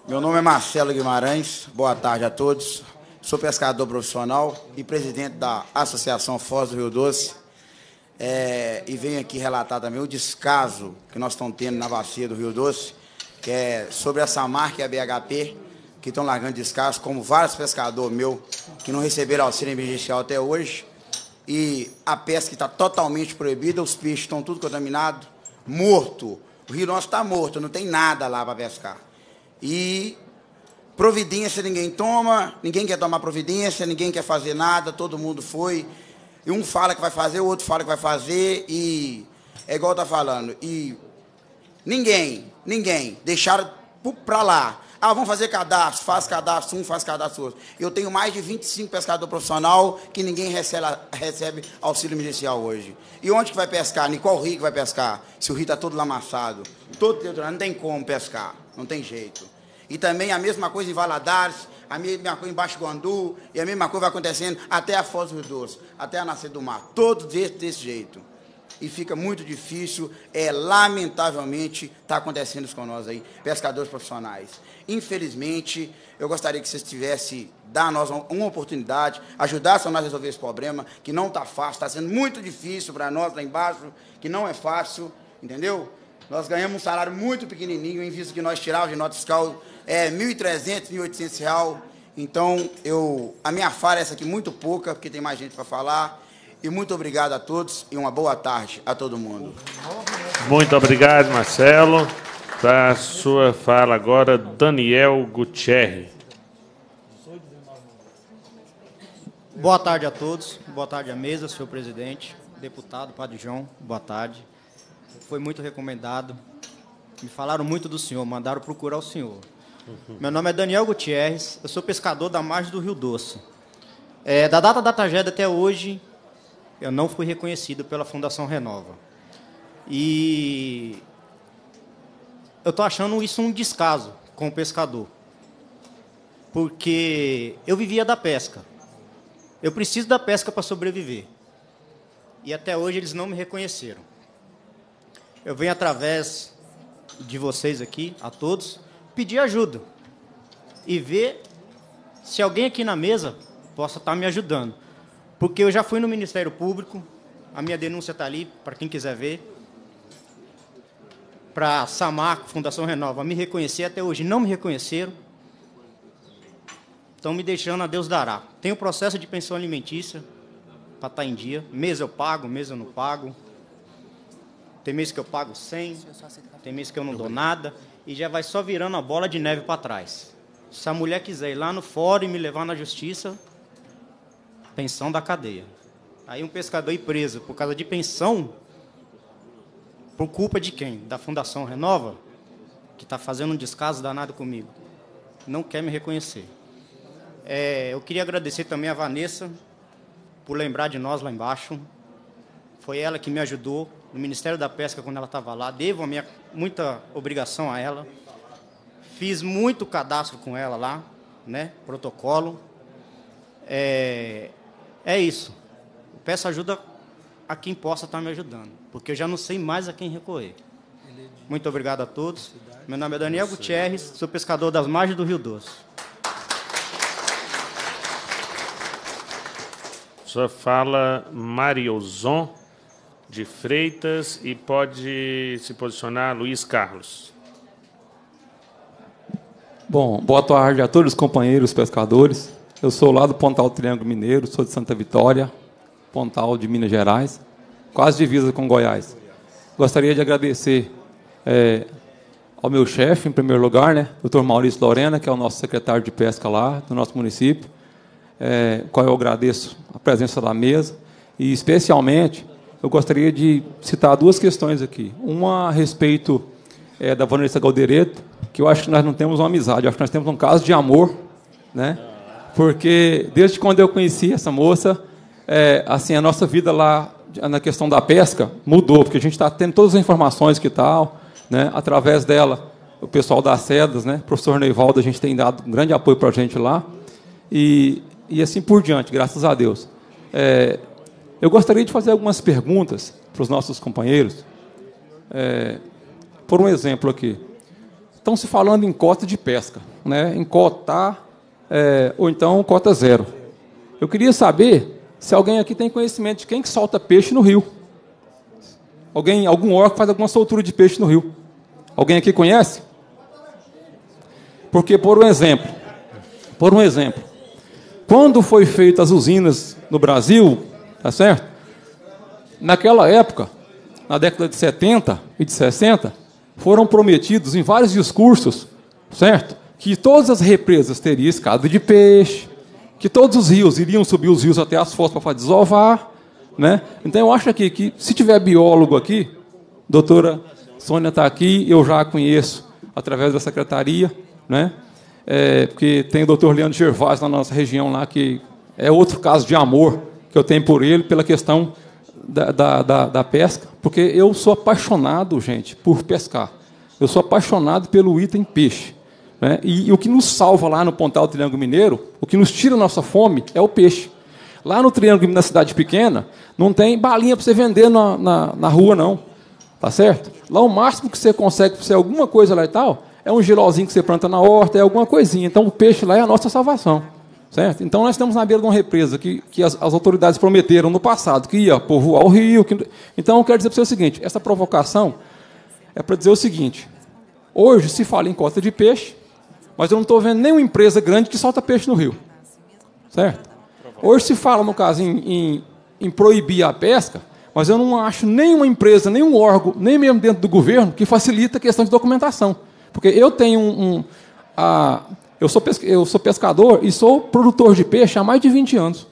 S12: Meu nome é Marcelo Guimarães, boa tarde a todos. Sou pescador profissional e presidente da Associação Foz do Rio Doce. É, e venho aqui relatar também o descaso que nós estamos tendo na bacia do Rio Doce, que é sobre essa marca e a BHP, que estão largando descaso, como vários pescadores meus que não receberam auxílio emergencial até hoje. E a pesca está totalmente proibida, os peixes estão tudo contaminados, morto. O rio nosso está morto, não tem nada lá para pescar. E providência ninguém toma, ninguém quer tomar providência, ninguém quer fazer nada, todo mundo foi. E um fala que vai fazer, o outro fala que vai fazer, e é igual tá falando. E ninguém, ninguém, deixaram para lá. Ah, vamos fazer cadastro, faz cadastro um, faz cadastro outro. Eu tenho mais de 25 pescadores profissional que ninguém recebe, recebe auxílio emergencial hoje. E onde que vai pescar? Em qual rio que vai pescar? Se o rio está todo lamaçado, todo não tem como pescar, não tem jeito. E também a mesma coisa em Valadares, a mesma coisa em Baixo Guandu, e a mesma coisa vai acontecendo até a Foz do Doce, até a Nascer do Mar. Todos desse, desse jeito. E fica muito difícil, é, lamentavelmente, está acontecendo isso com nós aí, pescadores profissionais. Infelizmente, eu gostaria que vocês tivessem, dar a nós uma oportunidade, ajudassem a nós a resolver esse problema, que não está fácil, está sendo muito difícil para nós lá embaixo, que não é fácil, entendeu? Nós ganhamos um salário muito pequenininho, em vista que nós tirávamos de nota fiscal é, 1.300, 1.800 real. Então, eu, a minha fala é essa aqui muito pouca, porque tem mais gente para falar. E muito obrigado a todos e uma boa tarde a todo mundo.
S1: Muito obrigado, Marcelo. Para a sua fala agora, Daniel Gutierrez.
S13: Boa tarde a todos, boa tarde à mesa, senhor presidente, deputado, Padre João, boa tarde. Foi muito recomendado, me falaram muito do senhor, mandaram procurar o senhor. Meu nome é Daniel Gutierrez, eu sou pescador da margem do Rio Doce. É, da data da tragédia até hoje, eu não fui reconhecido pela Fundação Renova. E eu estou achando isso um descaso com o pescador. Porque eu vivia da pesca. Eu preciso da pesca para sobreviver. E até hoje eles não me reconheceram. Eu venho através de vocês aqui, a todos, pedir ajuda e ver se alguém aqui na mesa possa estar me ajudando. Porque eu já fui no Ministério Público, a minha denúncia está ali, para quem quiser ver. Para a Samarco, Fundação Renova, me reconhecer, até hoje não me reconheceram. Estão me deixando a Deus dará. Tem o processo de pensão alimentícia para estar em dia. Mês eu pago, mês eu não pago. Tem mês que eu pago 100, tem mês que eu não dou nada. E já vai só virando a bola de neve para trás. Se a mulher quiser ir lá no fórum e me levar na justiça, pensão da cadeia. Aí um pescador ir preso por causa de pensão, por culpa de quem? Da Fundação Renova, que está fazendo um descaso danado comigo. Não quer me reconhecer. É, eu queria agradecer também a Vanessa por lembrar de nós lá embaixo. Foi ela que me ajudou no Ministério da Pesca quando ela estava lá. Devo minha muita obrigação a ela. Fiz muito cadastro com ela lá, né? Protocolo. É, é isso. Peço ajuda a quem possa estar me ajudando, porque eu já não sei mais a quem recorrer. Muito obrigado a todos. Meu nome é Daniel Gutierrez, sou pescador das margens do Rio Doce.
S1: Sua fala, Mariozon de Freitas, e pode se posicionar Luiz Carlos.
S14: Bom, boa tarde a todos os companheiros pescadores. Eu sou lá do Pontal Triângulo Mineiro, sou de Santa Vitória, Pontal de Minas Gerais, quase divisa com Goiás. Gostaria de agradecer é, ao meu chefe, em primeiro lugar, né, Dr. Maurício Lorena, que é o nosso secretário de pesca lá do nosso município, é, qual eu agradeço a presença da mesa, e especialmente eu gostaria de citar duas questões aqui. Uma a respeito é, da Vanessa Galdereto, que eu acho que nós não temos uma amizade, eu acho que nós temos um caso de amor, né? Porque desde quando eu conheci essa moça, é, assim a nossa vida lá na questão da pesca mudou, porque a gente está tendo todas as informações que tal, né? Através dela, o pessoal das sedas, né? O professor Neivaldo, a gente tem dado um grande apoio para a gente lá e, e assim por diante, graças a Deus. É, eu gostaria de fazer algumas perguntas para os nossos companheiros. É, por um exemplo aqui. Estão se falando em cota de pesca, né? em cota é, ou então cota zero. Eu queria saber se alguém aqui tem conhecimento de quem que solta peixe no rio. Alguém, algum órgão faz alguma soltura de peixe no rio. Alguém aqui conhece? Porque, por um exemplo, por um exemplo, quando foi feitas as usinas no Brasil, tá certo? Naquela época, na década de 70 e de 60, foram prometidos em vários discursos, certo? Que todas as represas teriam escada de peixe, que todos os rios iriam subir os rios até as fossas para desovar, né? Então eu acho aqui que se tiver biólogo aqui, doutora Sônia está aqui, eu já a conheço através da secretaria, né? É, porque tem o doutor Leandro Gervais na nossa região lá, que é outro caso de amor eu tenho por ele, pela questão da, da, da, da pesca, porque eu sou apaixonado, gente, por pescar. Eu sou apaixonado pelo item peixe. Né? E, e, o que nos salva lá no Pontal Triângulo Mineiro, o que nos tira a nossa fome, é o peixe. Lá no Triângulo, na cidade pequena, não tem balinha para você vender na, na, na, rua, não. Tá certo? Lá o máximo que você consegue ser alguma coisa lá e tal, é um girozinho que você planta na horta, é alguma coisinha. Então o peixe lá é a nossa salvação. Certo? Então nós estamos na beira de uma represa que, que as, as autoridades prometeram no passado que ia povoar o rio. Que... Então eu quero dizer para você o seguinte: essa provocação é para dizer o seguinte: hoje se fala em cota de peixe, mas eu não estou vendo nenhuma empresa grande que solta peixe no rio. Certo? Hoje se fala, no caso, em, em, em proibir a pesca, mas eu não acho nenhuma empresa, nenhum órgão, nem mesmo dentro do governo, que facilita a questão de documentação. Porque eu tenho um. um a, eu sou, eu sou pescador e sou produtor de peixe há mais de 20 anos.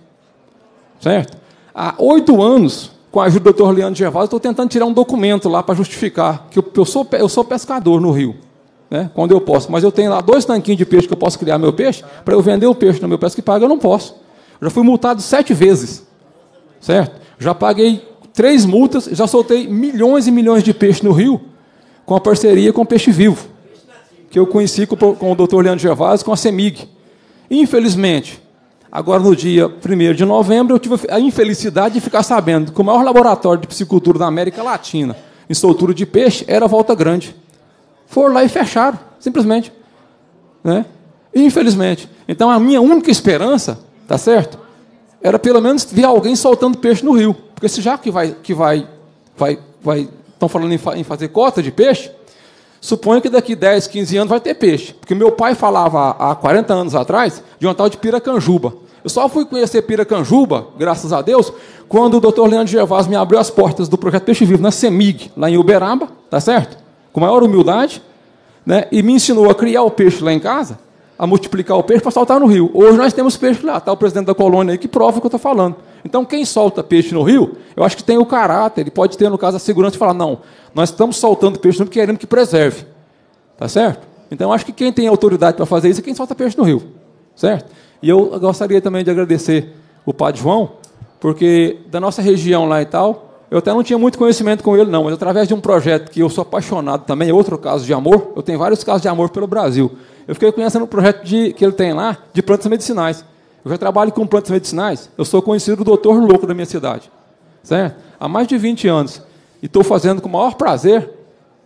S14: Certo? Há oito anos, com a ajuda do doutor Leandro Gervásio, estou tentando tirar um documento lá para justificar que eu, eu, sou, eu sou pescador no rio. Né, quando eu posso. Mas eu tenho lá dois tanquinhos de peixe que eu posso criar meu peixe, para eu vender o peixe no meu pesca que paga, eu não posso. Eu já fui multado sete vezes. Certo? Já paguei três multas, já soltei milhões e milhões de peixe no rio, com a parceria com o Peixe Vivo que eu conheci com, com o Dr. Leandro Gervásio, com a CEMIG. Infelizmente, agora no dia 1 de novembro, eu tive a infelicidade de ficar sabendo que o maior laboratório de piscicultura da América Latina em soltura de peixe era Volta Grande. Foram lá e fecharam, simplesmente. Né? Infelizmente. Então a minha única esperança, tá certo? Era pelo menos ver alguém soltando peixe no rio. Porque se já que vai, que vai, vai, vai, estão falando em, em fazer cota de peixe, Suponho que daqui 10, 15 anos vai ter peixe. Porque meu pai falava há 40 anos atrás de uma tal de piracanjuba. Eu só fui conhecer piracanjuba, graças a Deus, quando o doutor Leandro Gervásio me abriu as portas do projeto Peixe Vivo na CEMIG, lá em Uberaba, tá certo? Com maior humildade, né? e me ensinou a criar o peixe lá em casa, a multiplicar o peixe para saltar no rio. Hoje nós temos peixe lá, está o presidente da colônia aí que prova o que eu estou falando. Então, quem solta peixe no rio, eu acho que tem o caráter, ele pode ter, no caso, a segurança de falar: não, nós estamos soltando peixe no rio querendo que preserve. Tá certo? Então, acho que quem tem autoridade para fazer isso é quem solta peixe no rio. Certo? E eu gostaria também de agradecer o Padre João, porque da nossa região lá e tal, eu até não tinha muito conhecimento com ele, não, mas através de um projeto que eu sou apaixonado também, é outro caso de amor, eu tenho vários casos de amor pelo Brasil. Eu fiquei conhecendo o projeto de, que ele tem lá de plantas medicinais. Eu já trabalho com plantas medicinais, eu sou conhecido doutor louco da minha cidade. Certo? Há mais de 20 anos. E estou fazendo com o maior prazer,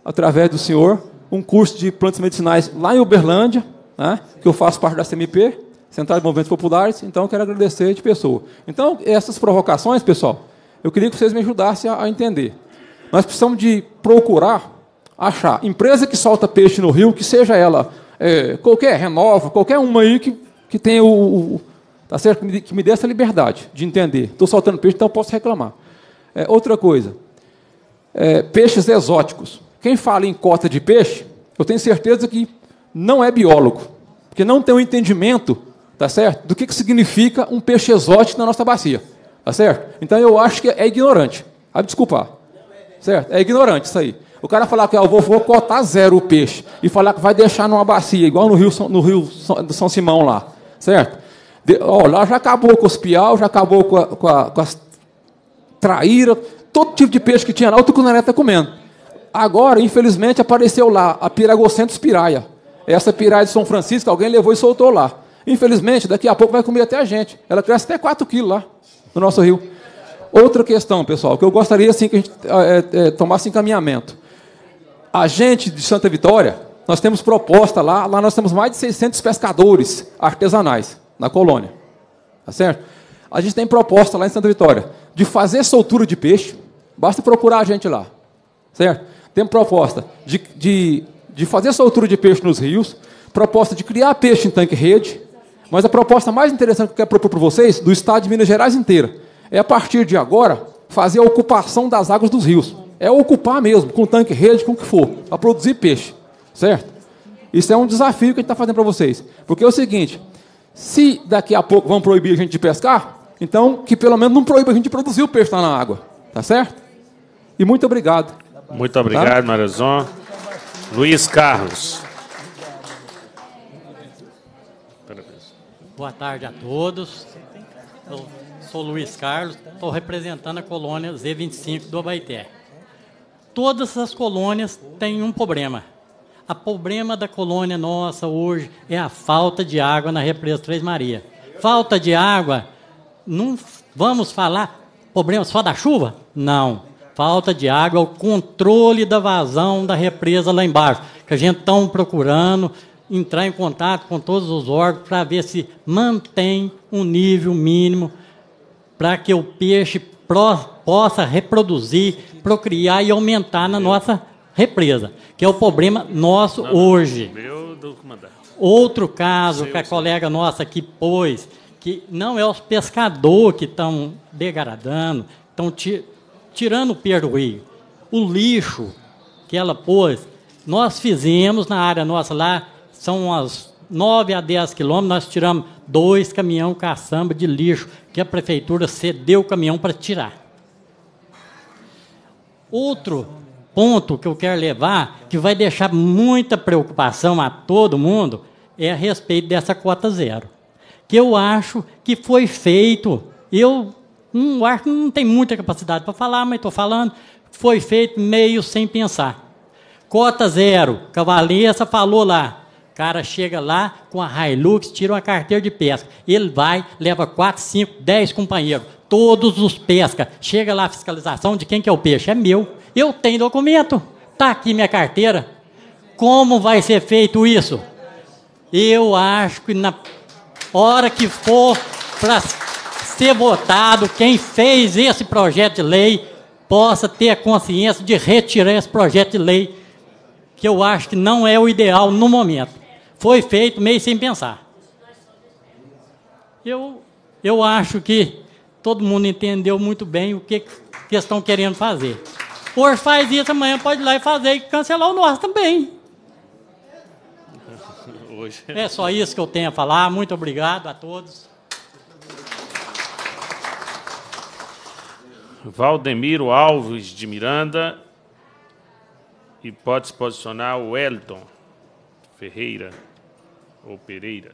S14: através do senhor, um curso de plantas medicinais lá em Uberlândia, né, que eu faço parte da CMP, Central de Movimentos Populares, então eu quero agradecer de pessoa. Então, essas provocações, pessoal, eu queria que vocês me ajudassem a, a entender. Nós precisamos de procurar achar empresa que solta peixe no rio, que seja ela é, qualquer, renova, qualquer uma aí que, que tenha o, o Tá certo? Que me, dê essa liberdade de entender. Estou soltando peixe, então posso reclamar. É, outra coisa. É, peixes exóticos. Quem fala em cota de peixe, eu tenho certeza que não é biólogo. Porque não tem um entendimento, tá certo? Do que, que significa um peixe exótico na nossa bacia. Tá certo? Então eu acho que é ignorante. Vai me desculpar. Certo? É ignorante isso aí. O cara falar que ah, eu vou, vou cotar zero o peixe e falar que vai deixar numa bacia, igual no Rio, no Rio do São Simão lá. Certo? De, ó, lá já acabou com os piau, já acabou com, a, com, a, com as traíras, todo tipo de peixe que tinha lá, o tucunaré está comendo. Agora, infelizmente, apareceu lá a Piragocentos piraia. Essa piraia de São Francisco, alguém levou e soltou lá. Infelizmente, daqui a pouco vai comer até a gente. Ela cresce até 4 quilos lá, no nosso rio. Outra questão, pessoal, que eu gostaria assim, que a gente é, é, tomasse encaminhamento. A gente de Santa Vitória, nós temos proposta lá, lá nós temos mais de 600 pescadores artesanais na colônia. Tá certo? A gente tem proposta lá em Santa Vitória de fazer soltura de peixe, basta procurar a gente lá. Certo? Tem proposta de, de, de fazer soltura de peixe nos rios, proposta de criar peixe em tanque-rede, mas a proposta mais interessante que eu quero propor para vocês, do estado de Minas Gerais inteira, é a partir de agora fazer a ocupação das águas dos rios. É ocupar mesmo, com tanque-rede, com o que for, para produzir peixe. Certo? Isso é um desafio que a gente está fazendo para vocês. Porque é o seguinte: se daqui a pouco vão proibir a gente de pescar, então que pelo menos não proíba a gente de produzir o peixe lá na água. Tá certo? E muito obrigado.
S1: Muito obrigado, tá? Marazon. Luiz Carlos.
S15: Boa tarde a todos. Eu sou Luiz Carlos, estou representando a colônia Z25 do Abaité. Todas as colônias têm um problema. O problema da colônia nossa hoje é a falta de água na represa Três Maria. Falta de água, não vamos falar problema só da chuva? Não. Falta de água é o controle da vazão da represa lá embaixo, que a gente está procurando, entrar em contato com todos os órgãos para ver se mantém um nível mínimo para que o peixe pro, possa reproduzir, procriar e aumentar na nossa represa, que é o problema nosso não, hoje. Meu Outro caso que a colega nossa aqui pôs, que não é os pescadores que estão degradando, estão ti, tirando o peixe do rio. O lixo que ela pôs, nós fizemos na área nossa lá, são umas 9 a 10 quilômetros, nós tiramos dois caminhão caçamba de lixo, que a prefeitura cedeu o caminhão para tirar. Outro ponto que eu quero levar, que vai deixar muita preocupação a todo mundo, é a respeito dessa cota zero. Que eu acho que foi feito, eu não acho que não tem muita capacidade para falar, mas estou falando, foi feito meio sem pensar. Cota zero, Cavalessa falou lá, cara chega lá com a Hilux, tira uma carteira de pesca. Ele vai, leva 4, 5, 10 companheiros. Todos os pesca. Chega lá a fiscalização de quem que é o peixe. É meu. Eu tenho documento. Está aqui minha carteira. Como vai ser feito isso? Eu acho que na hora que for para ser votado, quem fez esse projeto de lei possa ter a consciência de retirar esse projeto de lei, que eu acho que não é o ideal no momento foi feito meio sem pensar. Eu, eu acho que todo mundo entendeu muito bem o que, que estão querendo fazer. Hoje faz isso, amanhã pode ir lá e fazer e cancelar o nosso também. Hoje. É só isso que eu tenho a falar. Muito obrigado a todos.
S1: Valdemiro Alves de Miranda. E pode se posicionar o Wellington Ferreira ou Pereira.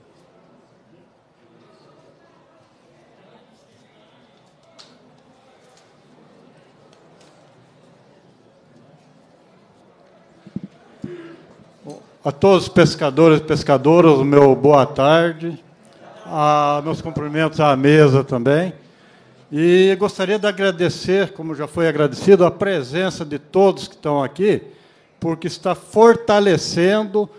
S16: A todos os pescadores e pescadoras, meu boa tarde. A, meus cumprimentos à mesa também. E gostaria de agradecer, como já foi agradecido, a presença de todos que estão aqui, porque está fortalecendo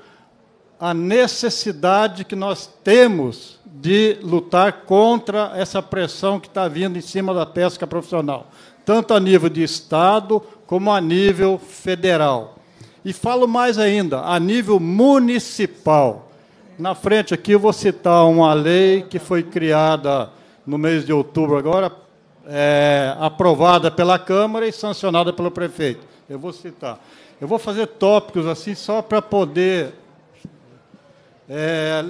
S16: a necessidade que nós temos de lutar contra essa pressão que está vindo em cima da pesca profissional, tanto a nível de Estado como a nível federal. E falo mais ainda, a nível municipal. Na frente aqui eu vou citar uma lei que foi criada no mês de outubro agora, é, aprovada pela Câmara e sancionada pelo prefeito. Eu vou citar. Eu vou fazer tópicos assim só para poder é,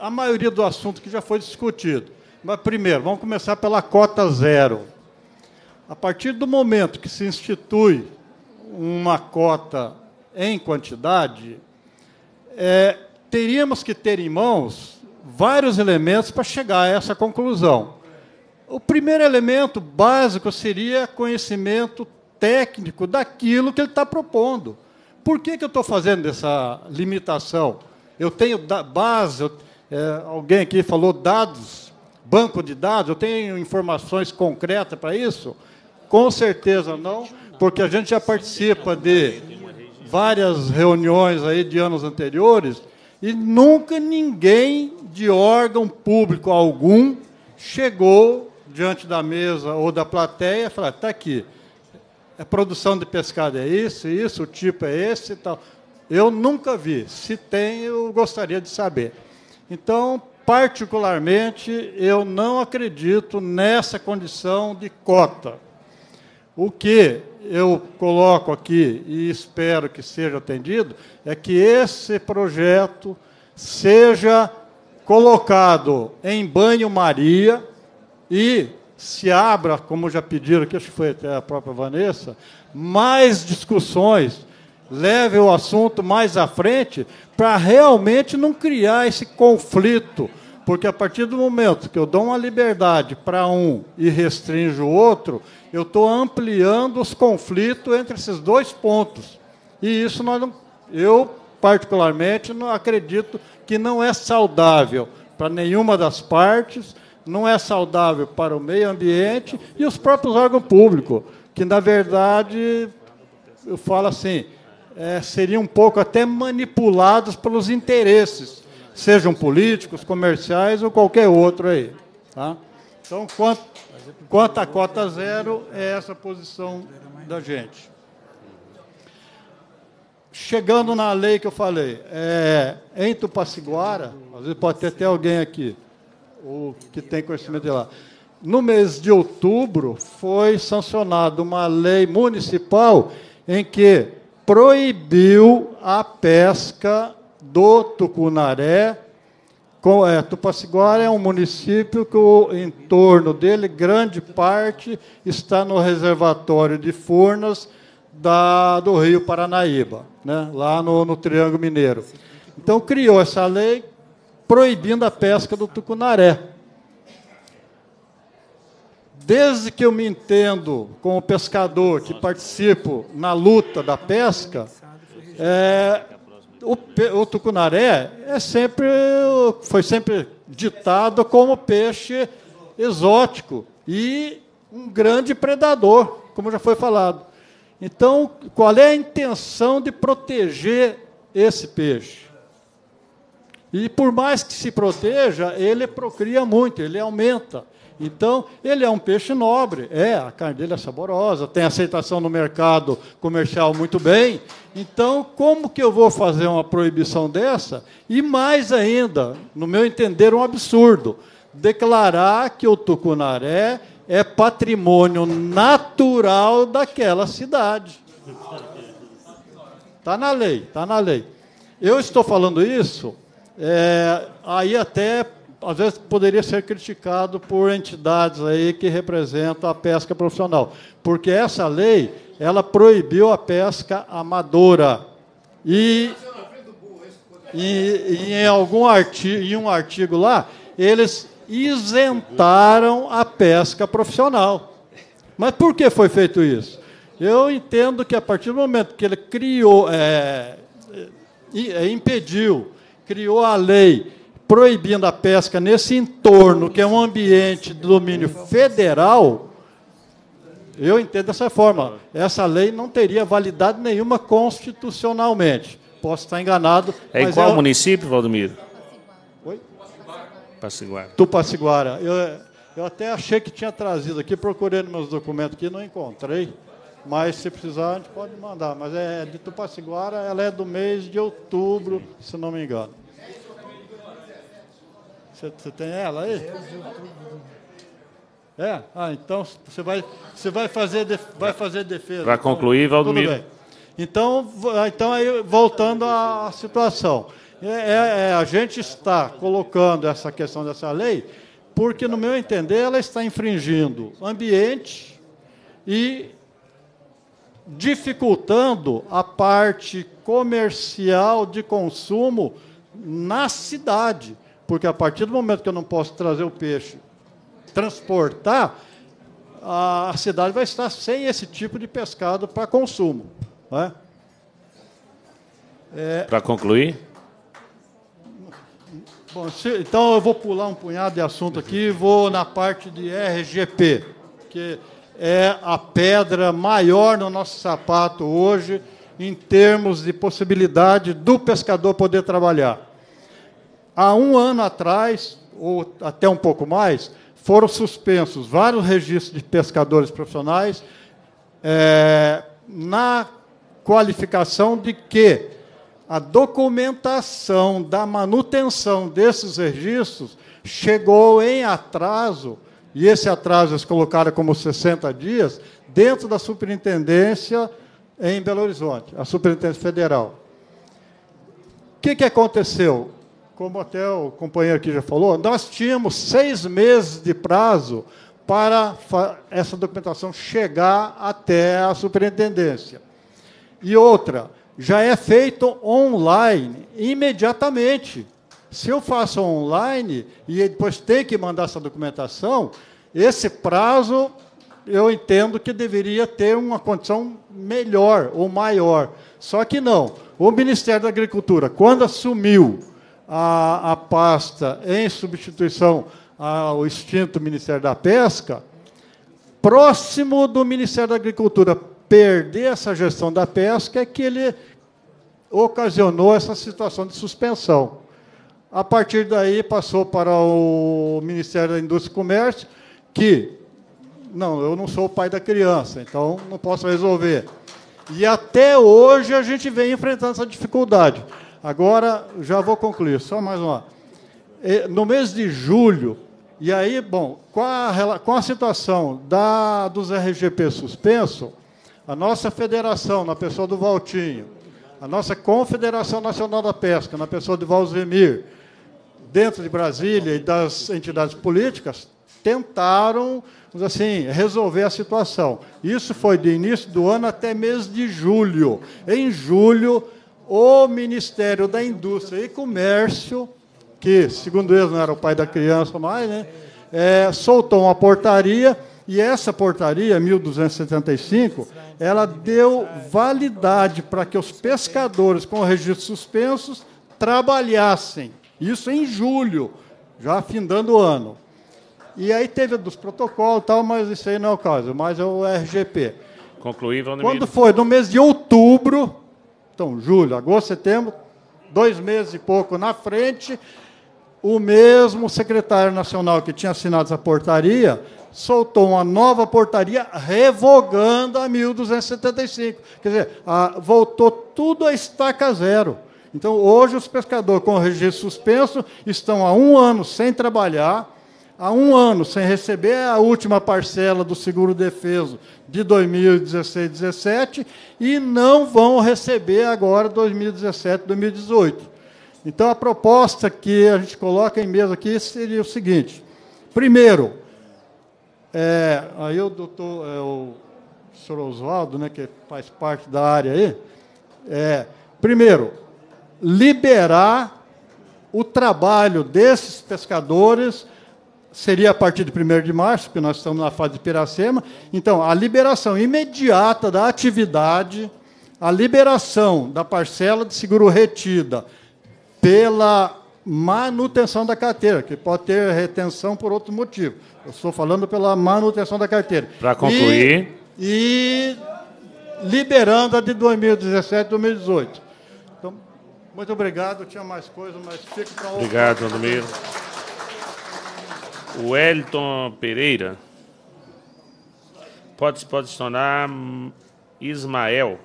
S16: a maioria do assunto que já foi discutido. Mas, primeiro, vamos começar pela cota zero. A partir do momento que se institui uma cota em quantidade, é, teríamos que ter em mãos vários elementos para chegar a essa conclusão. O primeiro elemento básico seria conhecimento técnico daquilo que ele está propondo. Por que, que eu estou fazendo essa limitação? Eu tenho base, eu, é, alguém aqui falou dados, banco de dados, eu tenho informações concretas para isso? Com certeza não, porque a gente já participa de várias reuniões aí de anos anteriores e nunca ninguém de órgão público algum chegou diante da mesa ou da plateia e falou: está aqui, a produção de pescado é isso, isso, o tipo é esse e tal. Eu nunca vi. Se tem, eu gostaria de saber. Então, particularmente, eu não acredito nessa condição de cota. O que eu coloco aqui e espero que seja atendido é que esse projeto seja colocado em banho-maria e se abra, como já pediram aqui, acho que foi até a própria Vanessa, mais discussões, leve o assunto mais à frente, para realmente não criar esse conflito. Porque a partir do momento que eu dou uma liberdade para um e restringo o outro, eu estou ampliando os conflitos entre esses dois pontos. E isso nós não, eu, particularmente, não acredito que não é saudável para nenhuma das partes não é saudável para o meio ambiente e os próprios órgãos públicos, que, na verdade, eu falo assim, é, seriam um pouco até manipulados pelos interesses, sejam políticos, comerciais ou qualquer outro aí. Tá? Então, quanto, quanto à cota zero, é essa posição da gente. Chegando na lei que eu falei, é, em Tupaciguara, às vezes pode ter até alguém aqui, o que tem conhecimento de lá. No mês de outubro, foi sancionada uma lei municipal em que proibiu a pesca do tucunaré. É, Tupaciguara é um município que o entorno dele, grande parte, está no reservatório de Furnas da, do Rio Paranaíba, né, lá no, no Triângulo Mineiro. Então, criou essa lei proibindo a pesca do tucunaré. Desde que eu me entendo como pescador, que participo na luta da pesca, é, o, o, tucunaré é sempre, foi sempre ditado como peixe exótico e um grande predador, como já foi falado. Então, qual é a intenção de proteger esse peixe? E por mais que se proteja, ele procria muito, ele aumenta. Então, ele é um peixe nobre, é, a carne dele é saborosa, tem aceitação no mercado comercial muito bem. Então, como que eu vou fazer uma proibição dessa? E mais ainda, no meu entender, um absurdo, declarar que o tucunaré é patrimônio natural daquela cidade. Está na lei, está na lei. Eu estou falando isso é, aí até às vezes poderia ser criticado por entidades aí que representam a pesca profissional, porque essa lei ela proibiu a pesca amadora e, e, e em algum artigo, em um artigo lá eles isentaram a pesca profissional. Mas por que foi feito isso? Eu entendo que a partir do momento que ele criou, é, é impediu criou a lei proibindo a pesca nesse entorno, que é um ambiente de domínio federal, eu entendo dessa forma. Essa lei não teria validade nenhuma constitucionalmente. Posso estar enganado.
S1: É em qual município, Valdomiro? Oi? Tupaciguara.
S16: Tupaciguara. Eu, eu até achei que tinha trazido aqui, procurei nos meus documentos aqui, não encontrei. Mas se precisar, a gente pode mandar. Mas é de Tupaciguara, ela é do mês de outubro, se não me engano. Você, você tem ela aí? É? Ah, então você vai, você vai, fazer, vai fazer defesa.
S1: Para concluir, Valdomiro.
S16: Então, então aí, voltando à situação. É, é, é, a gente está colocando essa questão dessa lei porque, no meu entender, ela está infringindo ambiente, e dificultando a parte comercial de consumo na cidade. Porque a partir do momento que eu não posso trazer o peixe, transportar, a cidade vai estar sem esse tipo de pescado para consumo. Né?
S1: É... Para concluir?
S16: Bom, se, então eu vou pular um punhado de assunto aqui e vou na parte de RGP, que é a pedra maior no nosso sapato hoje, em termos de possibilidade do pescador poder trabalhar. Há um ano atrás, ou até um pouco mais, foram suspensos vários registros de pescadores profissionais é, na qualificação de que a documentação da manutenção desses registros chegou em atraso e esse atraso eles colocaram como 60 dias, dentro da superintendência em Belo Horizonte, a superintendência federal. O que, que aconteceu? Como até o companheiro aqui já falou, nós tínhamos seis meses de prazo para essa documentação chegar até a superintendência. E outra, já é feito online, imediatamente. Se eu faço online e depois tem que mandar essa documentação, esse prazo eu entendo que deveria ter uma condição melhor ou maior. Só que não. O Ministério da Agricultura, quando assumiu a, a pasta em substituição ao extinto Ministério da Pesca, próximo do Ministério da Agricultura perder essa gestão da pesca, é que ele ocasionou essa situação de suspensão. A partir daí, passou para o Ministério da Indústria e Comércio, que, não, eu não sou o pai da criança, então não posso resolver. E até hoje a gente vem enfrentando essa dificuldade. Agora, já vou concluir, só mais uma. No mês de julho, e aí, bom, com a, com a situação da, dos RGP suspenso, a nossa federação, na pessoa do Valtinho, a nossa Confederação Nacional da Pesca, na pessoa de Valzemir, dentro de Brasília e das entidades políticas, tentaram assim, resolver a situação. Isso foi de início do ano até mês de julho. Em julho, o Ministério da Indústria e Comércio, que, segundo eles, não era o pai da criança mais, né, é, soltou uma portaria, e essa portaria, 1275, ela deu validade para que os pescadores com registros suspensos trabalhassem. Isso em julho, já findando o ano. E aí teve dos protocolos tal, mas isso aí não é o caso, mas é o RGP.
S1: Concluir,
S16: Quando foi? No mês de outubro, então, julho, agosto, setembro, dois meses e pouco na frente, o mesmo secretário nacional que tinha assinado essa portaria soltou uma nova portaria revogando a 1275. Quer dizer, a, voltou tudo a estaca zero. Então, hoje, os pescadores com registro suspenso estão há um ano sem trabalhar, há um ano sem receber a última parcela do seguro defeso de 2016 2017 e não vão receber agora 2017 2018. Então, a proposta que a gente coloca em mesa aqui seria o seguinte: primeiro, é, aí o doutor, é, o senhor Oswaldo, né, que faz parte da área aí, é, primeiro, liberar o trabalho desses pescadores seria a partir de 1 de março, porque nós estamos na fase de Piracema. Então, a liberação imediata da atividade, a liberação da parcela de seguro retida pela manutenção da carteira, que pode ter retenção por outro motivo. Eu estou falando pela manutenção da carteira.
S1: Para concluir.
S16: E, e liberando a de 2017 2018. Então, muito obrigado. Eu tinha mais coisas, mas fico para
S1: Obrigado, Valdomiro. O Elton Pereira. Pode, se tornar Ismael.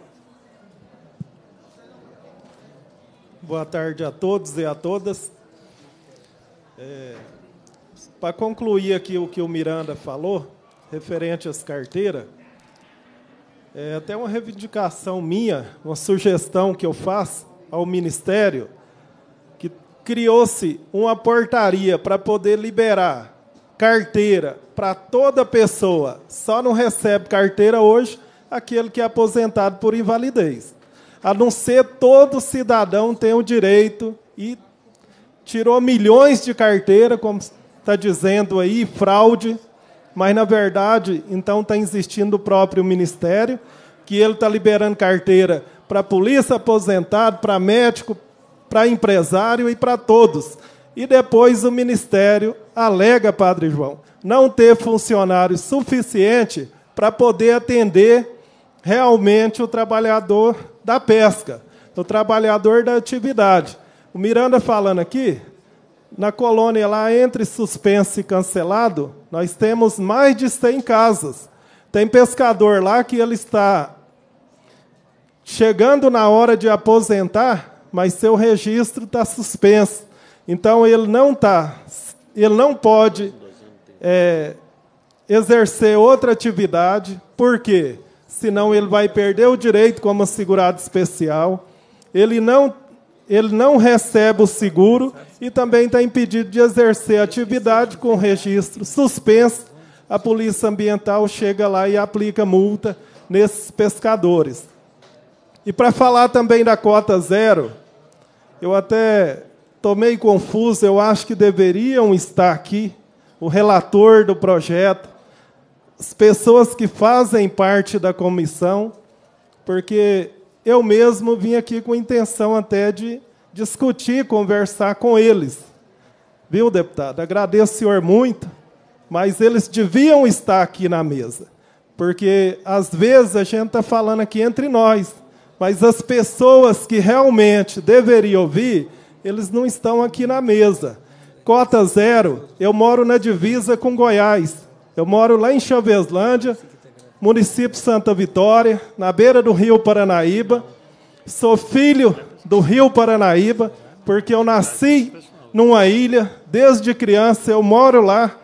S17: Boa tarde a todos e a todas. É, Para concluir aqui o que o Miranda falou, referente às carteiras, é até uma reivindicação minha, uma sugestão que eu faço ao Ministério, que criou-se uma portaria para poder liberar carteira para toda pessoa. Só não recebe carteira hoje aquele que é aposentado por invalidez. A não ser todo cidadão tem o direito e tirou milhões de carteira, como está dizendo aí, fraude, mas na verdade, então está existindo o próprio ministério, que ele está liberando carteira para polícia aposentado, para médico, para empresário e para todos. E depois o ministério alega, Padre João, não ter funcionário suficiente para poder atender realmente o trabalhador da pesca, o trabalhador da atividade. O Miranda falando aqui, na colônia lá entre suspenso e cancelado, nós temos mais de 100 casas. Tem pescador lá que ele está chegando na hora de aposentar, mas seu registro está suspenso. Então ele não tá, ele não pode é, exercer outra atividade. Por quê? Senão ele vai perder o direito como segurado especial. Ele não, ele não recebe o seguro e também está impedido de exercer atividade com registro suspenso. A polícia ambiental chega lá e aplica multa nesses pescadores. E para falar também da cota zero, eu até tomei confuso, eu acho que deveriam estar aqui o relator do projeto, as pessoas que fazem parte da comissão, porque eu mesmo vim aqui com intenção até de discutir, conversar com eles. Viu, deputado? Agradeço o senhor muito, mas eles deviam estar aqui na mesa, porque às vezes a gente está falando aqui entre nós, mas as pessoas que realmente deveriam ouvir, eles não estão aqui na mesa. Cota zero, eu moro na divisa com Goiás. Eu moro lá em Chaveslândia, município Santa Vitória, na beira do rio Paranaíba. Sou filho do rio Paranaíba, porque eu nasci numa ilha, desde criança eu moro lá,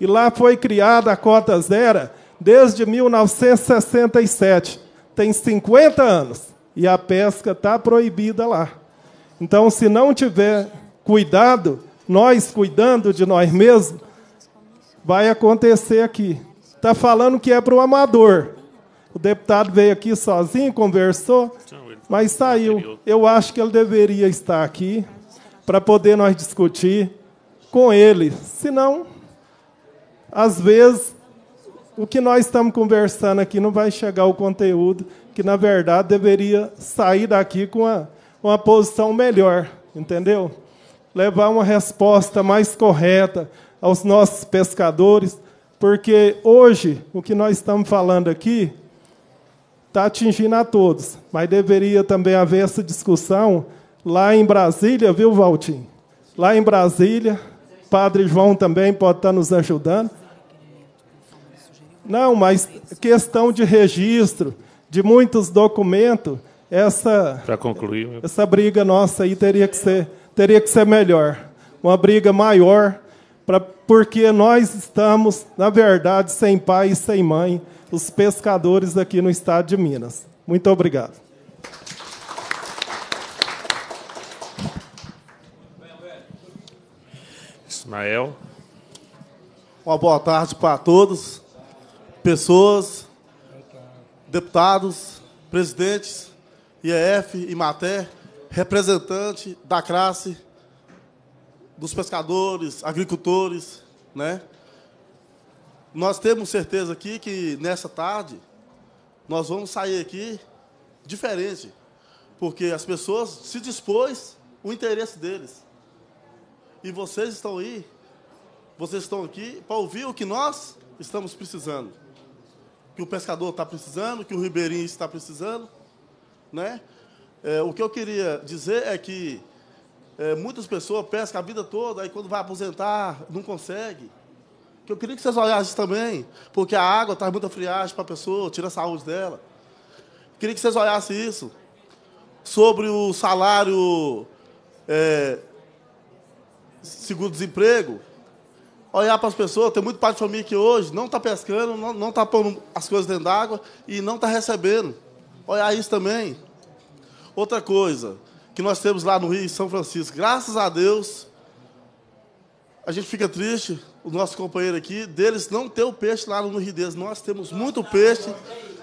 S17: e lá foi criada a cota zero desde 1967. Tem 50 anos e a pesca está proibida lá. Então, se não tiver cuidado, nós cuidando de nós mesmos, vai acontecer aqui. Está falando que é para o amador. O deputado veio aqui sozinho, conversou, mas saiu. Eu acho que ele deveria estar aqui para poder nós discutir com ele. Senão, às vezes, o que nós estamos conversando aqui não vai chegar ao conteúdo que, na verdade, deveria sair daqui com uma, uma posição melhor, entendeu? Levar uma resposta mais correta aos nossos pescadores, porque hoje o que nós estamos falando aqui está atingindo a todos, mas deveria também haver essa discussão lá em Brasília, viu, Valtim? Lá em Brasília, Padre João também pode estar nos ajudando. Não, mas questão de registro, de muitos documentos, essa
S1: para concluir,
S17: essa briga nossa aí teria que ser teria que ser melhor, uma briga maior, pra, porque nós estamos na verdade sem pai e sem mãe, os pescadores aqui no estado de Minas. Muito obrigado.
S1: Ismael.
S18: Uma boa tarde para todos, pessoas, deputados, presidentes, IEF, IMATER, representante da classe dos pescadores, agricultores, né? Nós temos certeza aqui que nessa tarde nós vamos sair aqui diferente, porque as pessoas se dispôs o interesse deles. E vocês estão aí, vocês estão aqui para ouvir o que nós estamos precisando que o pescador está precisando, que o ribeirinho está precisando. Né? É, o que eu queria dizer é que é, muitas pessoas pescam a vida toda, aí quando vai aposentar, não consegue. Que eu queria que vocês olhassem também, porque a água traz muita friagem para a pessoa, tira a saúde dela. Queria que vocês olhassem isso. Sobre o salário é, seguro-desemprego, olhar para as pessoas. Tem muito pai de família que hoje não está pescando, não está pondo as coisas dentro d'água e não está recebendo. Olhar isso também. Outra coisa que nós temos lá no Rio São Francisco, graças a Deus, a gente fica triste, o nosso companheiro aqui, deles não ter o peixe lá no Rio deles. Nós temos muito peixe,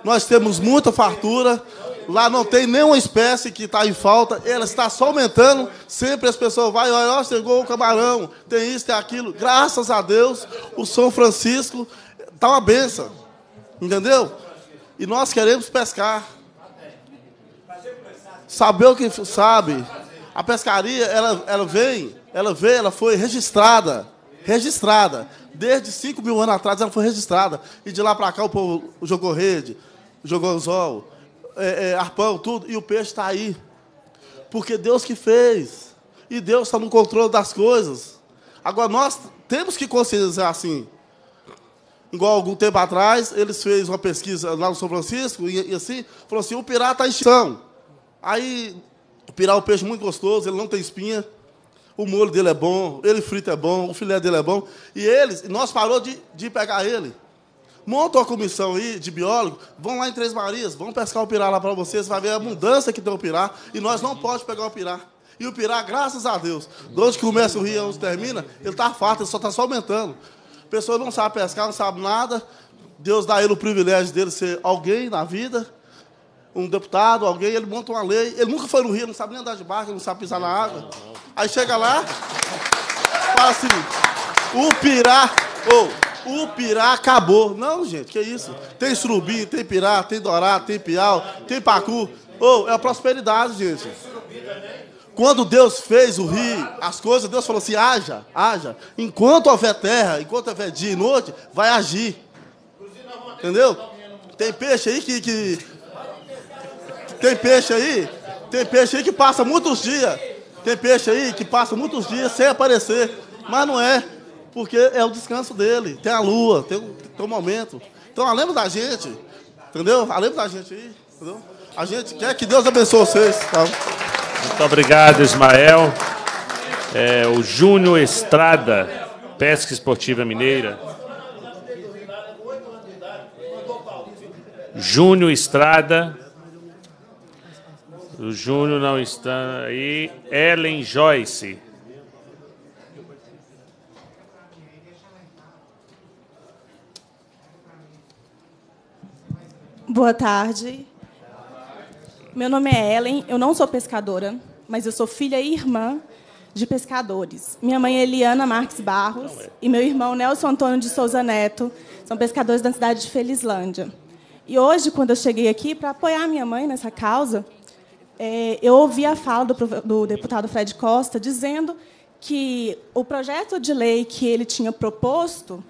S18: nós temos muita fartura. Lá não tem nenhuma espécie que está em falta, ela está só aumentando. Sempre as pessoas vão, olha, chegou o camarão, tem isso, tem aquilo. Graças a Deus, o São Francisco está uma benção. Entendeu? E nós queremos pescar. Saber o que sabe. A pescaria, ela, ela vem, ela veio, ela foi registrada. Registrada. Desde 5 mil anos atrás ela foi registrada. E de lá para cá o povo jogou rede, jogou anzol, é, é, arpão, tudo. E o peixe está aí. Porque Deus que fez. E Deus está no controle das coisas. Agora nós temos que conscientizar assim. Igual algum tempo atrás, eles fez uma pesquisa lá no São Francisco e, e assim, falou assim, o pirata está em extinção. Aí, o pirá é um peixe muito gostoso, ele não tem espinha. O molho dele é bom, ele frito é bom, o filé dele é bom. E eles, nós parou de, de pegar ele. Monta uma comissão aí de biólogos, vão lá em Três Marias, vão pescar o pirá lá para vocês, vai ver a abundância que tem o pirá. E nós não podemos pegar o pirá. E o pirá, graças a Deus, de onde começa o rio onde termina, ele está farto, ele só está só aumentando. A pessoa não sabe pescar, não sabe nada. Deus dá ele o privilégio dele ser alguém na vida um deputado, alguém, ele monta uma lei. Ele nunca foi no Rio, não sabe nem andar de barco, não sabe pisar na água. Aí chega lá, fala assim: o pirá, ou o pirá acabou. Não, gente, que isso? Tem surubim, tem pirá, tem dourado, tem piau, tem pacu. Ou é a prosperidade, gente. Quando Deus fez o rio, as coisas, Deus falou assim: haja, haja. Enquanto houver terra, enquanto houver dia e noite, vai agir. Entendeu? Tem peixe aí que, que tem peixe aí, tem peixe aí que passa muitos dias. Tem peixe aí que passa muitos dias sem aparecer. Mas não é, porque é o descanso dele. Tem a lua, tem, tem um momento. Então, lembra da gente, entendeu? Lembra da gente aí, entendeu? A gente quer que Deus abençoe vocês. Tá?
S1: Muito obrigado, Ismael. É, o Júnior Estrada, Pesca Esportiva Mineira. Júnior Estrada, o Júnior não está aí. Ellen Joyce.
S19: Boa tarde. Meu nome é Ellen, eu não sou pescadora, mas eu sou filha e irmã de pescadores. Minha mãe é Eliana Marques Barros e meu irmão Nelson Antônio de Souza Neto são pescadores da cidade de Felizlândia. E hoje, quando eu cheguei aqui para apoiar minha mãe nessa causa, é, eu ouvi a fala do, do deputado Fred Costa dizendo que o projeto de lei que ele tinha proposto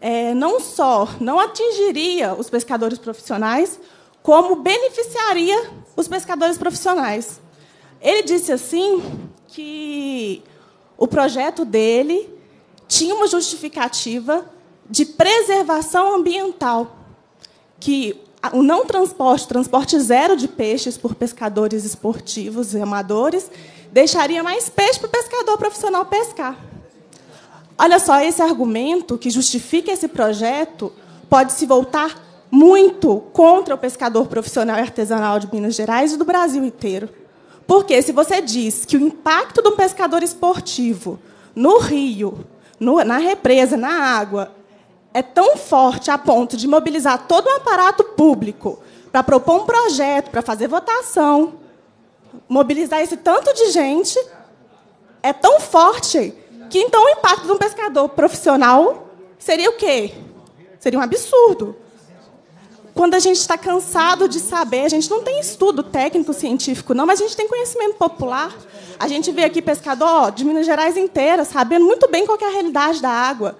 S19: é, não só não atingiria os pescadores profissionais, como beneficiaria os pescadores profissionais. Ele disse assim que o projeto dele tinha uma justificativa de preservação ambiental, que o não transporte, transporte zero de peixes por pescadores esportivos e amadores, deixaria mais peixe para o pescador profissional pescar. Olha só, esse argumento que justifica esse projeto pode se voltar muito contra o pescador profissional e artesanal de Minas Gerais e do Brasil inteiro. Porque se você diz que o impacto do pescador esportivo no rio, no, na represa, na água, é tão forte a ponto de mobilizar todo um aparato público para propor um projeto, para fazer votação, mobilizar esse tanto de gente, é tão forte que então o impacto de um pescador profissional seria o quê? Seria um absurdo. Quando a gente está cansado de saber, a gente não tem estudo técnico científico, não, mas a gente tem conhecimento popular. A gente vê aqui pescador de Minas Gerais inteira, sabendo muito bem qual é a realidade da água.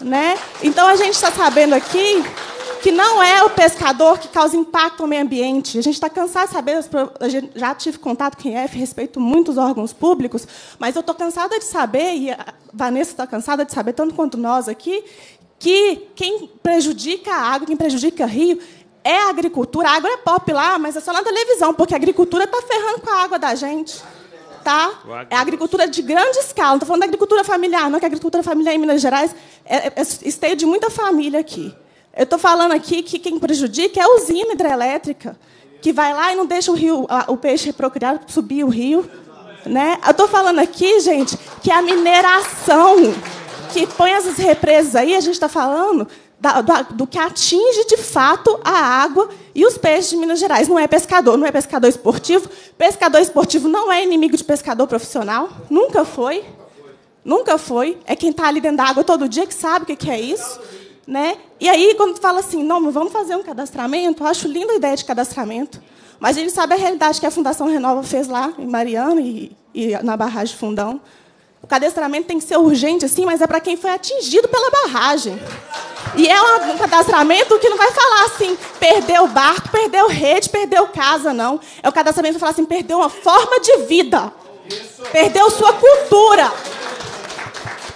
S19: Né? Então a gente está sabendo aqui que não é o pescador que causa impacto ao meio ambiente. A gente está cansado de saber, já tive contato com o IF, respeito muitos órgãos públicos, mas eu estou cansada de saber, e a Vanessa está cansada de saber, tanto quanto nós aqui, que quem prejudica a água, quem prejudica o rio, é a agricultura. A água é pop lá, mas é só na televisão, porque a agricultura está ferrando com a água da gente tá? É agricultura de grande escala. Não estou falando da agricultura familiar, não, que a agricultura familiar em Minas Gerais é, é, é esteio de muita família aqui. Eu estou falando aqui que quem prejudica é a usina hidrelétrica, que vai lá e não deixa o rio, o peixe procriar subir o rio. Né? Eu estou falando aqui, gente, que a mineração que põe essas represas aí, a gente está falando da- do que atinge de fato a água e os peixes de Minas Gerais. Não é pescador, não é pescador esportivo. Pescador esportivo não é inimigo de pescador profissional, nunca foi. Nunca foi. É quem está ali dentro da água todo dia que sabe o que é isso. Né? E aí, quando fala assim, não, vamos fazer um cadastramento, eu acho linda a ideia de cadastramento. Mas a gente sabe a realidade que a Fundação Renova fez lá, em Mariana e, e na barragem Fundão. O cadastramento tem que ser urgente, assim, mas é para quem foi atingido pela barragem. E é um cadastramento que não vai falar assim, perdeu barco, perdeu rede, perdeu casa, não. É o cadastramento que vai falar assim, perdeu uma forma de vida. Perdeu sua cultura.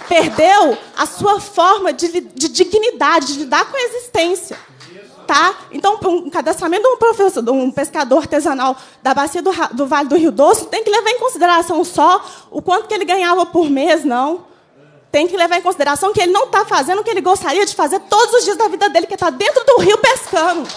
S19: Perdeu a sua forma de, de dignidade, de lidar com a existência. Então, um cadastramento de um, professor, de um pescador artesanal da bacia do, do Vale do Rio Doce tem que levar em consideração só o quanto que ele ganhava por mês, não. Tem que levar em consideração que ele não está fazendo o que ele gostaria de fazer todos os dias da vida dele, que está dentro do rio pescando.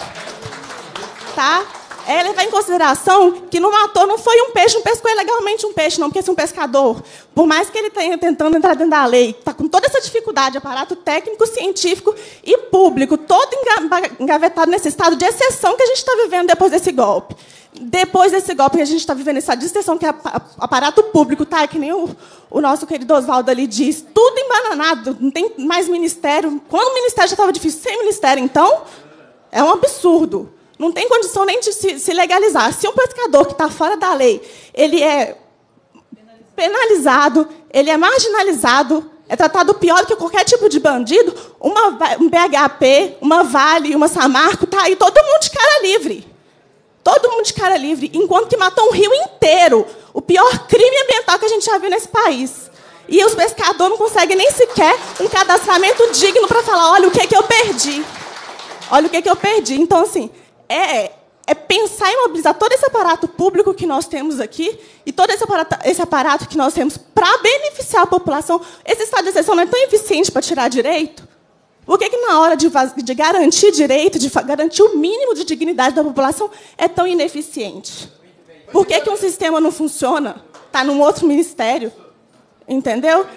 S19: Tá? É levar em consideração que não matou, não foi um peixe, não pescou ilegalmente um peixe, não, porque é um pescador. Por mais que ele tenha tentando entrar dentro da lei, está com toda essa dificuldade, aparato técnico, científico e público, todo enga- engavetado nesse estado de exceção que a gente está vivendo depois desse golpe. Depois desse golpe que a gente está vivendo essa exceção que é apa- aparato público, tá? Que nem o, o nosso querido Oswaldo ali diz, tudo embananado, não tem mais ministério. Quando o ministério já estava difícil, sem ministério, então, é um absurdo. Não tem condição nem de se, se legalizar. Se um pescador que está fora da lei, ele é penalizado, ele é marginalizado, é tratado pior do que qualquer tipo de bandido, uma, um BHP, uma Vale, uma Samarco, tá aí todo mundo de cara livre. Todo mundo de cara livre, enquanto que matou um rio inteiro. O pior crime ambiental que a gente já viu nesse país. E os pescadores não conseguem nem sequer um cadastramento digno para falar, olha o que, é que eu perdi. Olha o que, é que eu perdi. Então, assim, é, é pensar em mobilizar todo esse aparato público que nós temos aqui e todo esse aparato, esse aparato que nós temos para beneficiar a população. Esse estado de exceção não é tão eficiente para tirar direito? Por que, que na hora de, de garantir direito, de garantir o mínimo de dignidade da população, é tão ineficiente? Por que, que um sistema não funciona? Está num outro ministério? Entendeu?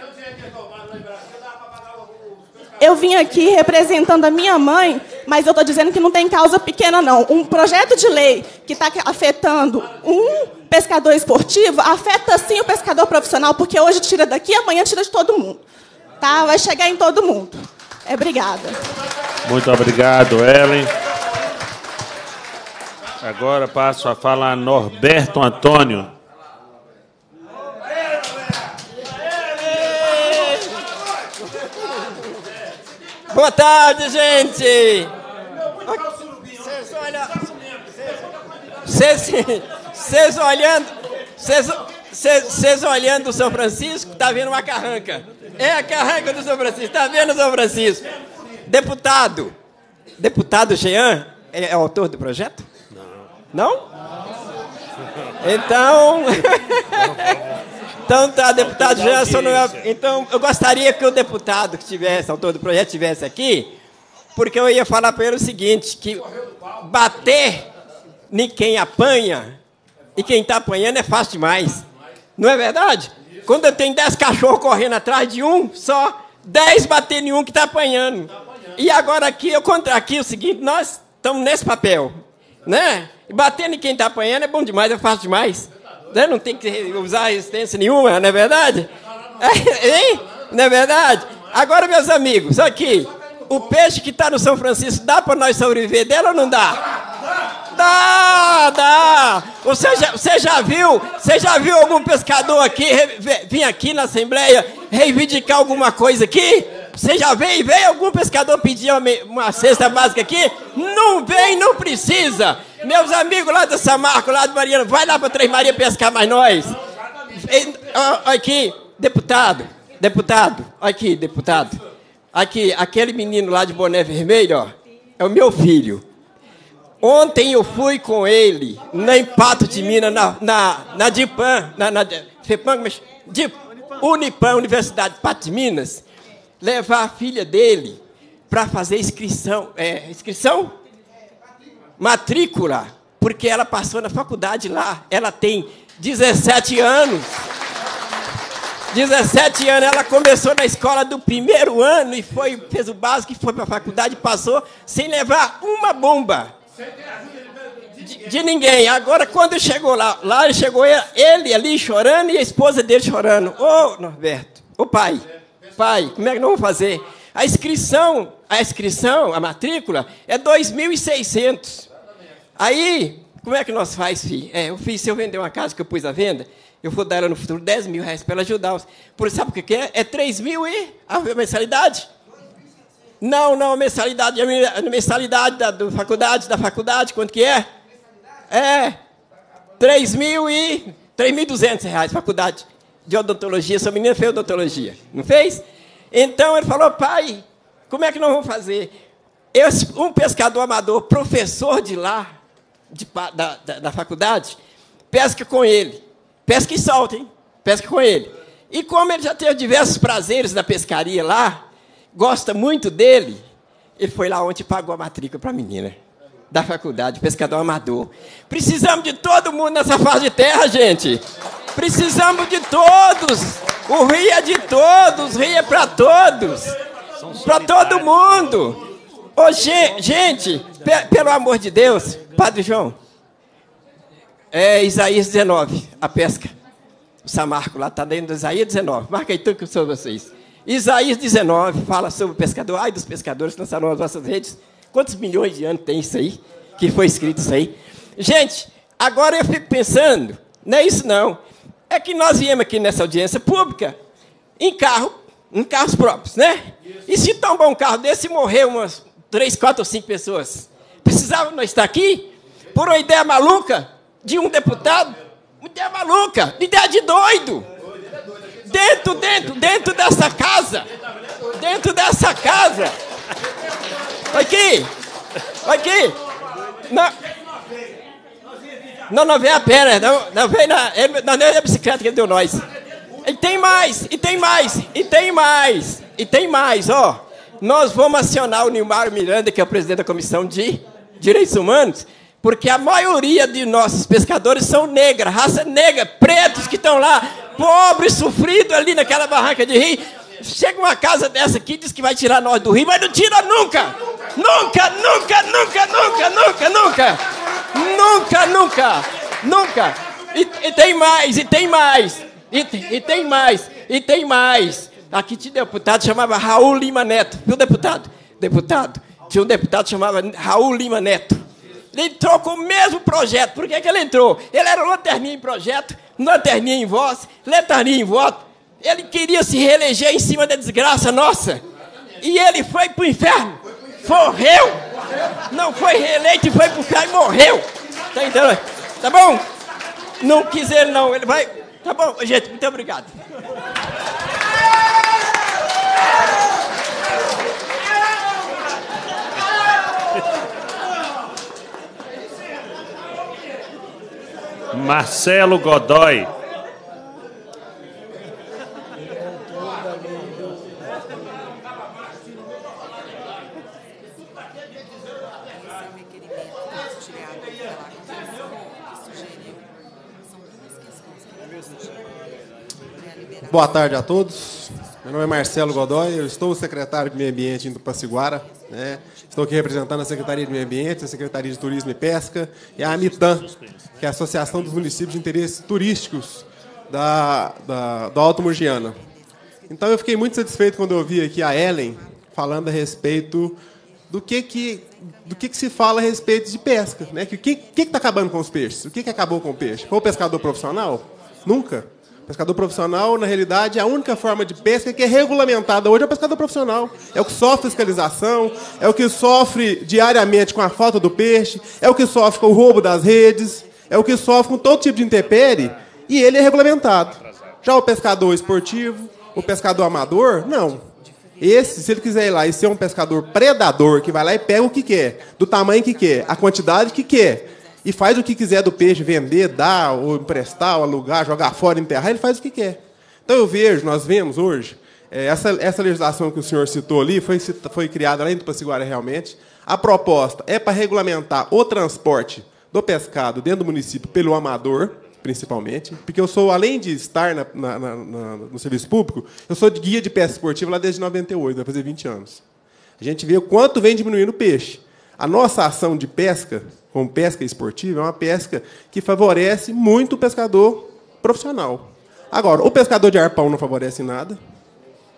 S19: Eu vim aqui representando a minha mãe, mas eu estou dizendo que não tem causa pequena, não. Um projeto de lei que está afetando um pescador esportivo afeta sim o pescador profissional, porque hoje tira daqui, amanhã tira de todo mundo. Tá? Vai chegar em todo mundo. É, obrigada.
S1: Muito obrigado, Ellen. Agora passo a falar a Norberto Antônio.
S20: Boa tarde, gente! Vocês vocês olhando. Vocês olhando o São Francisco, tá vendo uma carranca. É a carranca do São Francisco, tá vendo, São Francisco? Deputado. Deputado Jean é autor do projeto? Não. Não? Então. Então tá, deputado não é- Então eu gostaria que o deputado que tivesse, autor do projeto, estivesse aqui, porque eu ia falar para ele o seguinte: que bater em quem apanha e quem está apanhando é fácil demais. Não é verdade? Quando eu tenho 10 cachorros correndo atrás de um, só 10 batendo em um que está apanhando. E agora aqui, eu contra aqui é o seguinte, nós estamos nesse papel, né? E batendo em quem está apanhando é bom demais, é fácil demais. Né? Não tem que usar resistência nenhuma, não é verdade? É, hein? Não é verdade? Agora, meus amigos, aqui, o peixe que está no São Francisco, dá para nós sobreviver dela ou não dá? Dá, dá. Você já, você já viu? Você já viu algum pescador aqui vir aqui na Assembleia reivindicar alguma coisa aqui? Você já veio? Veio algum pescador pedir uma cesta básica aqui? Não vem, não precisa. Meus amigos lá do Samarco, lá do Mariana, vai lá para Três Maria pescar mais nós. Ó, Aqui, deputado, deputado, aqui, deputado. Aqui, aquele menino lá de boné vermelho, ó, é o meu filho. Ontem eu fui com ele na Empato de Minas, na, na, na DIPAM, na, na é chama? Dip- Unipan, Universidade de Pato de Minas, levar a filha dele para fazer inscrição. É, inscrição? Matrícula, porque ela passou na faculdade lá. Ela tem 17 anos. 17 anos, ela começou na escola do primeiro ano e foi, fez o básico, e foi para a faculdade, passou sem levar uma bomba. De, de ninguém. Agora, quando chegou lá, lá chegou ele ali chorando e a esposa dele chorando. Ô, Norberto, ô pai, pai, como é que nós vamos fazer? A inscrição, a inscrição, a matrícula é 2.600. Aí, como é que nós faz, filho? É, eu fiz, se eu vender uma casa que eu pus à venda, eu vou dar ela no futuro 10 mil reais para ela ajudar. Os... Por, sabe o que é? É 3 mil e a mensalidade. Não, não, a mensalidade, a mensalidade da, da faculdade, da faculdade, quanto que é? É, 3 mil e 3.200 reais, faculdade de odontologia. Sua menina fez odontologia, não fez? Então ele falou, pai, como é que nós vamos fazer? Eu, um pescador amador, professor de lá, de, da, da, da faculdade, pesca com ele. Pesca e solta, hein? Pesca com ele. E como ele já teve diversos prazeres na pescaria lá, gosta muito dele, ele foi lá ontem e pagou a matrícula para a menina da faculdade, pescador amador. Precisamos de todo mundo nessa fase de terra, gente. Precisamos de todos. O rio é de todos, o rio é para todos. Para todo mundo. Ô, gente, pelo amor de Deus, Padre João, é Isaías 19, a pesca. O Samarco lá está dentro de Isaías 19. Marca aí tudo que eu sou vocês. Isaías 19 fala sobre o pescador. Ai dos pescadores que lançaram as vossas redes. Quantos milhões de anos tem isso aí? Que foi escrito isso aí? Gente, agora eu fico pensando, não é isso não. É que nós viemos aqui nessa audiência pública em carro, em carros próprios, né? E se tombar um carro desse e morrer umas três, quatro ou cinco pessoas, precisava nós estar aqui por uma ideia maluca de um deputado? Uma ideia maluca, ideia de doido. Dentro, dentro, dentro dessa casa, dentro dessa casa Aqui! Aqui! Não, não, não vem a pé, não, não vem na. Ele, não é a bicicleta que ele deu nós. E tem mais, e tem mais, e tem mais, e tem mais, ó. Nós vamos acionar o Nilmar Miranda, que é o presidente da Comissão de Direitos Humanos, porque a maioria de nossos pescadores são negras, raça negra, pretos que estão lá, pobres, sofridos ali naquela barranca de rio. Chega uma casa dessa aqui, diz que vai tirar nós do rio, mas não tira nunca! Nunca, nunca, nunca, nunca, nunca, nunca! Nunca, nunca, nunca! E, e tem mais, e tem mais, e, e tem mais, e tem mais. Aqui tinha deputado chamava Raul Lima Neto, viu, deputado? Deputado, tinha um deputado chamava Raul Lima Neto. Ele entrou com o mesmo projeto. Por que, que ele entrou? Ele era lanterninha em projeto, lanterninha em voz, lanterninha em voto. Ele queria se reeleger em cima da desgraça nossa. E ele foi para o inferno. Morreu. Não foi reeleito, foi para o inferno e morreu. Tá entendendo? Tá bom? Não quis ele não. Ele vai. Tá bom, gente. Muito obrigado.
S1: Marcelo Godoy.
S21: Boa tarde a todos. Meu nome é Marcelo Godoy, eu estou secretário de Meio Ambiente em Tupaciguara. Né? Estou aqui representando a Secretaria de Meio Ambiente, a Secretaria de Turismo e Pesca e a AMITAN, que é a Associação dos Municípios de Interesses Turísticos da, da, do Alto Murgiana. Então eu fiquei muito satisfeito quando eu ouvi aqui a Ellen falando a respeito do que, que, do que, que se fala a respeito de pesca. Né? O que está acabando com os peixes? O que, que acabou com o peixe? Foi o pescador profissional? Nunca. Pescador profissional, na realidade, é a única forma de pesca que é regulamentada hoje é o pescador profissional. É o que sofre fiscalização, é o que sofre diariamente com a falta do peixe, é o que sofre com o roubo das redes, é o que sofre com todo tipo de intempérie, e ele é regulamentado. Já o pescador esportivo, o pescador amador, não. Esse, se ele quiser ir lá e ser um pescador predador, que vai lá e pega o que quer, do tamanho que quer, a quantidade que quer, e faz o que quiser do peixe, vender, dar, ou emprestar, ou alugar, jogar fora, enterrar, ele faz o que quer. Então eu vejo, nós vemos hoje, é, essa, essa legislação que o senhor citou ali, foi, foi criada lá em Tupaciguara realmente. A proposta é para regulamentar o transporte do pescado dentro do município pelo amador. principalmente, porque eu sou, além de estar na, na, na, no serviço público, eu sou de guia de pesca esportiva lá desde 98, vai fazer 20 anos. A gente vê o quanto vem diminuindo o peixe. A nossa ação de pesca, como pesca esportiva, é uma pesca que favorece muito o pescador profissional. Agora, o pescador de arpão não favorece nada,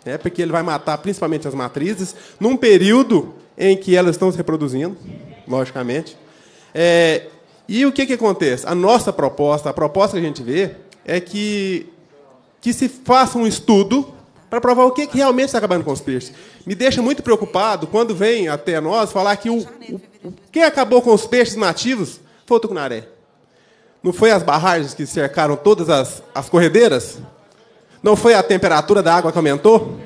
S21: é porque ele vai matar principalmente as matrizes num período em que elas estão se reproduzindo, logicamente. É, e o que, que acontece? A nossa proposta, a proposta que a gente vê, é que, que se faça um estudo para provar o que, que realmente está acabando com os peixes. Me deixa muito preocupado quando vem até nós falar que o, o, quem acabou com os peixes nativos foi o tucunaré. Não foi as barragens que cercaram todas as, as corredeiras? Não foi a temperatura da água que aumentou?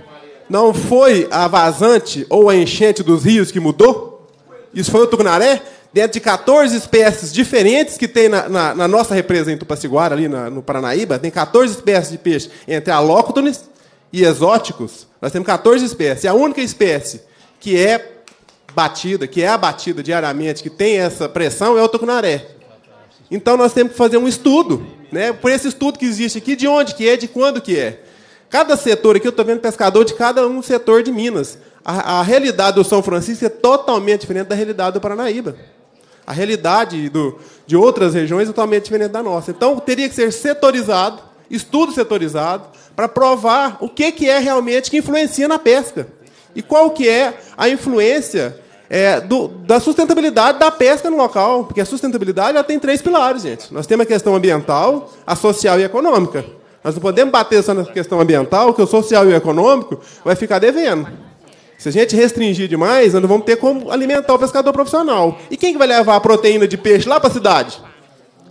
S21: Não foi a vazante ou a enchente dos rios que mudou? Isso foi o tucunaré? Dentro de 14 espécies diferentes que tem na, na, na nossa represa em Tupaciguara, ali na, no Paranaíba, tem 14 espécies de peixe entre alóctones e exóticos. Nós temos 14 espécies. A única espécie que é batida, que é abatida diariamente, que tem essa pressão, é o tucunaré. Então nós temos que fazer um estudo, né? Por esse estudo que existe aqui, de onde que é, de quando que é. Cada setor aqui, eu estou vendo pescador de cada um setor de Minas. A, a, realidade do São Francisco é totalmente diferente da realidade do Paranaíba. A realidade do, de outras regiões é totalmente diferente da nossa. Então, teria que ser setorizado, estudo setorizado, para provar o que, que é realmente que influencia na pesca. E qual que é a influência é, do, da sustentabilidade da pesca no local. Porque a sustentabilidade ela tem três pilares, gente. Nós temos a questão ambiental, a social e a econômica. Nós não podemos bater só na questão ambiental, que o social e o econômico vai ficar devendo. Se a gente restringir demais, nós não vamos ter como alimentar o pescador profissional. E quem que vai levar a proteína de peixe lá para a cidade?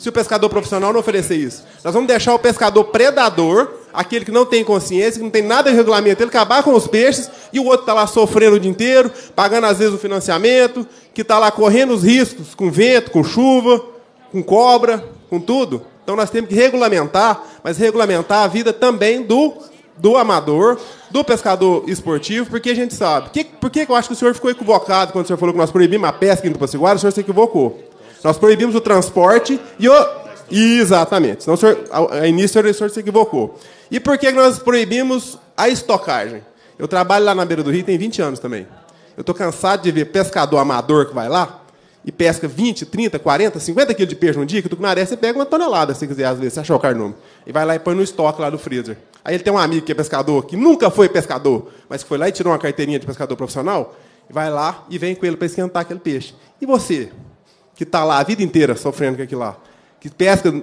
S21: Se o pescador profissional não oferecer isso. Nós vamos deixar o pescador predador, aquele que não tem consciência, que não tem nada de regulamento, ele acabar com os peixes, e o outro está lá sofrendo o dia inteiro, pagando às vezes o financiamento, que está lá correndo os riscos com vento, com chuva, com cobra, com tudo. Então nós temos que regulamentar, mas regulamentar a vida também do, do amador, do pescador esportivo, porque a gente sabe. Que, por que eu acho que o senhor ficou equivocado quando o senhor falou que nós proibimos a pesca em Tupaciguara? O senhor se equivocou. Nós proibimos o transporte e o. Exatamente. Então, o senhor, a início o senhor se equivocou. E por que nós proibimos a estocagem? Eu trabalho lá na beira do rio tem 20 anos também. Eu estou cansado de ver pescador amador que vai lá e pesca 20, 30, 40, 50 quilos de peixe num dia, que o tucunaré você pega uma tonelada, se quiser, às vezes, se achar o carnume. E vai lá e põe no estoque lá do freezer. Aí ele tem um amigo que é pescador, que nunca foi pescador, mas que foi lá e tirou uma carteirinha de pescador profissional, e vai lá e vem com ele para esquentar aquele peixe. E você, que está lá a vida inteira sofrendo com aquilo lá, que pesca,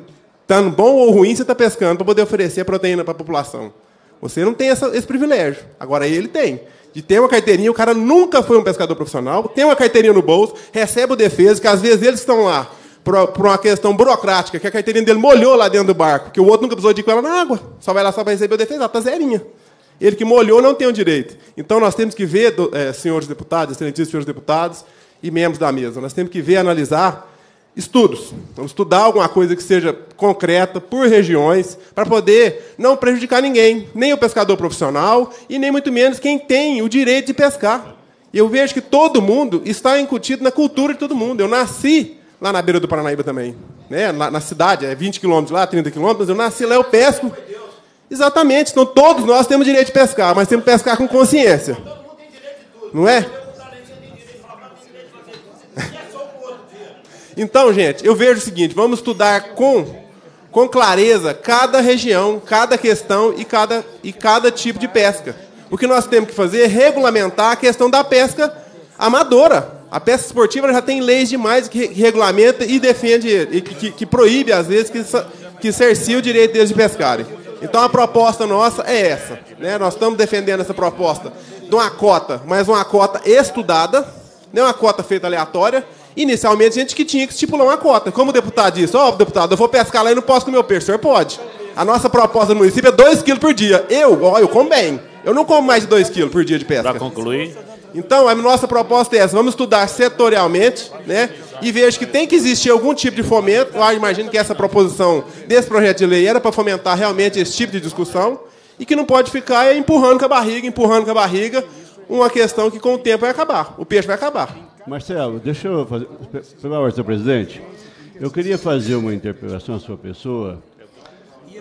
S21: estando bom ou ruim, você está pescando para poder oferecer proteína para a população. Você não tem essa, esse privilégio. Agora ele tem de ter uma carteirinha, o cara nunca foi um pescador profissional, tem uma carteirinha no bolso, recebe o defesa, que às vezes eles estão lá por, uma questão burocrática, que a carteirinha dele molhou lá dentro do barco, que o outro nunca precisou de ir com ela na água, só vai lá só para receber o defesa, está zerinha. Ele que molhou não tem o direito. Então nós temos que ver, é, senhores deputados, excelentíssimos senhores deputados e membros da mesa, nós temos que ver, analisar estudos. Vamos estudar alguma coisa que seja concreta, por regiões, para poder não prejudicar ninguém, nem o pescador profissional e nem muito menos quem tem o direito de pescar. Eu vejo que todo mundo está incutido na cultura de todo mundo. Eu nasci lá na beira do Paranaíba também, né? na, na cidade, é 20 quilômetros lá, 30 quilômetros, eu nasci lá, eu pesco. Exatamente, então todos nós temos direito de pescar, mas temos que pescar com consciência. Não é? Então, gente, eu vejo o seguinte: vamos estudar com, com clareza cada região, cada questão e cada, e cada tipo de pesca. O que nós temos que fazer é regulamentar a questão da pesca amadora. A pesca esportiva já tem leis demais que regulamenta e defende, e que, que proíbe, às vezes, que, que cercia o direito deles de pescarem. Então a proposta nossa é essa. Né? Nós estamos defendendo essa proposta de uma cota, mas uma cota estudada, não uma cota feita aleatória, Inicialmente, a gente que tinha que estipular uma cota. Como o deputado disse, ó, oh, deputado, eu vou pescar lá e não posso comer o peixe. O senhor pode. A nossa proposta no município é 2 quilos por dia. Eu, ó, eu como bem. Eu não como mais de 2 quilos por dia de pesca.
S1: Para concluir.
S21: Então, a nossa proposta é essa. Vamos estudar setorialmente, né? E vejo que tem que existir algum tipo de fomento. Eu imagino que essa proposição desse projeto de lei era para fomentar realmente esse tipo de discussão. E que não pode ficar empurrando com a barriga, empurrando com a barriga, uma questão que com o tempo vai acabar. O peixe vai acabar.
S22: Marcelo, deixa eu fazer. Pela ordem, presidente. Eu queria fazer uma interpelação à sua pessoa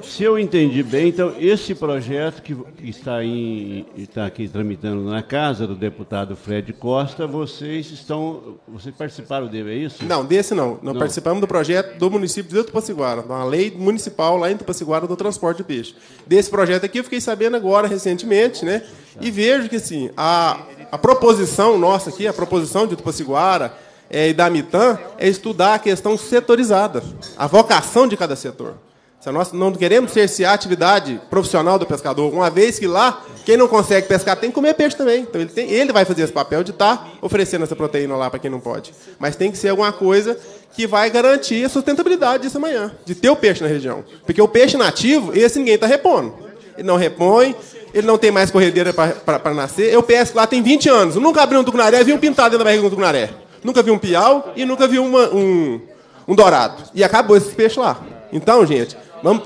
S22: se eu entendi bem, então esse projeto que, está, em, está aqui tramitando na casa do deputado Fred Costa, vocês estão, vocês participaram dele, é isso?
S21: Não, desse não. Nós
S22: Não.
S21: participamos do projeto do município de Tupaciguara, uma lei municipal lá em Tupaciguara do transporte de peixe. Desse projeto aqui eu fiquei sabendo agora, recentemente, né? E vejo que, assim, a, a proposição nossa aqui, a proposição de Tupaciguara é, e da Mitan, é estudar a questão setorizada, a vocação de cada setor. Se nós não queremos cercear a atividade profissional do pescador, uma vez que lá, quem não consegue pescar tem que comer peixe também. Então ele, tem, ele vai fazer esse papel de estar oferecendo essa proteína lá para quem não pode. Mas tem que ser alguma coisa que vai garantir a sustentabilidade disso amanhã, de ter o peixe na região. Porque o peixe nativo, esse ninguém está repondo. Ele não repõe, ele não tem mais corredeira para nascer. Eu pesco lá tem 20 anos. Eu nunca abri um tucunaré, vi um pintado dentro da barriga um tucunaré. Nunca vi um piau e nunca vi uma- um, um dourado. E acabou esse peixe lá. Então, gente, vamos.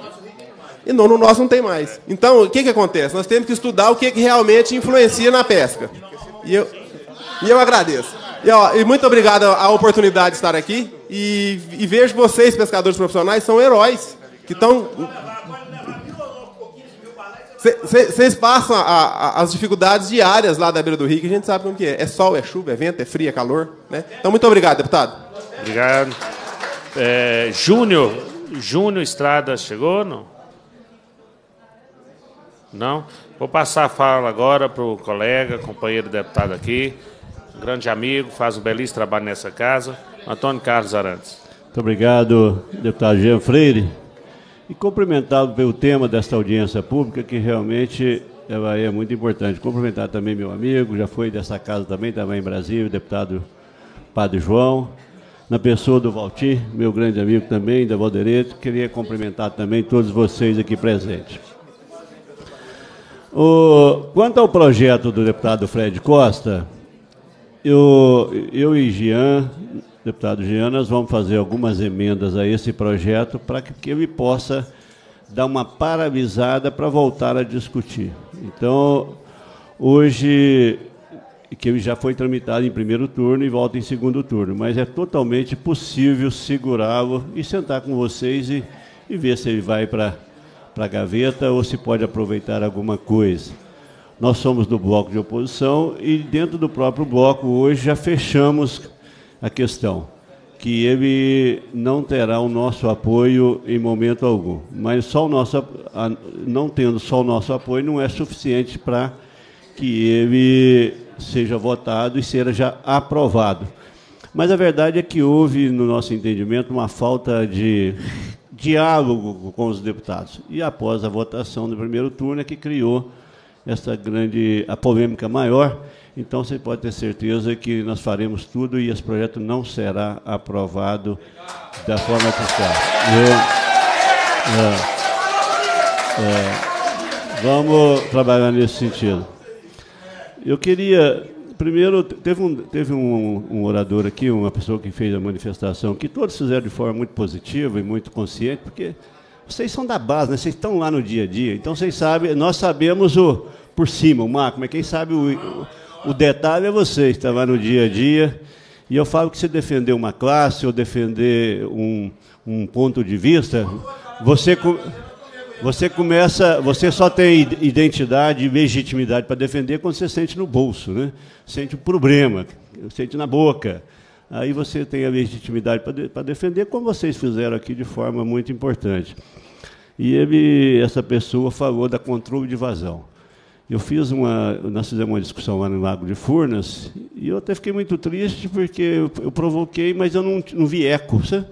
S21: E não, no nosso não tem mais. Então, o que, que acontece? Nós temos que estudar o que, que realmente influencia na pesca. E eu, e eu agradeço. E, ó, e muito obrigado a oportunidade de estar aqui. E, e vejo vocês, pescadores profissionais, são heróis. Que estão. Vocês passam a- a- as dificuldades diárias lá da beira do rio, que a gente sabe como que é. É sol, é chuva, é vento, é frio, é calor. Né? Então, muito obrigado, deputado.
S1: Obrigado. É, Júnior, Júnior Estrada chegou? Não? Não? Vou passar a fala agora para o colega, companheiro deputado aqui, um grande amigo, faz um belíssimo trabalho nessa casa, Antônio Carlos Arantes.
S22: Muito obrigado, deputado Jean Freire. E cumprimentá-lo pelo tema desta audiência pública, que realmente ela é muito importante. Cumprimentar também meu amigo, já foi dessa casa também, também em Brasília, o deputado Padre João. Na pessoa do Valtir, meu grande amigo também, da Valdereto. Queria cumprimentar também todos vocês aqui presentes. O- quanto ao projeto do deputado Fred Costa, eu, eu e Jean, deputado Jean, nós vamos fazer algumas emendas a esse projeto para que, que ele possa dar uma paralisada para voltar a discutir. Então, hoje, que já foi tramitado em primeiro turno e volta em segundo turno, mas é totalmente possível segurá-lo e sentar com vocês e, e ver se ele vai para a gaveta ou se pode aproveitar alguma coisa. Nós somos do bloco de oposição e dentro do próprio bloco hoje já fechamos a questão que ele não terá o nosso apoio em momento algum. Mas só o nosso não tendo só o nosso apoio não é suficiente para que ele seja votado e seja aprovado. Mas a verdade é que houve, no nosso entendimento, uma falta de diálogo com os deputados. E após a votação do primeiro turno é que criou essa grande a polêmica maior. Então você pode ter certeza que nós faremos tudo e esse projeto não será aprovado da forma que está. É, é, vamos trabalhar nesse sentido. Eu queria. Primeiro, teve, um, teve um, um orador aqui, uma pessoa que fez a manifestação, que todos fizeram de forma muito positiva e muito consciente, porque vocês são da base, né? vocês estão lá no dia a dia, então vocês sabem, nós sabemos o por cima, o macro, mas quem sabe o, o, o detalhe é vocês, está lá no dia a dia. E eu falo que se defender uma classe ou defender um, um ponto de vista, você. co- você começa, você só tem id- identidade e legitimidade para defender quando você sente no bolso, né? Sente o problema, sente na boca. Aí você tem a legitimidade para de, defender, como vocês fizeram aqui de forma muito importante. E ele, essa pessoa falou da controle de vazão. Eu fiz uma, nós fizemos uma discussão lá no Lago de Furnas e eu até fiquei muito triste porque eu, eu provoquei, mas eu não, não vi eco. Sabe?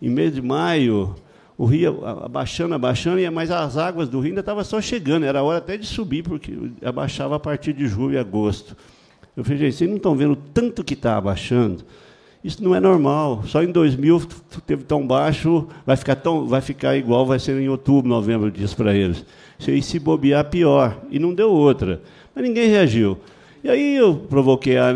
S22: Em mês de maio, o rio abaixando, abaixando, e- mas as águas do rio ainda estavam só chegando, era hora até de subir, porque abaixava a partir de julho e agosto. Eu falei, gente, vocês não estão vendo o tanto que está abaixando? Isso não é normal. Só em 2000 teve tão baixo, vai ficar, tão, vai ficar igual, vai ser em outubro, novembro, diz para eles. E se bobear, pior. E não deu outra. Mas ninguém reagiu. E aí eu provoquei a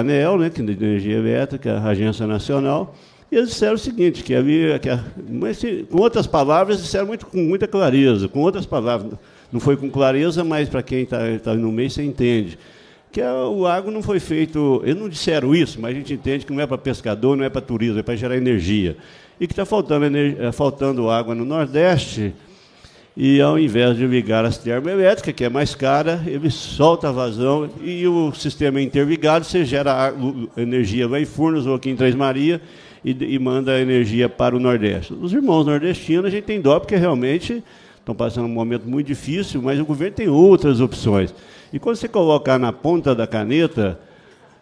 S22: ANEEL, né, que é de Energia Elétrica, a Agência Nacional, e eles disseram o seguinte, que havia, que mas, com outras palavras, disseram muito, com muita clareza, com outras palavras, não foi com clareza, mas para quem está tá no meio, você entende, que a- o agro não foi feito, eles não disseram isso, mas a gente entende que não é para pescador, não é para turismo, é para gerar energia. E que está faltando, ener- eh, faltando água no Nordeste, e ao invés de ligar as termoelétricas, que é mais cara, ele solta a vazão e o sistema é interligado, você gera energia lá em Furnas ou aqui em Três Maria e, e manda energia para o Nordeste. Os irmãos nordestinos a gente tem dó porque realmente estão passando um momento muito difícil, mas o governo tem outras opções. E quando você colocar na ponta da caneta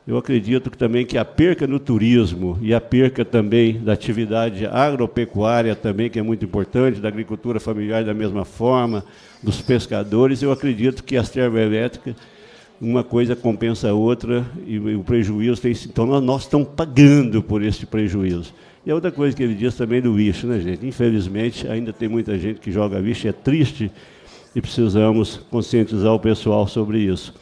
S22: eu acredito que também que a perca no turismo e a perca também da atividade agropecuária também, que é muito importante, da agricultura familiar da mesma forma, dos pescadores, eu acredito que as termoelétricas, uma coisa compensa a outra e o prejuízo tem... Então, nós, nós estamos pagando por esse prejuízo. E a outra coisa que ele diz também do lixo, né, gente? Infelizmente, ainda tem muita gente que joga lixo, é triste, e precisamos conscientizar o pessoal sobre isso.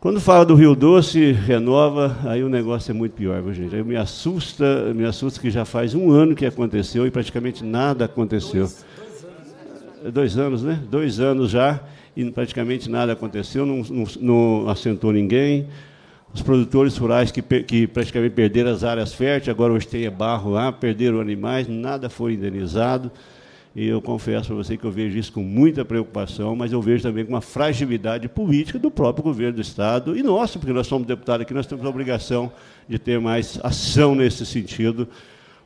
S22: Quando fala do Rio Doce, renova, aí o negócio é muito pior, viu, gente? Aí me assusta, me assusta que já faz um ano que aconteceu e praticamente nada aconteceu. Dois, dois, anos. dois anos, né? Dois anos já e praticamente nada aconteceu, não, não, não assentou ninguém. Os produtores rurais que, que praticamente perderam as áreas férteis, agora hoje tem barro lá, perderam animais, nada foi indenizado. E eu confesso para você que eu vejo isso com muita preocupação, mas eu vejo também com uma fragilidade política do próprio governo do Estado e nosso, porque nós somos deputados aqui, nós temos a obrigação de ter mais ação nesse sentido,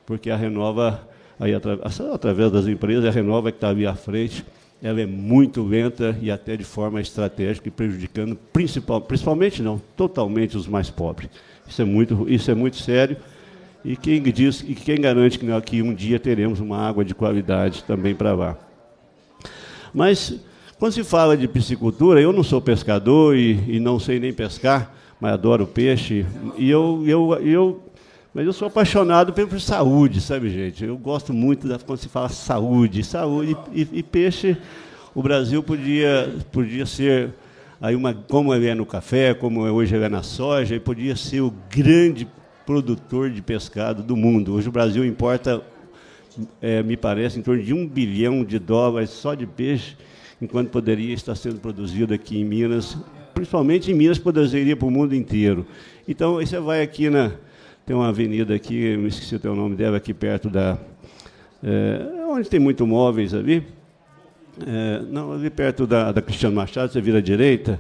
S22: porque a Renova, aí, através das empresas, a Renova que está ali à frente, ela é muito lenta e até de forma estratégica prejudicando principal, principalmente não, totalmente os mais pobres. Isso é muito, isso é muito sério. E quem diz e quem garante que aqui um dia teremos uma água de qualidade também para lá. Mas quando se fala de piscicultura, eu não sou pescador e, e não sei nem pescar, mas adoro peixe. E eu, eu, eu, mas eu sou apaixonado por saúde, sabe, gente? Eu gosto muito da, quando se fala saúde, saúde e, e peixe. O Brasil podia, podia ser aí uma, como é no café, como hoje é na soja, e podia ser o grande produtor de pescado do mundo. Hoje o Brasil importa, é, me parece, em torno de um bilhão de dólares só de peixe, enquanto poderia estar sendo produzido aqui em Minas, principalmente em Minas, produziria para o mundo inteiro. Então, você vai aqui na. Tem uma avenida aqui, me esqueci o teu nome dela, aqui perto da. É, onde tem muito móveis ali. É, não, ali perto da, da Cristiano Machado, você vira à direita.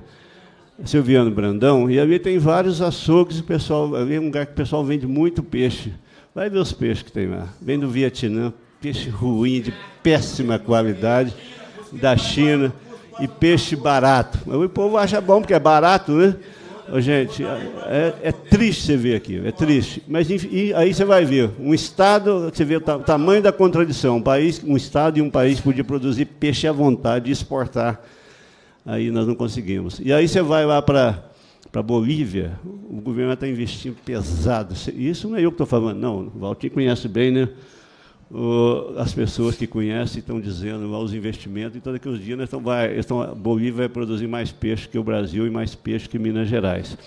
S22: Silviano Brandão, e ali tem vários açougues, o pessoal, ali é um lugar que o pessoal vende muito peixe. Vai ver os peixes que tem lá. Vem do Vietnã, peixe ruim, de péssima qualidade, da China, e peixe barato. O povo acha bom porque é barato, né? Gente, é, é, triste você ver aqui, é triste. Mas aí você vai ver, um Estado, você vê o tamanho da contradição. Um, país, um Estado e um país podia produzir peixe à vontade e exportar aí nós não conseguimos. E aí você vai lá para para Bolívia, o governo está investindo pesado. Isso não é eu que estou falando, não. O Valtir conhece bem, né? As pessoas que conhecem estão dizendo lá os investimentos. Então, daqui uns dias, nós estamos, vai, estão, a Bolívia vai produzir mais peixe que o Brasil e mais peixe que Minas Gerais.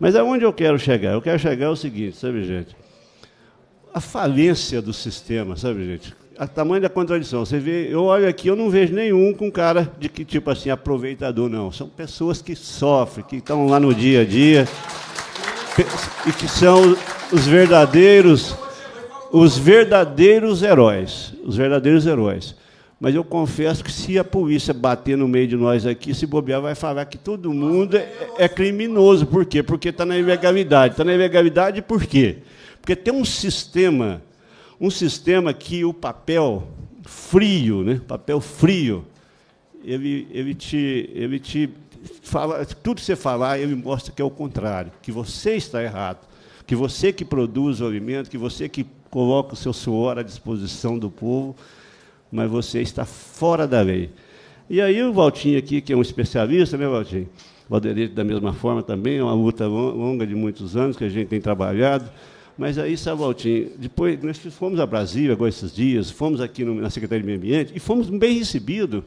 S22: Mas aonde eu quero chegar? Eu quero chegar ao seguinte, sabe, gente? A falência do sistema, sabe, gente? a tamanho da contradição. Você vê, eu olho aqui, eu não vejo nenhum com cara de que tipo assim aproveitador não. São pessoas que sofrem, que estão lá no dia a dia e que são os verdadeiros os verdadeiros heróis, os verdadeiros heróis. Mas eu confesso que se a polícia bater no meio de nós aqui, se bobear, vai falar que todo mundo é, é criminoso. Por quê? Porque está na ilegalidade. Está na ilegalidade por quê? Porque tem um sistema um sistema que o papel frio, né? papel frio, ele, ele, te, ele te fala, tudo que você falar, ele mostra que é o contrário, que você está errado, que você que produz o alimento, que você que coloca o seu suor à disposição do povo, mas você está fora da lei. E aí o Valtinho aqui, que é um especialista, né, Valtinho? O Valderete, da mesma forma, também, é uma luta longa de muitos anos que a gente tem trabalhado. Mas aí, Sabaltinho, depois nós fomos a Brasília agora esses dias, fomos aqui no, na Secretaria de Meio Ambiente e fomos bem recebidos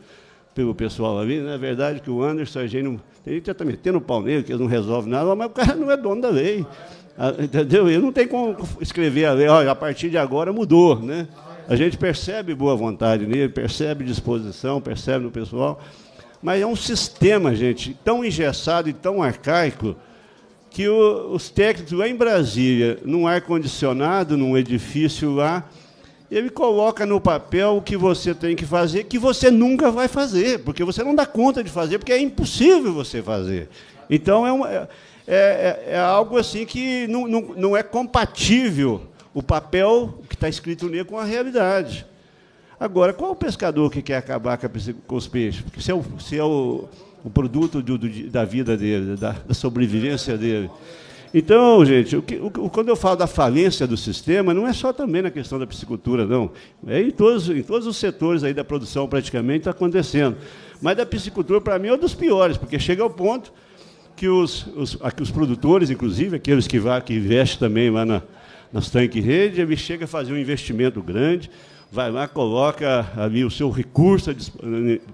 S22: pelo pessoal ali. Na é verdade, que o Anderson, a gente tem gente que está metendo o pau nele, que eles não resolvem nada, mas o cara não é dono da lei. Ah, entendeu? Ele não tem como escrever a lei, olha, a partir de agora mudou. Né? A gente percebe boa vontade nele, percebe disposição, percebe no pessoal, mas é um sistema, gente, tão engessado e tão arcaico que o, os técnicos lá em Brasília, num ar-condicionado, num edifício lá, ele coloca no papel o que você tem que fazer, que você nunca vai fazer, porque você não dá conta de fazer, porque é impossível você fazer. Então, é, uma, é, é, é algo assim que não, não, não é compatível o papel que está escrito nele com a realidade. Agora, qual o pescador que quer acabar com os peixes? Porque se é o, se é o, o produto do, do, da vida dele, da, da sobrevivência dele. Então, gente, o que, o, quando eu falo da falência do sistema, não é só também na questão da piscicultura, não. É em todos, em todos os setores aí da produção, praticamente, está acontecendo. Mas da piscicultura, para mim, é um dos piores, porque chega ao ponto que os, os, aqui, os produtores, inclusive, aqueles que, vá, que investem também lá na, nas tanques rede, ele chega a fazer um investimento grande, vai lá, coloca ali o seu recurso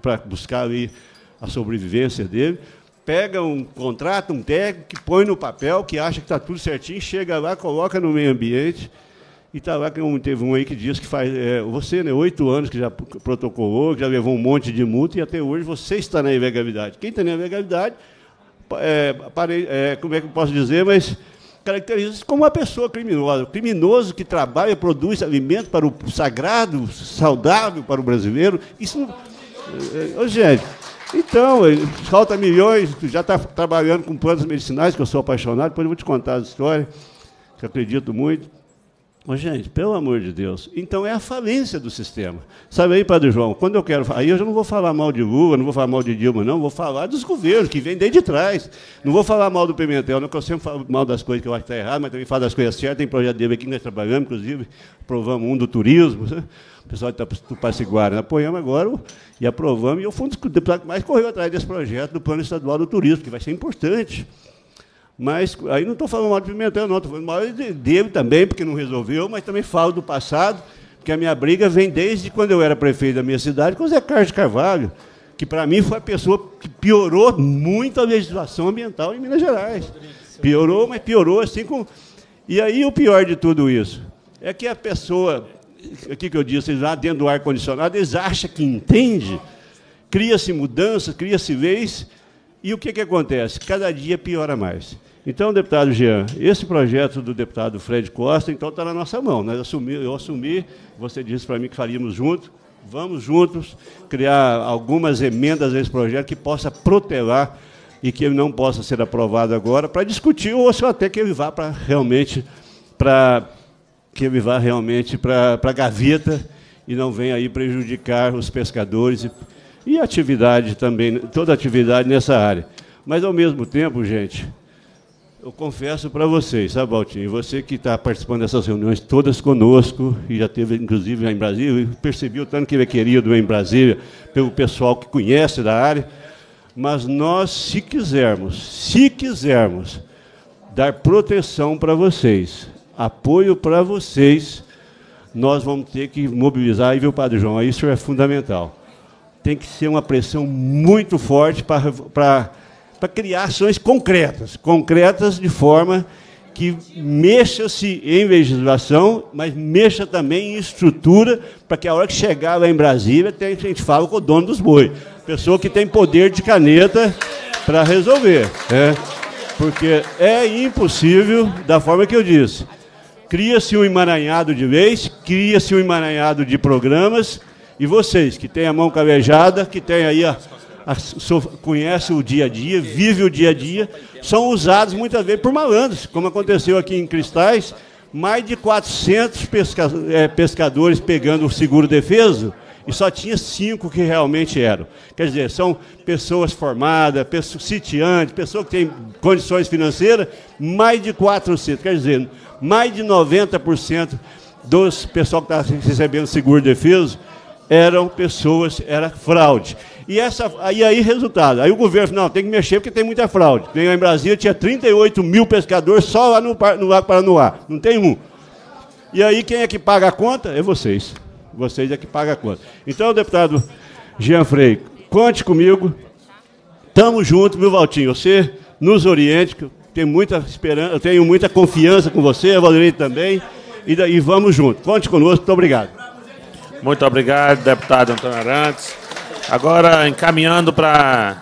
S22: para buscar ali a sobrevivência dele, pega um contrato, um técnico, que põe no papel, que acha que está tudo certinho, chega lá, coloca no meio ambiente, e está lá, teve um aí que diz que faz, é, você, né, oito anos que já protocolou, que já levou um monte de multa, e até hoje você está na ilegalidade. Quem está na ilegalidade, é, parei, é, como é que eu posso dizer, mas caracteriza-se como uma pessoa criminosa. Criminoso que trabalha, produz alimento para o sagrado, saudável para o brasileiro, isso não... É, gente, então, falta milhões, já está trabalhando com plantas medicinais, que eu sou apaixonado, depois eu vou te contar a história, que acredito muito. Mas, gente, pelo amor de Deus, então é a falência do sistema. Sabe aí, Padre João, quando eu quero. Aí eu já não vou falar mal de Lula, não vou falar mal de Dilma, não, vou falar dos governos que vêm desde trás. Não vou falar mal do Pimentel, não, que eu sempre falo mal das coisas que eu acho que está errado, mas também falo das coisas certas. Tem projeto dele aqui que nós trabalhamos, inclusive, aprovamos um do turismo. Né? O pessoal de Tupaciguara, apoiamos agora e aprovamos, e eu fui um dos deputados que mais correu atrás desse projeto do Plano Estadual do Turismo, que vai ser importante. Mas aí não estou falando mal de Pimentel, não, estou falando mal dele também, porque não resolveu, mas também falo do passado, porque a minha briga vem desde quando eu era prefeito da minha cidade com o Zé Carlos de Carvalho, que para mim foi a pessoa que piorou muito a legislação ambiental em Minas Gerais. Piorou, mas piorou assim com. E aí o pior de tudo isso é que a pessoa, aqui que eu disse, lá dentro do ar-condicionado, eles acham que entende, cria-se mudanças, cria-se leis e o que, que acontece? Cada dia piora mais. Então, deputado Jean, esse projeto do deputado Fred Costa, então, está na nossa mão. Nós assumi, eu assumi, você disse para mim que faríamos juntos, vamos juntos criar algumas emendas a esse projeto que possa protelar e que ele não possa ser aprovado agora, para discutir, ou até que ele vá para realmente para que ele vá realmente para a gaveta e não venha aí prejudicar os pescadores e, e atividade também, toda atividade nessa área. Mas, ao mesmo tempo, gente, eu confesso para vocês, sabe, Baltinho, você que está participando dessas reuniões todas conosco, e já teve, inclusive, em Brasília, percebi o tanto que ele é querido em Brasília, pelo pessoal que conhece da área, mas nós, se quisermos, se quisermos, dar proteção para vocês, apoio para vocês, nós vamos ter que mobilizar, e viu, Padre João, isso é fundamental tem que ser uma pressão muito forte para criar ações concretas, concretas de forma que mexa-se em legislação, mas mexa também em estrutura, para que a hora que chegar lá em Brasília, a gente fala com o dono dos boi, pessoa que tem poder de caneta para resolver. É, porque é impossível, da forma que eu disse, cria-se um emaranhado de leis, cria-se um emaranhado de programas, e vocês, que têm a mão calejada, que têm aí a, a, conhece o dia a dia, vive o dia a dia, são usados muitas vezes por malandros, como aconteceu aqui em Cristais, mais de 400 pesca, é, pescadores pegando o seguro defeso, e só tinha cinco que realmente eram. Quer dizer, são pessoas formadas, pessoas sitiantes, pessoas que têm condições financeiras, mais de 400. Quer dizer, mais de 90% dos pessoal que está recebendo seguro defeso eram pessoas, era fraude. E essa, aí, aí, resultado. Aí o governo, não, tem que mexer porque tem muita fraude. Tem em Brasília, tinha 38 mil pescadores só lá no, no Lago Paranoá. Não tem um. E aí quem é que paga a conta? É vocês. Vocês é que pagam a conta. Então, deputado Jean Frei, conte comigo. Tamo junto, meu Valtinho. Você nos oriente, tenho muita esperança, eu tenho muita confiança com você, a Valerie também. E, vamos junto. Conte conosco, muito obrigado.
S1: Muito obrigado, deputado Antônio Arantes. Agora, encaminhando para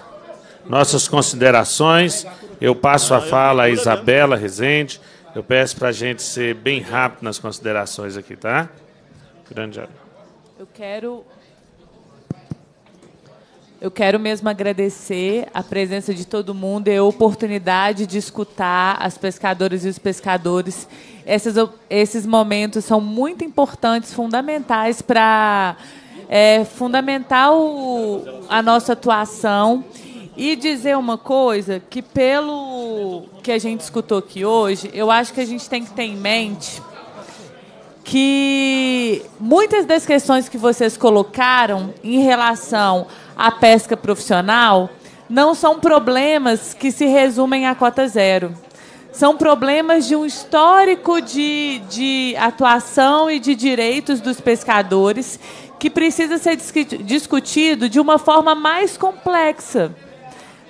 S1: nossas considerações, eu passo a fala a Isabela Rezende. Eu peço para a gente ser bem rápido nas considerações aqui, tá? Grande
S10: Eu quero eu quero mesmo agradecer a presença de todo mundo e a oportunidade de escutar as pescadoras e os pescadores. Esses, esses momentos são muito importantes, fundamentais para é, fundamentar a nossa atuação e dizer uma coisa que pelo que a gente escutou aqui hoje, eu acho que a gente tem que ter em mente que muitas das questões que vocês colocaram em relação à pesca profissional não são problemas que se resumem à cota zero. São problemas de um histórico de, de atuação e de direitos dos pescadores que precisa ser discutido de uma forma mais complexa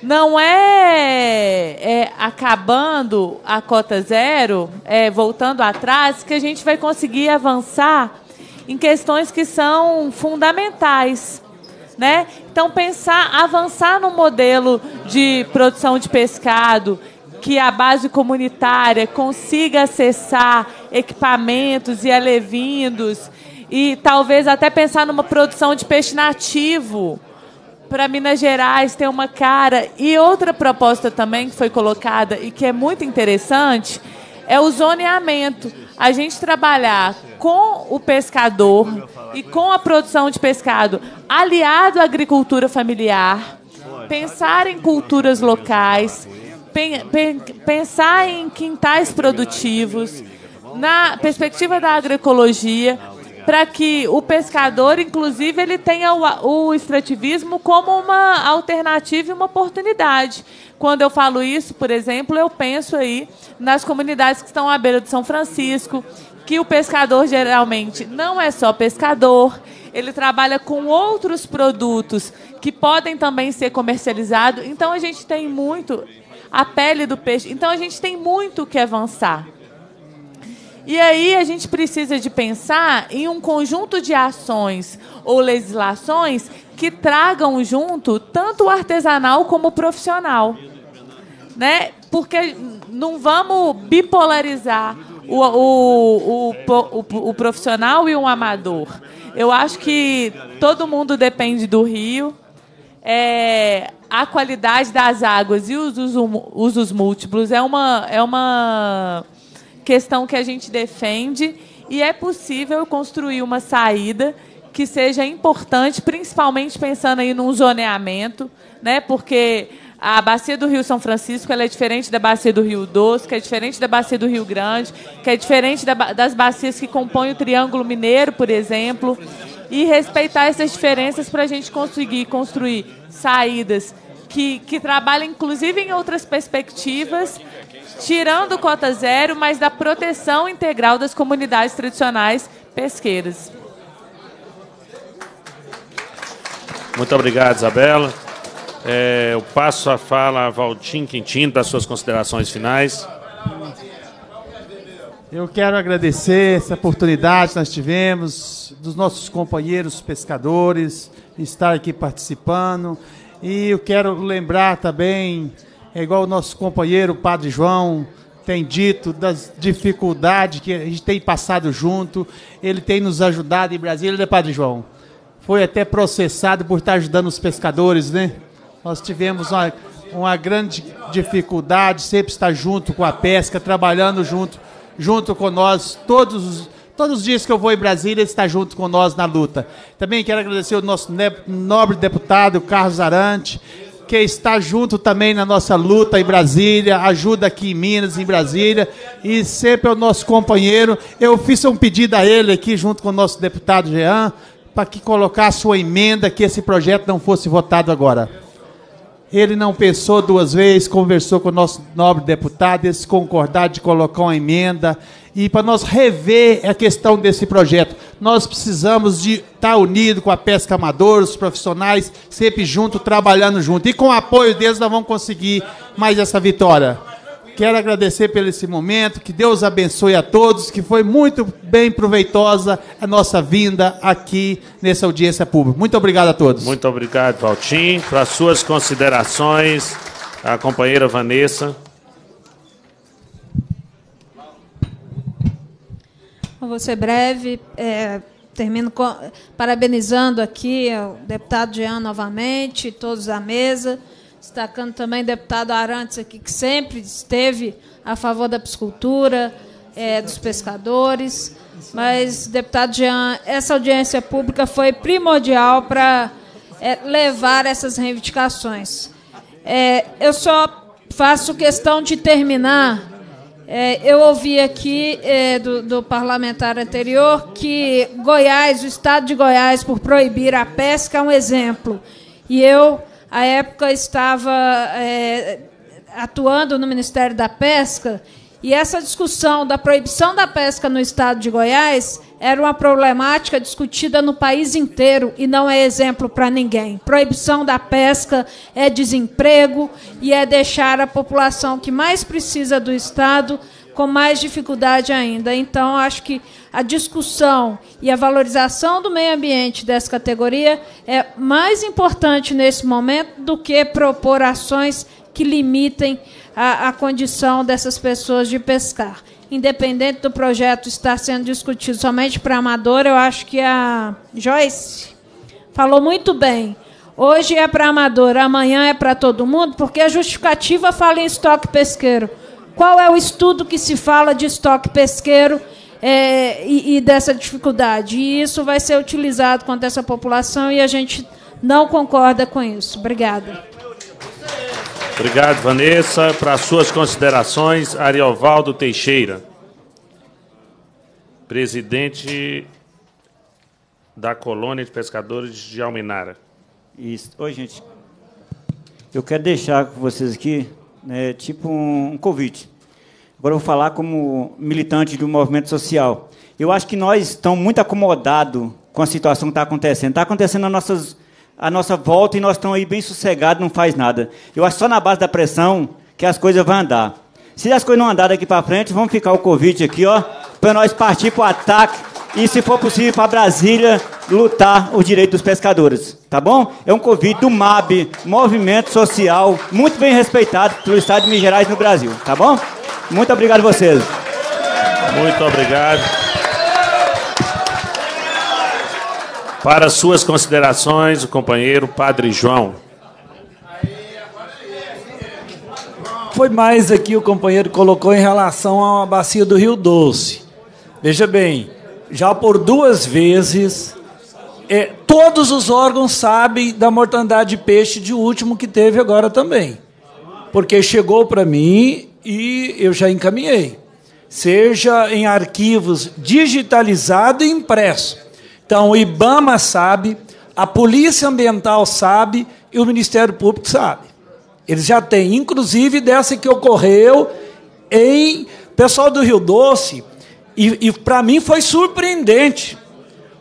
S10: não é, é, acabando a cota zero, é, voltando atrás, que a gente vai conseguir avançar em questões que são fundamentais. Né? Então, pensar, avançar no modelo de produção de pescado, que a base comunitária consiga acessar equipamentos e alevindos, e talvez até pensar numa produção de peixe nativo para Minas Gerais ter uma cara. E outra proposta também que foi colocada e que é muito interessante é o zoneamento. A gente trabalhar com o pescador e com a produção de pescado aliado à agricultura familiar, pensar em culturas locais, pensar em quintais produtivos, na perspectiva da agroecologia, para que o pescador, inclusive, ele tenha o, o extrativismo como uma alternativa e uma oportunidade. Quando eu falo isso, por exemplo, eu penso aí nas comunidades que estão à beira de São Francisco, que o pescador geralmente não é só pescador, ele trabalha com outros produtos que podem também ser comercializados. Então a gente tem muito a pele do peixe. Então a gente tem muito que avançar. E aí a gente precisa de pensar em um conjunto de ações ou legislações que tragam junto tanto o artesanal como o profissional. Né? Porque não vamos bipolarizar o, o, o, o, profissional e o amador. Eu acho que todo mundo depende do rio. É, a qualidade das águas e os usos, múltiplos é uma, é uma questão que a gente defende e é possível construir uma saída que seja importante, principalmente pensando aí num zoneamento, né? Porque a bacia do Rio São Francisco ela é diferente da bacia do Rio Doce, que é diferente da bacia do Rio Grande, que é diferente da, das bacias que compõem o Triângulo Mineiro, por exemplo, e respeitar essas diferenças para a gente conseguir construir saídas que, que trabalhem, inclusive, em outras perspectivas tirando cota zero, mas da proteção integral das comunidades tradicionais pesqueiras.
S1: Muito obrigado, Isabela. É, eu passo a fala a Valtim Quintino para suas considerações finais.
S7: Eu quero agradecer essa oportunidade que nós tivemos, dos nossos companheiros pescadores, estar aqui participando. E eu quero lembrar também é igual o nosso companheiro, Padre João, tem dito das dificuldades que a gente tem passado junto. Ele tem nos ajudado em Brasília, né, Padre João? Foi até processado por estar ajudando os pescadores, né? Nós tivemos uma, uma grande dificuldade, sempre estar junto com a pesca, trabalhando junto, junto com nós, todos os, todos os dias que eu vou em Brasília, ele está junto com nós na luta. Também quero agradecer o nosso nobre deputado, Carlos Arante, que está junto também na nossa luta em Brasília, ajuda aqui em Minas, em Brasília, e sempre é o nosso companheiro. Eu fiz um pedido a ele aqui, junto com o nosso deputado Jean, para que colocasse sua emenda, que esse projeto não fosse votado agora. Ele não pensou duas vezes, conversou com o nosso nobre deputado, eles concordaram de colocar uma emenda e para nós rever a questão desse projeto. Nós precisamos de estar unido com a pesca amadora, os profissionais, sempre junto, trabalhando junto. E com o apoio deles nós vamos conseguir mais essa vitória. Quero agradecer pelo esse momento, que Deus abençoe a todos, que foi muito bem proveitosa a nossa vinda aqui nessa audiência pública. Muito obrigado a todos.
S1: Muito obrigado, Valtim. Para suas considerações, a companheira Vanessa.
S9: Vou ser breve. É, termino com- parabenizando aqui o deputado Jean novamente, todos à mesa, destacando também o deputado Arantes aqui, que sempre esteve a favor da piscicultura, eh, dos pescadores. Mas, deputado Jean, essa audiência pública foi primordial para eh, levar essas reivindicações. Eh, eu só faço questão de terminar é, eu ouvi aqui é, do, do parlamentar anterior que Goiás, o estado de Goiás, por proibir a pesca, é um exemplo. E eu, à época, estava é, atuando no Ministério da Pesca, e essa discussão da proibição da pesca no estado de Goiás era uma problemática discutida no país inteiro e não é exemplo para ninguém. Proibição da pesca é desemprego e é deixar a população que mais precisa do Estado com mais dificuldade ainda. Então, acho que a discussão e a valorização do meio ambiente dessa categoria é mais importante nesse momento do que propor ações que limitem a, a condição dessas pessoas de pescar. Independente do projeto estar sendo discutido somente para amador, eu acho que a Joyce falou muito bem. Hoje é para amador, amanhã é para todo mundo, porque a justificativa fala em estoque pesqueiro. Qual é o estudo que se fala de estoque pesqueiro é, e, e dessa dificuldade? E isso vai ser utilizado contra essa população e a gente não concorda com isso. Obrigada.
S1: Obrigado, Vanessa. Para suas considerações, Ariovaldo Teixeira, presidente da Colônia de Pescadores de Almenara.
S3: Isso. Oi, gente. Eu quero deixar com vocês aqui, né, tipo um, um convite. Agora eu vou falar como militante do movimento social. Eu acho que nós estamos muito acomodados com a situação que está acontecendo. Está acontecendo a, nossas, a nossa volta e nós estamos aí bem sossegados, não faz nada. Eu acho só na base da pressão que as coisas vão andar. Se as coisas não andarem daqui para frente, vamos ficar o convite aqui, ó, para nós partir para o ataque e, se for possível, para Brasília lutar os direitos dos pescadores, tá bom? É um convite do MAB, Movimento Social, muito bem respeitado pelo Estado de Minas Gerais no Brasil, tá bom? Muito obrigado a vocês.
S1: Muito obrigado. Para suas considerações, o companheiro Padre João.
S11: Foi mais aqui o companheiro colocou em relação à bacia do Rio Doce. Veja bem, já por duas vezes, é, todos os órgãos sabem da mortandade de peixe de último que teve agora também. Porque chegou para mim e eu já encaminhei. Seja em arquivos digitalizado e impresso. Então, o IBAMA sabe, a Polícia Ambiental sabe e o Ministério Público sabe. Eles já têm, inclusive dessa que ocorreu em pessoal do Rio Doce, e, e para mim foi surpreendente,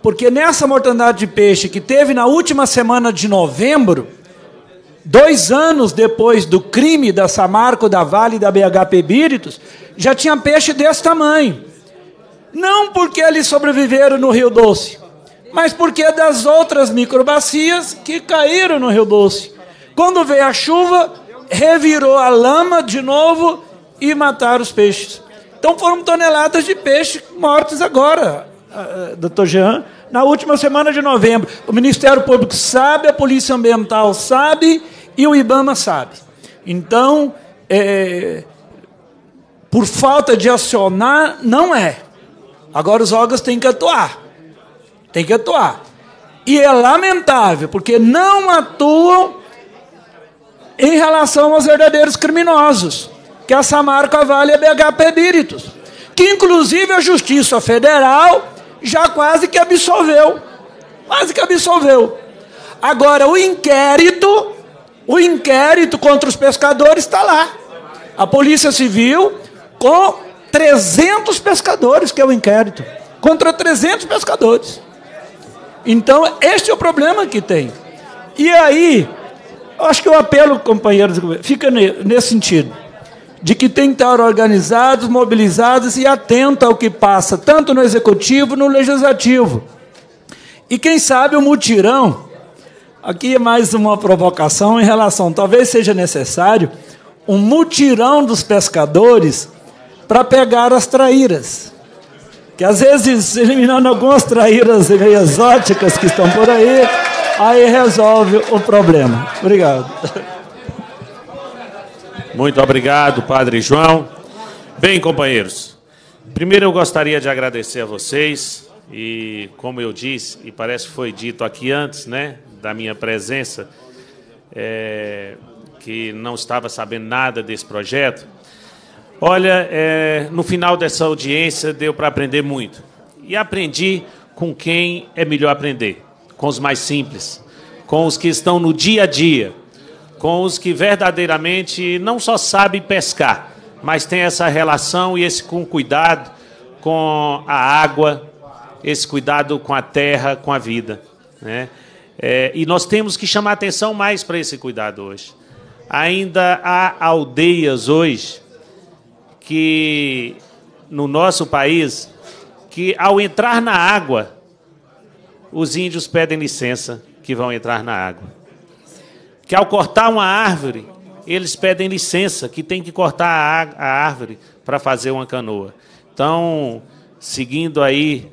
S11: porque nessa mortandade de peixe que teve na última semana de novembro, dois anos depois do crime da Samarco, da Vale e da BHP Bíritos, já tinha peixe desse tamanho. Não porque eles sobreviveram no Rio Doce, mas porque das outras microbacias que caíram no Rio Doce. Quando veio a chuva, revirou a lama de novo e mataram os peixes. Então foram toneladas de peixe mortos agora, uh, doutor Jean, na última semana de novembro. O Ministério Público sabe, a Polícia Ambiental sabe e o IBAMA sabe. Então, é, por falta de acionar, não é. Agora os órgãos têm que atuar. Tem que atuar. E é lamentável, porque não atuam em relação aos verdadeiros criminosos, que é a Samarco, a Vale e a BHP Bíritos, que inclusive a Justiça Federal já quase que absolveu. Quase que absolveu. Agora, o inquérito, o inquérito contra os pescadores está lá. A Polícia Civil com 300 pescadores, que é o inquérito. Contra 300 pescadores. Então, este é o problema que tem. E aí, acho que o apelo, companheiros, fica nesse sentido, de que tem que estar organizados, mobilizados e atentos ao que passa, tanto no executivo, no legislativo. E quem sabe o mutirão, aqui é mais uma provocação em relação, talvez seja necessário um mutirão dos pescadores para pegar as traíras.
S23: Que às vezes, eliminando algumas traíras exóticas que estão por aí, aí resolve o problema. Obrigado.
S1: Muito obrigado, Padre João. Bem, companheiros, primeiro eu gostaria de agradecer a vocês e, como eu disse, e parece que foi dito aqui antes, né, da minha presença, é, que não estava sabendo nada desse projeto. Olha, é, no final dessa audiência deu para aprender muito. E aprendi com quem é melhor aprender: com os mais simples, com os que estão no dia a dia, com os que verdadeiramente não só sabem pescar, mas tem essa relação e esse com cuidado com a água, esse cuidado com a terra, com a vida. Né? É, e nós temos que chamar atenção mais para esse cuidado hoje. Ainda há aldeias hoje que, no nosso país, que ao entrar na água, os índios pedem licença que vão entrar na água. Que ao cortar uma árvore, eles pedem licença, que tem que cortar a, a árvore para fazer uma canoa. Então, seguindo aí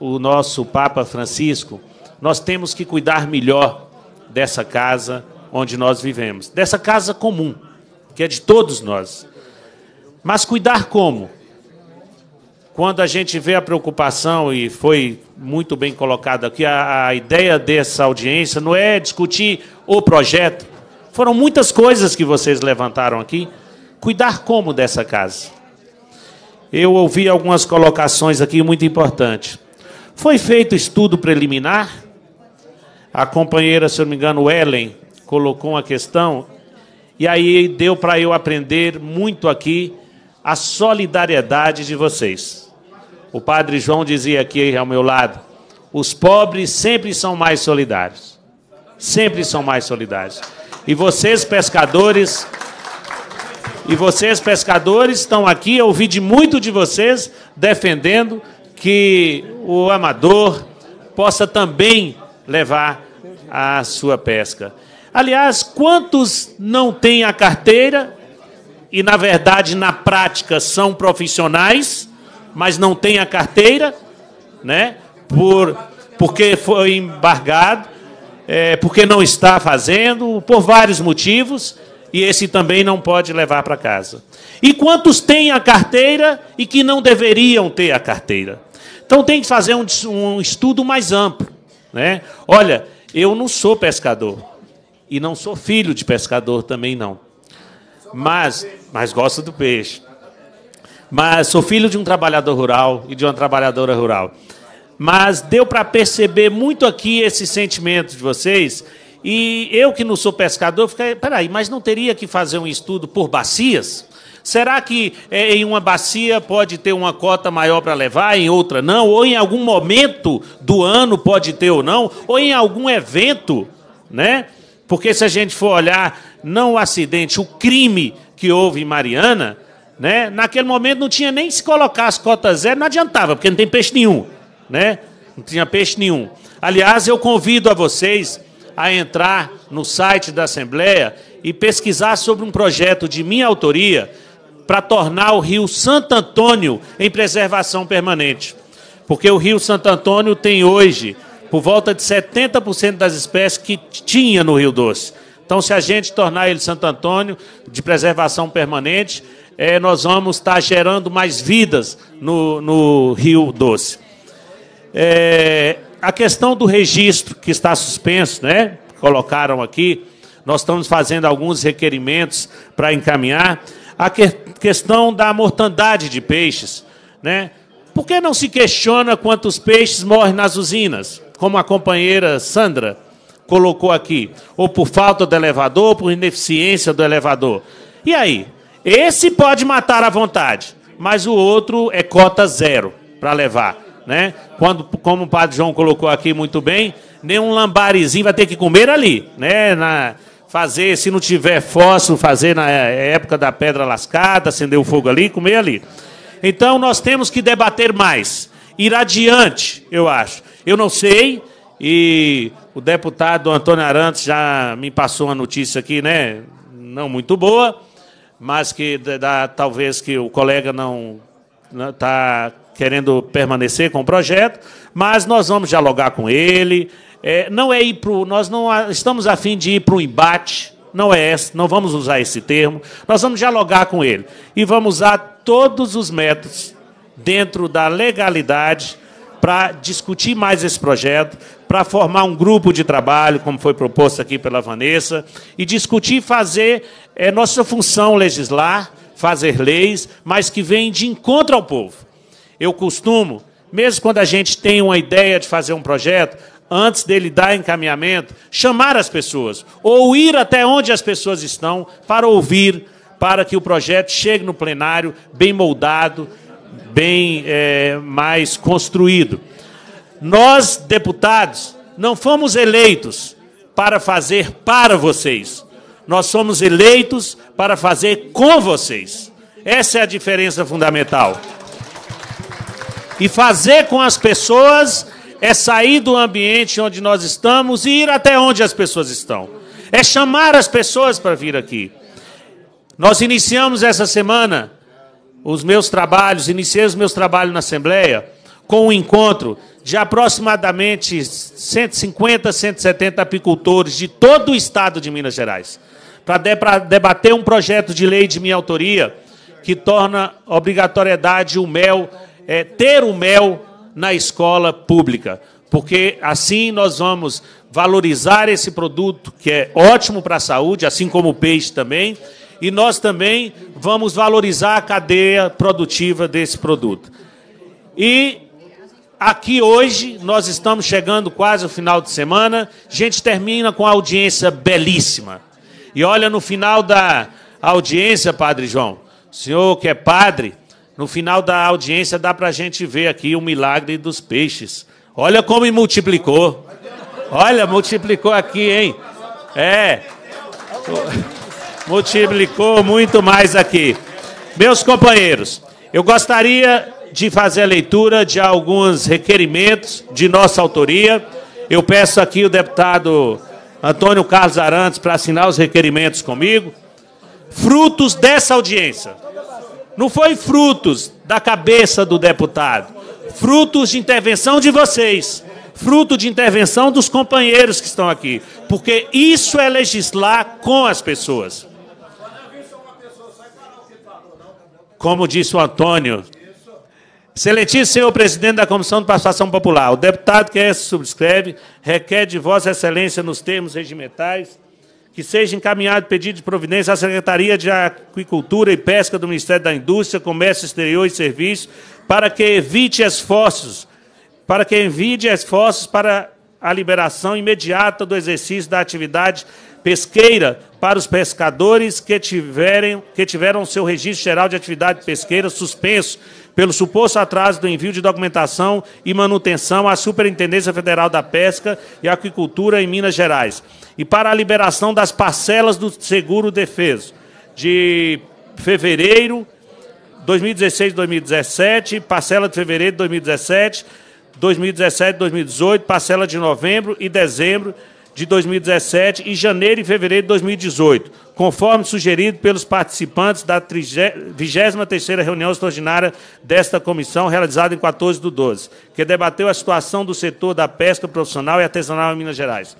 S1: o nosso Papa Francisco, nós temos que cuidar melhor dessa casa onde nós vivemos, dessa casa comum, que é de todos nós. Mas cuidar como? Quando a gente vê a preocupação, e foi muito bem colocado aqui, a, a ideia dessa audiência não é discutir o projeto. Foram muitas coisas que vocês levantaram aqui. Cuidar como dessa casa? Eu ouvi algumas colocações aqui muito importantes. Foi feito estudo preliminar? A companheira, se eu não me engano, Ellen, colocou uma questão, e aí deu para eu aprender muito aqui a solidariedade de vocês. O padre João dizia aqui ao meu lado: os pobres sempre são mais solidários. Sempre são mais solidários. E vocês, pescadores, e vocês, pescadores, estão aqui, eu ouvi de muito de vocês defendendo que o amador possa também levar a sua pesca. Aliás, quantos não têm a carteira e, na verdade, na prática são profissionais, mas não têm a carteira, né? Por, porque foi embargado, é, porque não está fazendo, por vários motivos, e esse também não pode levar para casa. E quantos têm a carteira e que não deveriam ter a carteira? Então tem que fazer um, um estudo mais amplo. Né? Olha, eu não sou pescador. E não sou filho de pescador também, não. Mas, mas gosto do peixe. Mas sou filho de um trabalhador rural e de uma trabalhadora rural. Mas deu para perceber muito aqui esse sentimento de vocês. E eu que não sou pescador, fiquei, peraí, mas não teria que fazer um estudo por bacias? Será que é, em uma bacia pode ter uma cota maior para levar, em outra não? Ou em algum momento do ano pode ter ou não? Ou em algum evento, né? Porque se a gente for olhar não o acidente, o crime que houve em Mariana, né? Naquele momento não tinha nem se colocar as cotas zero, não adiantava, porque não tem peixe nenhum, né? Não tinha peixe nenhum. Aliás, eu convido a vocês a entrar no site da Assembleia e pesquisar sobre um projeto de minha autoria para tornar o Rio Santo Antônio em preservação permanente. Porque o Rio Santo Antônio tem hoje por volta de 70% das espécies que tinha no Rio Doce. Então, se a gente tornar ele Santo Antônio de preservação permanente, é, nós vamos estar gerando mais vidas no, no Rio Doce. É, a questão do registro que está suspenso, né? Colocaram aqui, nós estamos fazendo alguns requerimentos para encaminhar a que, questão da mortandade de peixes. Né? Por que não se questiona quantos peixes morrem nas usinas, como a companheira Sandra colocou aqui? Ou por falta do elevador, ou por ineficiência do elevador. E aí? Esse pode matar à vontade, mas o outro é cota zero para levar. Né? Quando, como o padre João colocou aqui muito bem, nenhum lambarizinho vai ter que comer ali, né? Na, fazer, se não tiver fósforo, fazer na época da pedra lascada, acender o fogo ali, comer ali. Então nós temos que debater mais, ir adiante, eu acho. Eu não sei, e o deputado Antônio Arantes já me passou uma notícia aqui, né? Não muito boa, mas que dá, talvez que o colega não está querendo permanecer com o projeto, mas nós vamos dialogar com ele. É, não é ir pro, nós não estamos a fim de ir para o embate, não é esse, não vamos usar esse termo. Nós vamos dialogar com ele e vamos usar todos os métodos dentro da legalidade para discutir mais esse projeto, para formar um grupo de trabalho, como foi proposto aqui pela Vanessa, e discutir e fazer é nossa função legislar, fazer leis, mas que vêm de encontro ao povo. Eu costumo, mesmo quando a gente tem uma ideia de fazer um projeto, antes dele dar encaminhamento, chamar as pessoas, ou ir até onde as pessoas estão para ouvir, para que o projeto chegue no plenário bem moldado, bem é, mais construído. Nós, deputados, não fomos eleitos para fazer para vocês. Nós somos eleitos para fazer com vocês. Essa é a diferença fundamental. E fazer com as pessoas é sair do ambiente onde nós estamos e ir até onde as pessoas estão. É chamar as pessoas para vir aqui. Nós iniciamos essa semana os meus trabalhos, iniciei os meus trabalhos na Assembleia com um encontro de aproximadamente 150, 170 apicultores de todo o estado de Minas Gerais, para debater um projeto de lei de minha autoria que torna obrigatoriedade o mel, é, ter o mel na escola pública, porque assim nós vamos valorizar esse produto que é ótimo para a saúde, assim como o peixe também, e nós também vamos valorizar a cadeia produtiva desse produto. E aqui hoje nós estamos chegando quase ao final de semana, a gente termina com a audiência belíssima. E olha no final da audiência, Padre João, o senhor que é padre, no final da audiência dá para a gente ver aqui o milagre dos peixes. Olha como multiplicou. Olha, multiplicou aqui, hein? É. Multiplicou muito mais aqui. Meus companheiros, eu gostaria de fazer a leitura de alguns requerimentos de nossa autoria. Eu peço aqui o deputado Antônio Carlos Arantes para assinar os requerimentos comigo. Frutos dessa audiência. Não foi frutos da cabeça do deputado, frutos de intervenção de vocês, fruto de intervenção dos companheiros que estão aqui, porque isso é legislar com as pessoas. Como disse o Antônio, Excelentíssimo senhor presidente da Comissão de Participação Popular, o deputado que essa subscreve requer de Vossa Excelência, nos termos regimentais, que seja encaminhado pedido de providência à Secretaria de Aquicultura e Pesca do Ministério da Indústria, Comércio Exterior e Serviços, para que evite esforços, para que evite esforços para a liberação imediata do exercício da atividade pesqueira para os pescadores que tiverem que tiveram seu registro geral de atividade pesqueira suspenso pelo suposto atraso do envio de documentação e manutenção à Superintendência Federal da Pesca e Aquicultura em Minas Gerais, e para a liberação das parcelas do seguro defeso de fevereiro 2016 2017, parcela de fevereiro de 2017, 2017 2018, parcela de novembro e dezembro de 2017 e janeiro e fevereiro de 2018, conforme sugerido pelos participantes da 23ª reunião extraordinária desta comissão, realizada em 14 de 12, que debateu a situação do setor da pesca profissional e artesanal em Minas Gerais.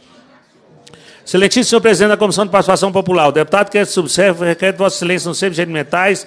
S1: Excelentíssimo senhor presidente da Comissão de Participação Popular, o deputado que subserve requer de Vossa Excelência nos termos regimentais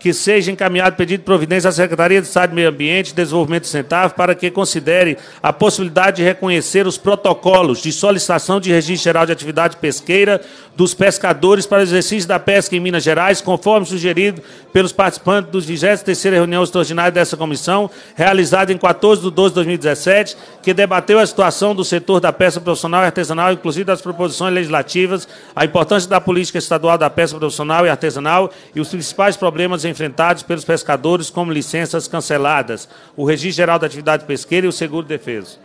S1: que seja encaminhado pedido de providência à Secretaria de Estado de Meio Ambiente e Desenvolvimento Sustentável para que considere a possibilidade de reconhecer os protocolos de solicitação de registro geral de atividade pesqueira dos pescadores para o exercício da pesca em Minas Gerais, conforme sugerido pelos participantes dos 23ª reunião extraordinária dessa comissão, realizada em 14 de 12 de 2017, que debateu a situação do setor da pesca profissional e artesanal, inclusive das proposições legislativas, a importância da política estadual da pesca profissional e artesanal e os principais problemas enfrentados pelos pescadores, como licenças canceladas, o registro geral da atividade pesqueira e o seguro defeso.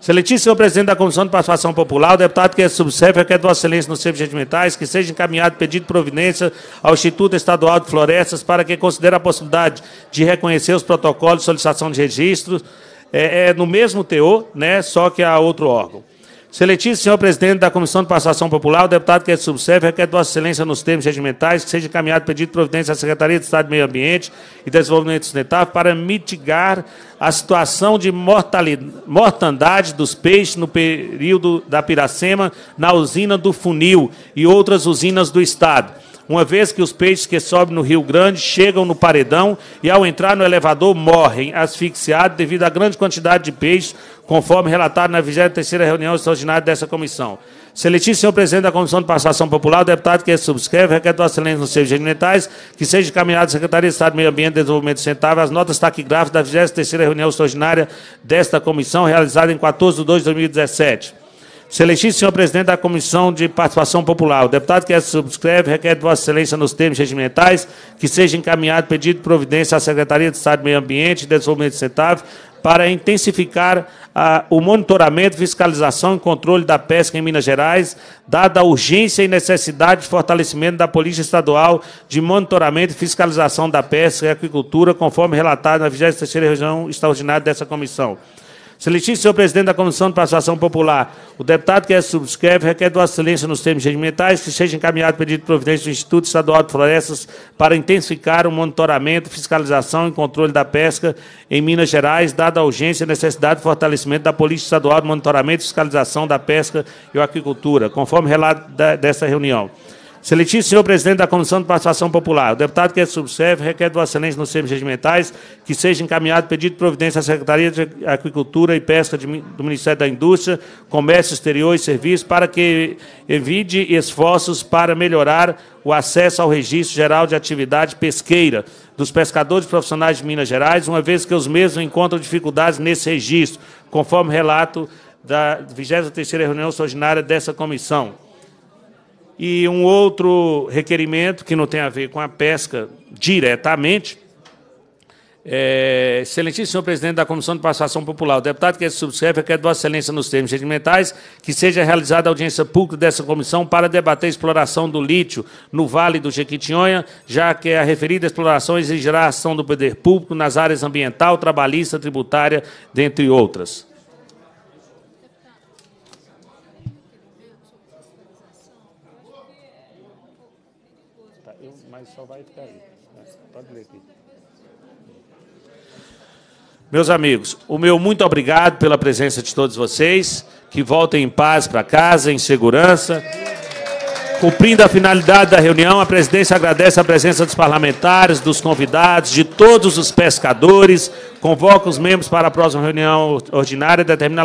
S1: Excelentíssimo presidente da Comissão de Participação Popular, o deputado que subserve requer Vossa Excelência nos termos regimentais que seja encaminhado pedido de providência ao Instituto Estadual de Florestas para que considere a possibilidade de reconhecer os protocolos de solicitação de registro é, é no mesmo teor, né, só que há outro órgão. Excelentíssimo senhor presidente da Comissão de Participação Popular, o deputado que é subserve requer Vossa Excelência nos termos regimentais que seja encaminhado pedido de providência à Secretaria de Estado de Meio Ambiente e Desenvolvimento Sustentável para mitigar a situação de mortandade dos peixes no período da Piracema na usina do Funil e outras usinas do Estado uma vez que os peixes que sobem no Rio Grande chegam no paredão e, ao entrar no elevador, morrem asfixiados devido à grande quantidade de peixes, conforme relatado na 23ª reunião extraordinária dessa comissão. Excelentíssimo senhor presidente da Comissão de Participação Popular, o deputado que subscreve, requer do excelência nos seus regimentais que seja encaminhado à Secretaria de Estado do Meio Ambiente e Desenvolvimento Sustentável as notas taquigráficas da 23ª reunião extraordinária desta comissão, realizada em 14 de 2 de 2017. Excelentíssimo senhor presidente da Comissão de Participação Popular, o deputado que subscreve requer de Vossa Excelência nos termos regimentais que seja encaminhado pedido de providência à Secretaria de Estado do Meio Ambiente e Desenvolvimento Sustentável para intensificar ah, o monitoramento, fiscalização e controle da pesca em Minas Gerais, dada a urgência e necessidade de fortalecimento da Polícia Estadual de monitoramento e fiscalização da pesca e aquicultura, conforme relatado na 23ª reunião extraordinária dessa comissão. Excelentíssimo senhor presidente da Comissão de Participação Popular, o deputado que é subscreve requer do excelência nos termos regimentais que seja encaminhado pedido de providência do Instituto Estadual de Florestas para intensificar o monitoramento, fiscalização e controle da pesca em Minas Gerais, dada a urgência e necessidade de fortalecimento da Polícia Estadual de Monitoramento e Fiscalização da Pesca e Aquicultura, conforme relato dessa reunião. Excelentíssimo senhor presidente da Comissão de Participação Popular, o deputado que é subserve requer do excelência nos termos regimentais que seja encaminhado pedido de providência à Secretaria de Agricultura e Pesca do Ministério da Indústria, Comércio Exterior e Serviços para que evite esforços para melhorar o acesso ao Registro Geral de Atividade Pesqueira dos pescadores profissionais de Minas Gerais, uma vez que os mesmos encontram dificuldades nesse registro, conforme relato da 23ª reunião extraordinária dessa comissão. E um outro requerimento, que não tem a ver com a pesca diretamente, é, excelentíssimo senhor presidente da Comissão de Participação Popular, o deputado que é subscreve quer Vossa Excelência nos termos regimentais que seja realizada audiência pública dessa comissão para debater a exploração do lítio no Vale do Jequitinhonha, já que a referida exploração exigirá ação do poder público nas áreas ambiental, trabalhista, tributária, dentre outras. só vai ficar aí. Pode ler aqui. Meus amigos, o meu muito obrigado pela presença de todos vocês. Que voltem em paz para casa, em segurança. Cumprindo a finalidade da reunião, a presidência agradece a presença dos parlamentares, dos convidados, de todos os pescadores. Convoca os membros para a próxima reunião ordinária e determina